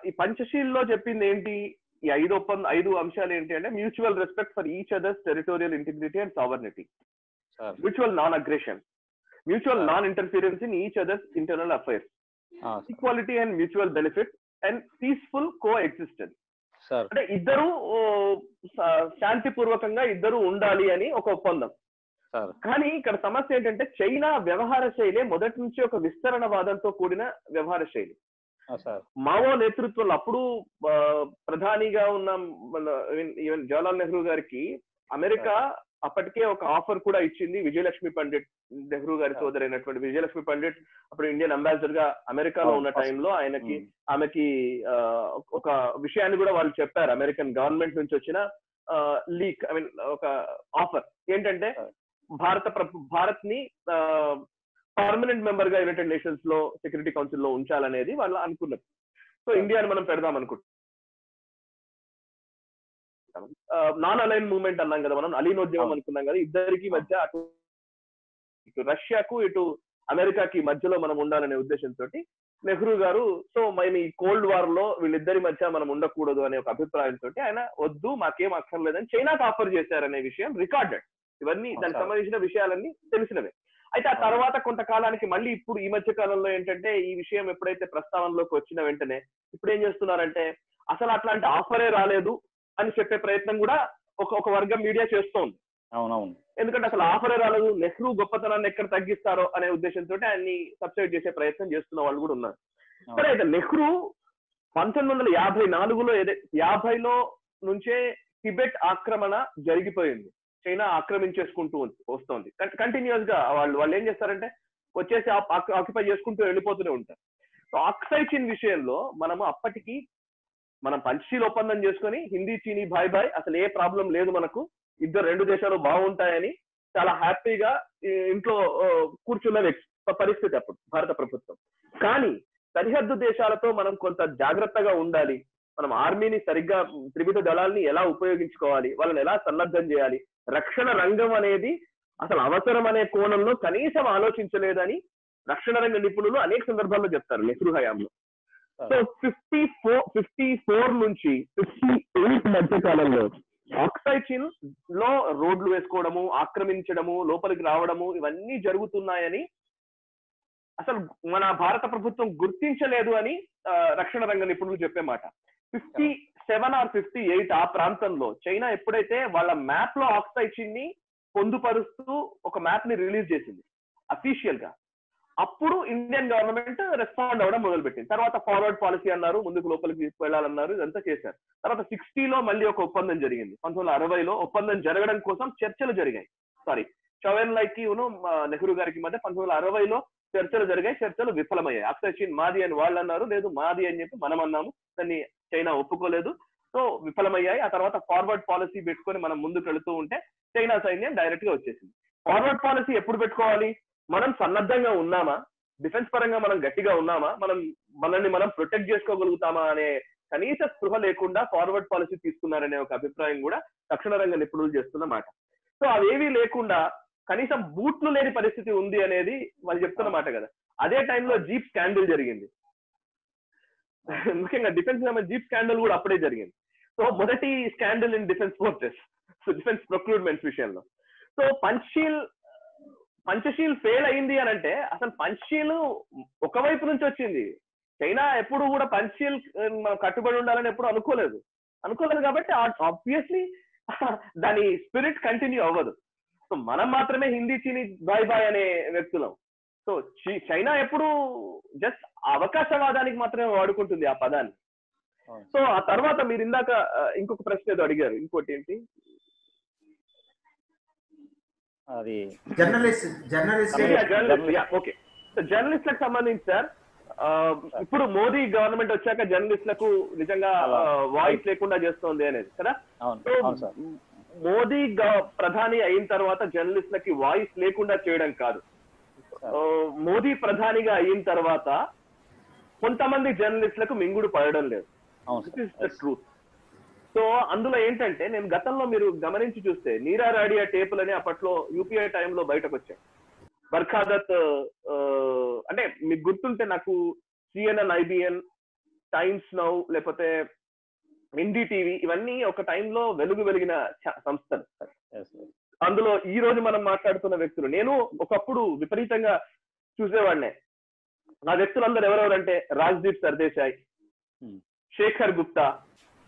ఈ పంచశీల్లో చెప్పింది ఏంటి ఈ ఐదు ఒప్పంద ఐదు అంశాలు ఏంటి అంటే mutual respect for each others territorial integrity and sovereignty mutual non aggression mutual. Non interference in each others internal affairs. Equality and mutual benefit and peaceful coexistence అంటే ఇద్దరు శాంతిపూర్వకంగా ఇద్దరు ఉండాలి అని ఒక ఒప్పందం కానీ ఇక్కడ సమస్య ఏంటంటే చైనా వ్యవహార శైలి మొదటి నుంచి ఒక విస్తరణవాదంతో కూడిన వ్యవహార శైలి. మావో నేతృత్వంలో అప్పుడు ప్రధానిగా ఉన్న ఈవెన్ జవహర్లాల్ నెహ్రూ గారికి అమెరికా అప్పటికే ఒక ఆఫర్ కూడా ఇచ్చింది విజయలక్ష్మి పండిట్ నెహ్రూ గారి సోదరైనటువంటి విజయలక్ష్మి పండిట్ అప్పుడు ఇండియన్ అంబాసిడర్గా అమెరికాలో ఉన్న. టైంలో ఆయనకి. ఆమెకి ఒక విషయాన్ని కూడా వాళ్ళు చెప్పారు. అమెరికన్ గవర్నమెంట్ నుంచి వచ్చిన లీక్ ఐ మీన్ ఒక ఆఫర్. ఏంటంటే భారత భారత్ని పర్మనెంట్ మెంబర్గా యునైటెడ్ నేషన్స్లో సెక్యూరిటీ కౌన్సిల్లో ఉంచాలనేది వాళ్ళు అనుకున్నారు. సో ఇండియాని మనం పెడదాం అనుకుంటున్నాం నాన్ అలైన్ మూవ్మెంట్ అన్నాం కదా మనం అలీనోద్యమం. అనుకున్నాం కదా ఇద్దరికి మధ్య అటు ఇటు రష్యాకు ఇటు అమెరికాకి మధ్యలో మనం ఉండాలనే ఉద్దేశంతో నెహ్రూ గారు సో మేము ఈ కోల్డ్ వార్లో వీళ్ళిద్దరి మధ్య మనం ఉండకూడదు అనే ఒక అభిప్రాయంతో ఆయన వద్దు మాకేం అక్కర్లేదని చైనాకు ఆఫర్ చేశారనే విషయం రికార్డెడ్. ఇవన్నీ దానికి. సంబంధించిన విషయాలన్నీ తెలిసినవే అయితే ఆ. తర్వాత కొంతకాలానికి మళ్ళీ ఇప్పుడు ఈ మధ్య కాలంలో ఏంటంటే ఈ విషయం ఎప్పుడైతే ప్రస్తావనలోకి వచ్చిన వెంటనే ఇప్పుడు ఏం చేస్తున్నారంటే అసలు అట్లాంటి ఆఫరే రాలేదు అని చెప్పే ప్రయత్నం కూడా ఒక ఒక వర్గం మీడియా చేస్తోంది అవునవును ఎందుకంటే అసలు ఆఫరే రాలేదు నెహ్రూ గొప్పతనాన్ని ఎక్కడ తగ్గిస్తారో అనే ఉద్దేశంతో ఆయన్ని సబ్సైడ్ చేసే ప్రయత్నం చేస్తున్న వాళ్ళు కూడా ఉన్నారు. సరే అయితే నెహ్రూ పంతొమ్మిది వందల యాభై నాలుగులో ఏదై యాభైలో నుంచే టిబెట్ ఆక్రమణ జరిగిపోయింది చైనా ఆక్రమించేసుకుంటూ ఉంది- వస్తోంది. కంటిన్యూస్గా వాళ్ళు వాళ్ళు ఏం చేస్తారంటే వచ్చేసి ఆక్యుపై చేసుకుంటూ వెళ్ళిపోతూనే ఉంటారు. సో ఆక్సైచిన్ విషయంలో మనము అప్పటికి మనం పంచశీల ఒప్పందం చేసుకొని హిందీ చీనీ బాయ్ బాయ్ అసలు ఏ ప్రాబ్లం లేదు మనకు. ఇద్దరు రెండు దేశాలు బాగుంటాయని చాలా హ్యాపీగా ఇంట్లో కూర్చున్న పరిస్థితి అప్పుడు భారత ప్రభుత్వం. కానీ సరిహద్దు దేశాలతో మనం కొంత జాగ్రత్తగా ఉండాలి. మనం ఆర్మీని సరిగ్గా త్రివిధ దళాల్ని ఎలా ఉపయోగించుకోవాలి? వాళ్ళని ఎలా సన్నద్ధం చేయాలి? రక్షణ రంగం అనేది అసలు అవసరం అనే కోణంలో కనీసం ఆలోచించలేదని రక్షణ రంగ నిపుణులు అనేక సందర్భాల్లో చెప్తారు నెహ్రూ హయాంలో. So fifty four fifty four నుంచి ఫిఫ్టీ ఎయిట్ మధ్య కాలంలో ఆక్సైచిన్లో రోడ్లు వేసుకోవడము ఆక్రమించడము లోపలికి రావడము ఇవన్నీ జరుగుతున్నాయని అసలు మన భారత ప్రభుత్వం గుర్తించలేదు అని రక్షణ రంగ నిపుణులు చెప్పే మాట. Fifty seven or fifty eight ఆ ప్రాంతంలో చైనా ఎప్పుడైతే వాళ్ళ మ్యాప్లో ఆక్సైచిన్ని పొందుపరుస్తూ ఒక మ్యాప్ని రిలీజ్ చేసింది అఫీషియల్గా. అప్పుడు ఇండియన్ గవర్నమెంట్ రెస్పాండ్ అవ్వడం మొదలుపెట్టింది. తర్వాత ఫార్వర్డ్ పాలసీ అన్నారు ముందుకు లోపలికి తీసుకువెళ్ళాలన్నారు ఇదంతా చేశారు. తర్వాత సిక్స్టీలో మళ్ళీ ఒక ఒప్పందం జరిగింది. పంతొమ్మిది వందల అరవైలో ఒప్పందం జరగడం కోసం చర్చలు జరిగాయి. సారీ చౌవెన్ లైక్ నెహ్రూ గారికి మధ్య పంతొమ్మిది వందల అరవైలో చర్చలు జరిగాయి చర్చలు విఫలమయ్యాయి. ఆక్సైచిన్ మాది అని వాళ్ళు అన్నారు లేదు మాది అని చెప్పి మనం అన్నాము దాన్ని చైనా ఒప్పుకోలేదు. సో విఫలమయ్యాయి. ఆ తర్వాత ఫార్వర్డ్ పాలసీ పెట్టుకొని మనం ముందుకు వెళుతూ ఉంటే చైనా సైన్యం డైరెక్ట్గా వచ్చేసింది. ఫార్వర్డ్ పాలసీ ఎప్పుడు పెట్టుకోవాలి? మనం సన్నద్ధంగా ఉన్నామా? డిఫెన్స్ పరంగా మనం గట్టిగా ఉన్నామా? మనం మనల్ని మనం ప్రొటెక్ట్ చేసుకోగలుగుతామా అనే కనీస స్పృహ లేకుండా ఫార్వర్డ్ పాలసీ తీసుకున్నారనే ఒక అభిప్రాయం కూడా రక్షణ రంగ నిపుణులు చేస్తున్న మాట. సో అవేవీ లేకుండా కనీసం బూట్లు లేని పరిస్థితి ఉంది అనేది వాళ్ళు చెప్తున్న మాట కదా. అదే టైంలో జీప్ స్కాండిల్ జరిగింది. ముఖ్యంగా డిఫెన్స్ జీప్ స్కాండల్ కూడా అప్పుడే జరిగింది. సో మొదటి scandal in defence forces so defence procurements విషయంలో. సో పంచశీల్ పంచశీల్ ఫెయిల్ అయింది అని అంటే అసలు పంచశీల్ ఒకవైపు నుంచి వచ్చింది. చైనా ఎప్పుడు కూడా పంచశీల్ మనం కట్టుబడి ఉండాలని ఎప్పుడు అనుకోలేదు. అనుకోలేదు కాబట్టి ఆబ్వియస్లీ [laughs] దాని స్పిరిట్ కంటిన్యూ అవ్వదు. సో మనం మాత్రమే హిందీ చీని బాయ్ బాయ్ అనే వ్యక్తులం. సో చైనా ఎప్పుడు జస్ట్ అవకాశవాదానికి మాత్రమే వాడుకుంటుంది ఆ పదాన్ని. సో ఆ తర్వాత మీరు ఇందాక ఇంకొక ప్రశ్న ఏదో అడిగారు ఇంకోటి ఏంటి? అది journalist journalist. Journalist. Okay. So జర్నలిస్ట్లకు సంబంధించి సార్ ఇప్పుడు మోదీ గవర్నమెంట్ వచ్చాక జర్నలిస్ట్లకు నిజంగా వాయిస్ లేకుండా చేస్తోంది అనేది కదా? సో మోదీ ప్రధాని అయిన తర్వాత జర్నలిస్ట్లకి వాయిస్ లేకుండా చేయడం కాదు. మోదీ ప్రధానిగా అయిన తర్వాత కొంతమంది జర్నలిస్టులకు మింగుడు పడడం లేదు. This is the truth so అందులో ఏంటంటే నేను గతంలో మీరు గమనించి చూస్తే నీరా రాడియా టేపులని అప్పట్లో యూపీఐ టైంలో బయటకు వచ్చాయి బర్ఖాదత్ అంటే మీకు గుర్తుంటే నాకు సిఎన్ఎన్ ఐబిఎన్ టైమ్స్ నౌ లేకపోతే ఎన్డీటీవీ ఇవన్నీ ఒక టైంలో వెలుగు వెలిగిన సంస్థలు. అందులో ఈ రోజు మనం మాట్లాడుతున్న వ్యక్తులు నేను ఒకప్పుడు విపరీతంగా చూసేవాడినే ఆ వ్యక్తులందరూ ఎవరెవరంటే రాజ్దీప్ సర్దేశాయ్ Hmm. శేఖర్ గుప్తా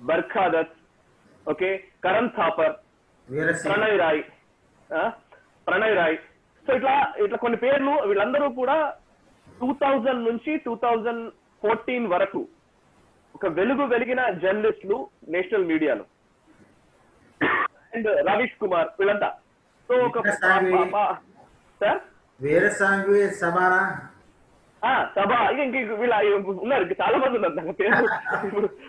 బర్ఖాదత్ ఓకే కరణ్ థాపర్ ప్రణయ్ రాయ్ ఆ, ప్రణయ్ రాయ్ సో ఇట్లా ఇట్లా కొన్ని పేర్లు వీళ్ళందరూ కూడా టూ థౌజండ్ నుంచి టూ థౌజండ్ ఫోర్టీన్ వరకు ఒక వెలుగు వెలిగిన జర్నలిస్టులు నేషనల్ మీడియాలో. అండ్ రవీష్ కుమార్ వీళ్ళంతా. సో ఒక సార్? ఆ, సభ. ఇక వీళ్ళ ఉన్నారు. చాలా మంది ఉన్నారు. నాకు పేరు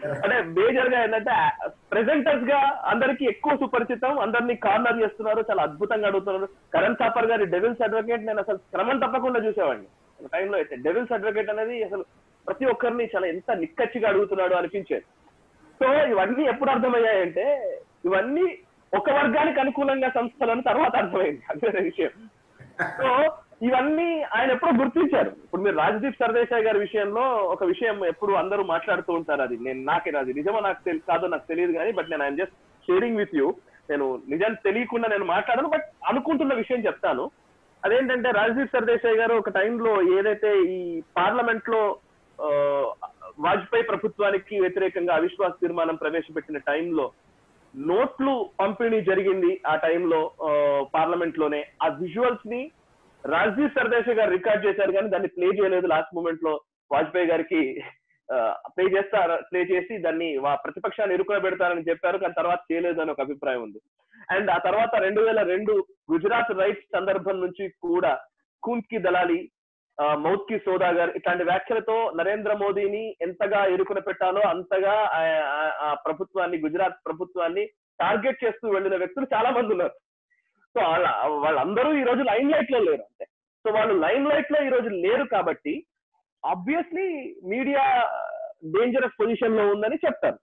అంటే మేజర్గా ఏంటంటే ప్రెజెంటర్స్గా అందరికి ఎక్కువ సుపరిచితం అందరినీ కార్నర్ చేస్తున్నారు చాలా అద్భుతంగా అడుగుతున్నారు. కరణ్ థాపర్ గారి డెవిల్స్ అడ్వకేట్ నేను అసలు క్రమం తప్పకుండా చూసేవాడిని. టైంలో అయితే డెవిల్స్ అడ్వకేట్ అనేది అసలు ప్రతి ఒక్కరిని చాలా ఎంత నిక్కచ్చిగా అడుగుతున్నాడు అనిపించేది. సో ఇవన్నీ ఎప్పుడు అర్థమయ్యాయంటే ఇవన్నీ ఒక వర్గానికి అనుకూలంగా సంస్థలను తర్వాత అర్థమైంది. అదే విషయం. సో ఇవన్నీ ఆయన ఎప్పుడో గుర్తించారు. ఇప్పుడు మీరు రాజదీప్ సర్దేశాయ్ గారి విషయంలో ఒక విషయం ఎప్పుడు అందరూ మాట్లాడుతూ ఉంటారు. అది నేను నాకే అది నిజమో నాకు తెలి కాదో నాకు తెలియదు కానీ బట్ నేను I'm just sharing with you. నేను నిజం తెలియకుండా నేను మాట్లాడను బట్ అనుకుంటున్న విషయం చెప్తాను. అదేంటంటే రాజదీప్ సర్దేశాయ్ గారు ఒక టైంలో ఏదైతే ఈ పార్లమెంట్లో వాజ్పేయి ప్రభుత్వానికి వ్యతిరేకంగా అవిశ్వాస తీర్మానం ప్రవేశపెట్టిన టైంలో నోట్లు పంపిణీ జరిగింది ఆ టైంలో పార్లమెంట్లోనే ఆ విజువల్స్ని రాజీవ్ సర్దేశ గారు రికార్డ్ చేశారు కానీ దాన్ని ప్లే చేయలేదు. లాస్ట్ మూమెంట్లో వాజ్పేయి గారికి ప్లే చేస్తారు ప్లే చేసి దాన్ని ప్రతిపక్షాన్ని ప్రతిపక్షాన్ని పెడతారని చెప్పారు కానీ తర్వాత చేయలేదు అని ఒక అభిప్రాయం ఉంది. అండ్ ఆ తర్వాత రెండు వేల రెండు గుజరాత్ రైట్స్ సందర్భం నుంచి కూడా కూన్కి దళాలి మౌత్కి సోదాగర్ ఇట్లాంటి వ్యాఖ్యలతో నరేంద్ర మోదీని ఎంతగా ఎరుకున పెట్టాలో అంతగా ఆ- ఆ ప్రభుత్వాన్ని గుజరాత్ ప్రభుత్వాన్ని టార్గెట్ చేస్తూ వెళ్ళిన వ్యక్తులు చాలా మంది ఉన్నారు. సో వాళ్ళ వాళ్ళందరూ ఈ రోజు లైన్ లైట్లో లేరు అంతే. సో వాళ్ళు లైన్ లైట్లో ఈ రోజు లేరు కాబట్టి ఆబ్వియస్లీ మీడియా డేంజరస్ పొజిషన్లో ఉందని చెప్తారు.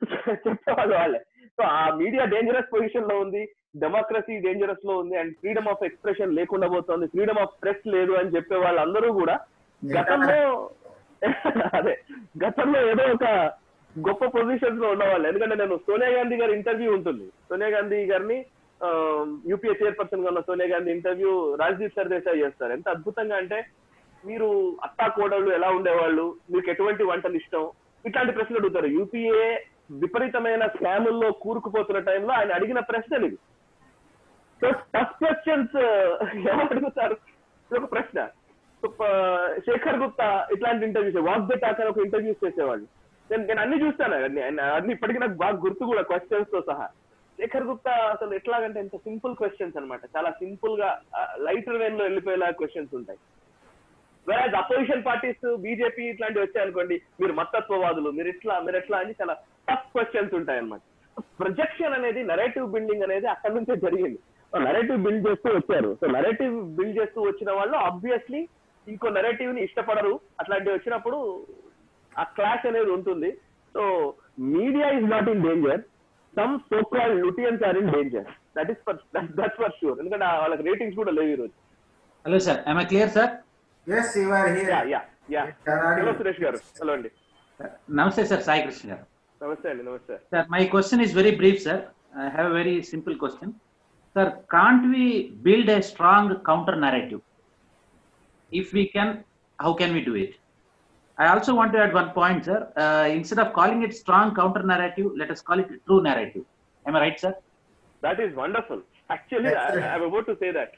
[laughs] చెప్పేవాళ్ళు వాళ్ళే. సో ఆ మీడియా డేంజరస్ పొజిషన్లో ఉంది. డెమోక్రసీ డేంజరస్లో ఉంది అండ్ ఫ్రీడమ్ ఆఫ్ ఎక్స్ప్రెషన్ లేకుండా పోతుంది ఫ్రీడమ్ ఆఫ్ ప్రెస్ లేదు అని చెప్పే వాళ్ళందరూ కూడా గతంలో [laughs] అదే గతంలో ఏదో ఒక గొప్ప పొజిషన్స్లో ఉన్నవాళ్ళు. ఎందుకంటే నేను సోనియా గాంధీ గారి ఇంటర్వ్యూ ఉంటుంది. సోనియా గాంధీ గారిని యూపీఏ చైర్పర్సన్గా ఉన్న సోనియా గాంధీ ఇంటర్వ్యూ రాజ్దీప్ సర్దేశాయ్ చేస్తారు. ఎంత అద్భుతంగా అంటే మీరు అత్తా కోడళ్ళు ఎలా ఉండేవాళ్ళు? మీకు ఎటువంటి వంటలు ఇష్టం? ఇట్లాంటి ప్రశ్నలు అడుగుతారు. యూపీఏ విపరీతమైన స్కాముల్లో కూరుకుపోతున్న టైంలో ఆయన అడిగిన ప్రశ్నలు ఇవి సో టఫ్ క్వశ్చన్స్ ఎలా అడుగుతారు? ఇది ఒక ప్రశ్న. శేఖర్ గుప్తా ఇట్లాంటి ఇంటర్వ్యూస్ వాక్ ద టాక్ అని ఒక ఇంటర్వ్యూస్ చేసేవాళ్ళు. నేను నేను అన్ని చూస్తాను. అన్ని అన్ని ఇప్పటికీ నాకు బాగా గుర్తు కూడా క్వశ్చన్స్తో సహా. శేఖర్ గుప్తా అసలు ఎట్లాగంటే ఎంత సింపుల్ క్వశ్చన్స్ అనమాట చాలా సింపుల్గా లైటర్ వేన్లో వెళ్ళిపోయేలా క్వశ్చన్స్ ఉంటాయి. వేరే అపోజిషన్ పార్టీస్ బీజేపీ ఇట్లాంటివి వచ్చాయనుకోండి మీరు మతత్వవాదులు మీరు ఇట్లా మీరు ఎట్లా అని చాలా టఫ్ క్వశ్చన్స్ ఉంటాయి అనమాట ప్రొజెక్షన్ అనేది నరేటివ్ బిల్డింగ్ అనేది అక్కడ నుంచే జరిగింది. నరేటివ్ బిల్డ్ చేస్తూ వచ్చారు సో నరేటివ్ బిల్డ్ చేస్తూ వచ్చిన వాళ్ళు ఆబ్వియస్లీ ఇంకో నరేటివ్ని ఇష్టపడరు అట్లాంటివి వచ్చినప్పుడు ఆ క్లాష్ అనేది ఉంటుంది so media is not in danger some so call Lutyens are in danger that is for that for sure ఎందుకంటే వాళ్ళకి రేటింగ్స్ కూడా లేవు ఈరోజు sir. Am I clear, sir? Yes you are here ya ya hello Suresh garu hello అండి Namaste, sir. Sai Krishna. నమస్తే అండి నమస్తే Sir, my question is very brief, sir. I have a very simple question. Sir, can't we build a strong counter narrative? If we can, how can we do it? I also want to add one point, sir. Uh, instead of calling it strong counter narrative, let us call it true narrative. Am I right, sir? That is wonderful actually I about to say that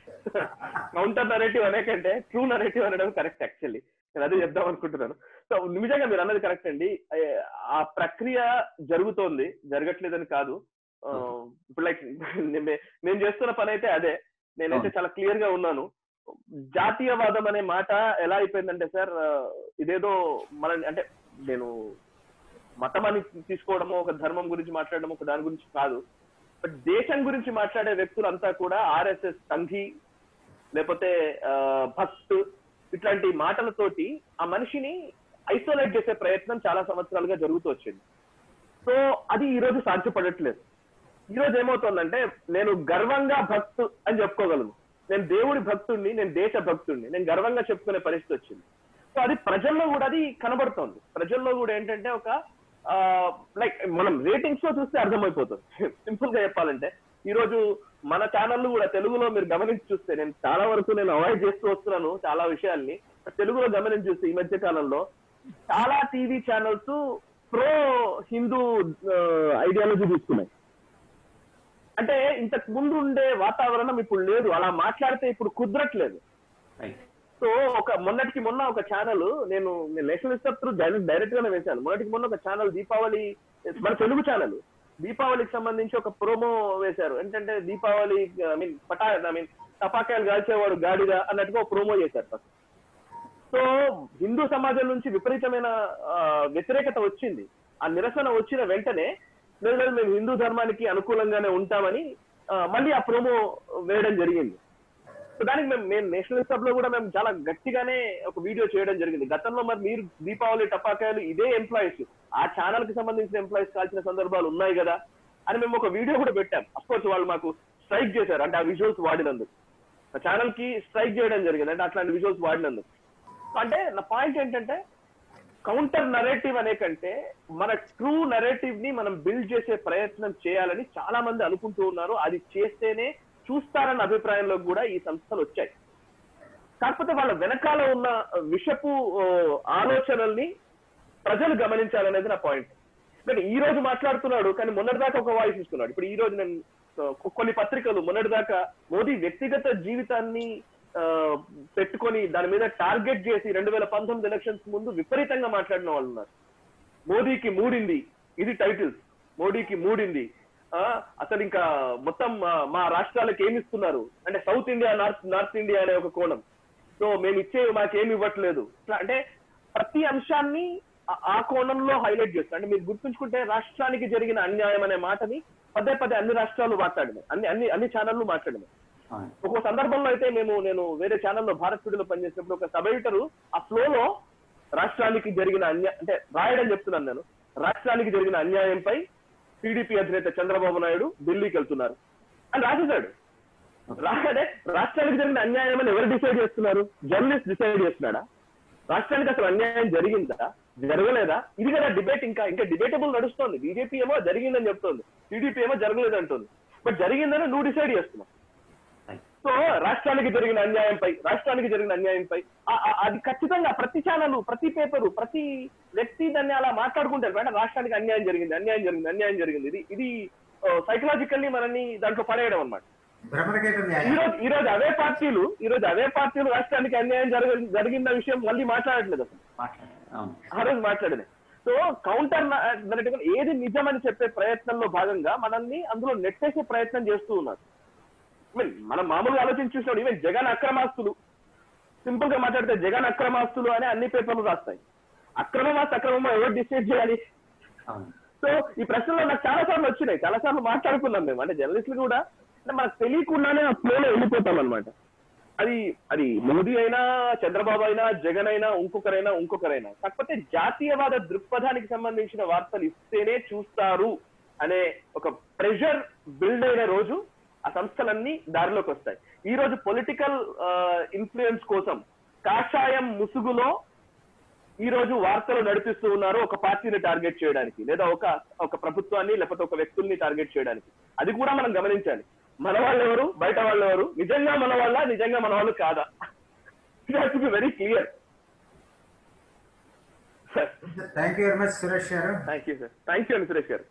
counter narrative అనే కంటే ట్రూ నరేటివ్ అనడం కరెక్ట్ యాక్చువల్లీ నేను అదే చెప్దాం అనుకుంటున్నాను సో నిజంగా మీరు అన్నది కరెక్ట్ అండి ఆ ప్రక్రియ జరుగుతోంది జరగట్లేదని కాదు ఇప్పుడు లైక్ [laughs] నేను చేస్తున్న పని అయితే అదే. నేనైతే చాలా క్లియర్గా ఉన్నాను. జాతీయవాదం అనే మాట ఎలా అయిపోయిందంటే సార్ ఇదేదో మన అంటే నేను మతం అని తీసుకోవడము ఒక ధర్మం గురించి మాట్లాడడం ఒక దాని గురించి కాదు. బట్ దేశం గురించి మాట్లాడే వ్యక్తులంతా కూడా ఆర్ఎస్ఎస్ సంఘి లేకపోతే భక్త్ ఇట్లాంటి మాటలతోటి ఆ మనిషిని ఐసోలేట్ చేసే ప్రయత్నం చాలా సంవత్సరాలుగా జరుగుతూ వచ్చింది. సో అది ఈ రోజు సాధ్యపడట్లేదు. ఈ రోజు ఏమవుతుందంటే నేను గర్వంగా భక్తు అని చెప్పుకోగలను. నేను దేవుడి భక్తుడిని నేను దేశ భక్తుడిని నేను గర్వంగా చెప్పుకునే పరిస్థితి వచ్చింది. సో అది ప్రజల్లో కూడా అది కనబడుతోంది. ప్రజల్లో కూడా ఏంటంటే ఒక లైక్ మనం రేటింగ్స్లో చూస్తే అర్థమైపోతుంది. సింపుల్గా చెప్పాలంటే ఈ రోజు మన ఛానల్ కూడా తెలుగులో మీరు గమనించి చూస్తే నేను చాలా వరకు నేను అవాయిడ్ చేస్తూ వస్తున్నాను చాలా విషయాల్ని. తెలుగులో గమనించి చూస్తే ఈ మధ్య కాలంలో చాలా TV channels pro Hindu ideology తీసుకున్నాయి. అంటే ఇంతకు ముందు ఉండే వాతావరణం ఇప్పుడు లేదు. అలా మాట్లాడితే ఇప్పుడు కుదరట్లేదు. రైట్ సో ఒక మొన్నటికి మొన్న ఒక ఛానల్ నేను నేషనల్ త్రూ డైరెక్ట్ గానే వేశాను. మొన్నటికి మొన్న ఒక ఛానల్ దీపావళి మన తెలుగు ఛానల్ దీపావళికి సంబంధించి ఒక ప్రోమో వేశారు. ఏంటంటే దీపావళి ఐ మీన్ పటా ఐ మీన్ టపాకాయలు కాల్చేవాడు గాడిద అన్నట్టుగా ఒక ప్రోమో చేశారు ఫస్ట్ సో హిందూ సమాజం నుంచి విపరీతమైన వ్యతిరేకత వచ్చింది. ఆ నిరసన వచ్చిన వెంటనే లేదు మేము హిందూ ధర్మానికి అనుకూలంగానే ఉంటామని మళ్ళీ ఆ ప్రోమో వేయడం జరిగింది. సో దానికి మేము మేము నేషనల్ సబ్లో కూడా మేము చాలా గట్టిగానే ఒక వీడియో చేయడం జరిగింది. గతంలో మరి మీరు దీపావళి టపాకాయలు ఇదే ఎంప్లాయీస్ ఆ ఛానల్కి సంబంధించిన ఎంప్లాయీస్ కాల్చిన సందర్భాలు ఉన్నాయి కదా అని మేము ఒక వీడియో కూడా పెట్టాం. అఫ్కోర్స్ వాళ్ళు మాకు స్ట్రైక్ చేశారు. అంటే ఆ విజువల్స్ వాడినందుకు. ఆ ఛానల్కి స్ట్రైక్ చేయడం జరిగింది. అంటే అట్లాంటి విజువల్స్ వాడినందుకు. అంటే నా పాయింట్ ఏంటంటే కౌంటర్ నరేటివ్ అనే కంటే మన ట్రూ నరేటివ్ని మనం బిల్డ్ చేసే ప్రయత్నం చేయాలని చాలా మంది అనుకుంటూ ఉన్నారు. అది చేస్తేనే చూస్తారన్న అభిప్రాయంలో కూడా ఈ సంస్థలు వచ్చాయి. కాకపోతే వాళ్ళ వెనకాల ఉన్న విషపు ఆలోచనల్ని ప్రజలు గమనించాలనేది నా పాయింట్. కానీ ఈ రోజు మాట్లాడుతున్నాడు కానీ మొన్నటిదాకా ఒక వాయిస్ ఇస్తున్నాడు ఇప్పుడు ఈ రోజు నేను కొన్ని పత్రికలు మొన్నటిదాకా మోదీ వ్యక్తిగత జీవితాన్ని పెట్టుకొని దాని మీద టార్గెట్ చేసి రెండు వేల పంతొమ్మిది ఎలక్షన్స్ ముందు విపరీతంగా మాట్లాడిన వాళ్ళు ఉన్నారు. మోదీకి మూడింది. ఇది టైటిల్స్. మోడీకి మూడింది. ఆ, అసలు ఇంకా మొత్తం మా- రాష్ట్రాలకు ఏమి ఇస్తున్నారు? అంటే south India north north India అనే ఒక కోణం. సో మేము ఇచ్చే మాకేమి ఇవ్వట్లేదు. అంటే ప్రతి అంశాన్ని ఆ- కోణంలో హైలైట్ చేస్తారు. అంటే మీరు గుర్తుంచుకుంటే రాష్ట్రానికి జరిగిన అన్యాయం అనే మాటని పదే పదే అన్ని రాష్ట్రాలు మాట్లాడినాయి. అన్ని అన్ని అన్ని ఛానళ్ళు మాట్లాడినాయి. ఒక సందర్భంలో అయితే మేము నేను వేరే ఛానల్లో భారత్ స్టూడియోలో పనిచేసినప్పుడు ఒక సబ్ ఎడిటర్ ఆ ఫ్లోలో రాష్ట్రానికి జరిగిన అన్యాయం అంటే రాయడం చెప్తున్నాను నేను. రాష్ట్రానికి జరిగిన అన్యాయంపై టీడీపీ అధినేత చంద్రబాబు నాయుడు ఢిల్లీకి వెళ్తున్నారు. అని రాసేశాడు. రాగానే రాష్ట్రానికి జరిగిన అన్యాయం అని ఎవరు డిసైడ్ చేస్తున్నారు? జర్నలిస్ట్ డిసైడ్ చేస్తున్నాడా? రాష్ట్రానికి అసలు అన్యాయం జరిగిందా? జరగలేదా? ఇది కదా డిబేట్ ఇంకా ఇంకా డిబేటబుల్ నడుస్తోంది. బీజేపీ ఏమో జరిగిందని చెప్తోంది. టీడీపీ ఏమో జరగలేదు అంటుంది బట్ జరిగిందని నువ్వు డిసైడ్ చేస్తున్నావు. సో రాష్ట్రానికి జరిగిన అన్యాయంపై రాష్ట్రానికి జరిగిన అన్యాయంపై అది ఖచ్చితంగా ప్రతి ఛానల్ ప్రతి పేపరు ప్రతి వ్యక్తి దాన్ని అలా మాట్లాడుకుంటారు. అంటే రాష్ట్రానికి అన్యాయం జరిగింది అన్యాయం జరిగింది అన్యాయం జరిగింది. ఇది ఇది సైకలాజికల్లీ మనల్ని దాంట్లో పడేయడం అన్నమాట. భ్రమరకేట ఈ న్యాయం. రోజు ఈ రోజు అవే పార్టీలు ఈ రోజు అవే పార్టీలు రాష్ట్రానికి అన్యాయం జరగ జరిగిన విషయం మళ్ళీ మాట్లాడట్లేదు అసలు. ఆ రోజు మాట్లాడేది సో కౌంటర్ ఏది నిజమని చెప్పే ప్రయత్నంలో భాగంగా మనల్ని అందులో నెట్టేసే ప్రయత్నం చేస్తూ ఉన్నారు. Mean, మనం మామూలుగా ఆలోచించి చూసినప్పుడు ఈవెన్ జగన్ అక్రమాస్తులు. సింపుల్గా మాట్లాడితే జగన్ అక్రమాస్తులు అని అన్ని పేపర్లు రాస్తాయి. అక్రమమా సక్రమమా ఎవరు డిసైడ్ చేయాలి? సో ఈ ప్రశ్నలో నాకు చాలా సార్లు వచ్చినాయి. చాలా సార్లు మాట్లాడుకున్నాం మేము. అంటే జర్నలిస్టులు కూడా అంటే మనకు తెలియకుండానే ఆ ఫ్లోలో వెళ్ళిపోతాం అనమాట అది అది మోదీ అయినా చంద్రబాబు అయినా జగన్ అయినా ఇంకొకరైనా ఇంకొకరైనా. కాకపోతే జాతీయవాద దృక్పథానికి సంబంధించిన వార్తలు ఇస్తేనే చూస్తారు అనే ఒక ప్రెషర్ బిల్డ్ అయిన రోజు ఆ సంస్థలన్నీ దారిలోకి వస్తాయి. ఈ రోజు పొలిటికల్ ఇన్ఫ్లుయెన్స్ కోసం కాషాయం ముసుగులో ఈ రోజు వార్తలు నడిపిస్తూ ఉన్నారు ఒక పార్టీని టార్గెట్ చేయడానికి లేదా ఒక ఒక ప్రభుత్వాన్ని లేకపోతే ఒక వ్యక్తుల్ని టార్గెట్ చేయడానికి. అది కూడా మనం గమనించాలి. మన వాళ్ళు ఎవరు బయట వాళ్ళు ఎవరు నిజంగా మన వాళ్ళ? నిజంగా మన వాళ్ళు కాదా? It be very clear thank you very much Suresh garu thank you sir thank you అండి Suresh garu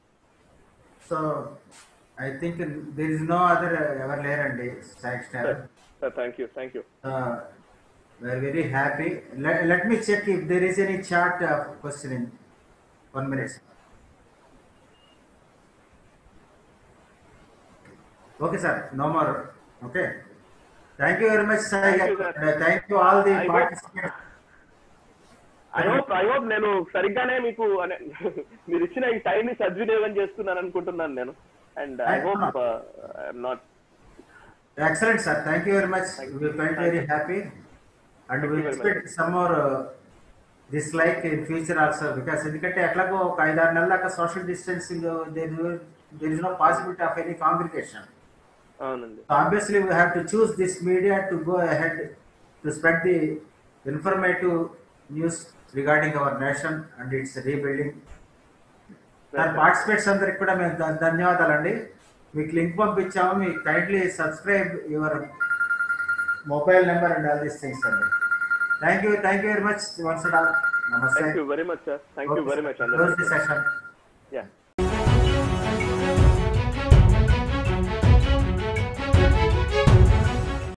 so I think there is no other ఎవరు లేరండి Sai star sir thank you thank you we're very happy let me check if there is any chart question in one minute okay sir no more okay thank you very much Sai Thank you, sir. Thank you all the I hope- participants I hope I hope నేను సరిగ్గానే మీకు మీరు ఇచ్చిన ఈ టైం ని సద్వినియోగం చేస్తున్నాను అనుకుంటున్నాను నేను. And I hope not Excellent, sir. Thank you very much. Thank We felt very happy, and Thank we you very expect some more uh, this like in future also because ఎందుకంటే ఎట్లాగో ఒక ఐదారు నెలల దాకా social distancing there is no possibility of any congregation అవునండి So obviously, we have to choose this media to go ahead to spread the informative news regarding our nation and its rebuilding. దాని పార్టిసిపేట్స్ అందరికి కూడా మేము ధ- ధన్యవాదాలండి. మీకు లింక్ పంపించాము. మీకు kindly subscribe your mobile number and all these things అండి. Thank you thank you very much once all నమస్తే. Very much sir thank you very much session yeah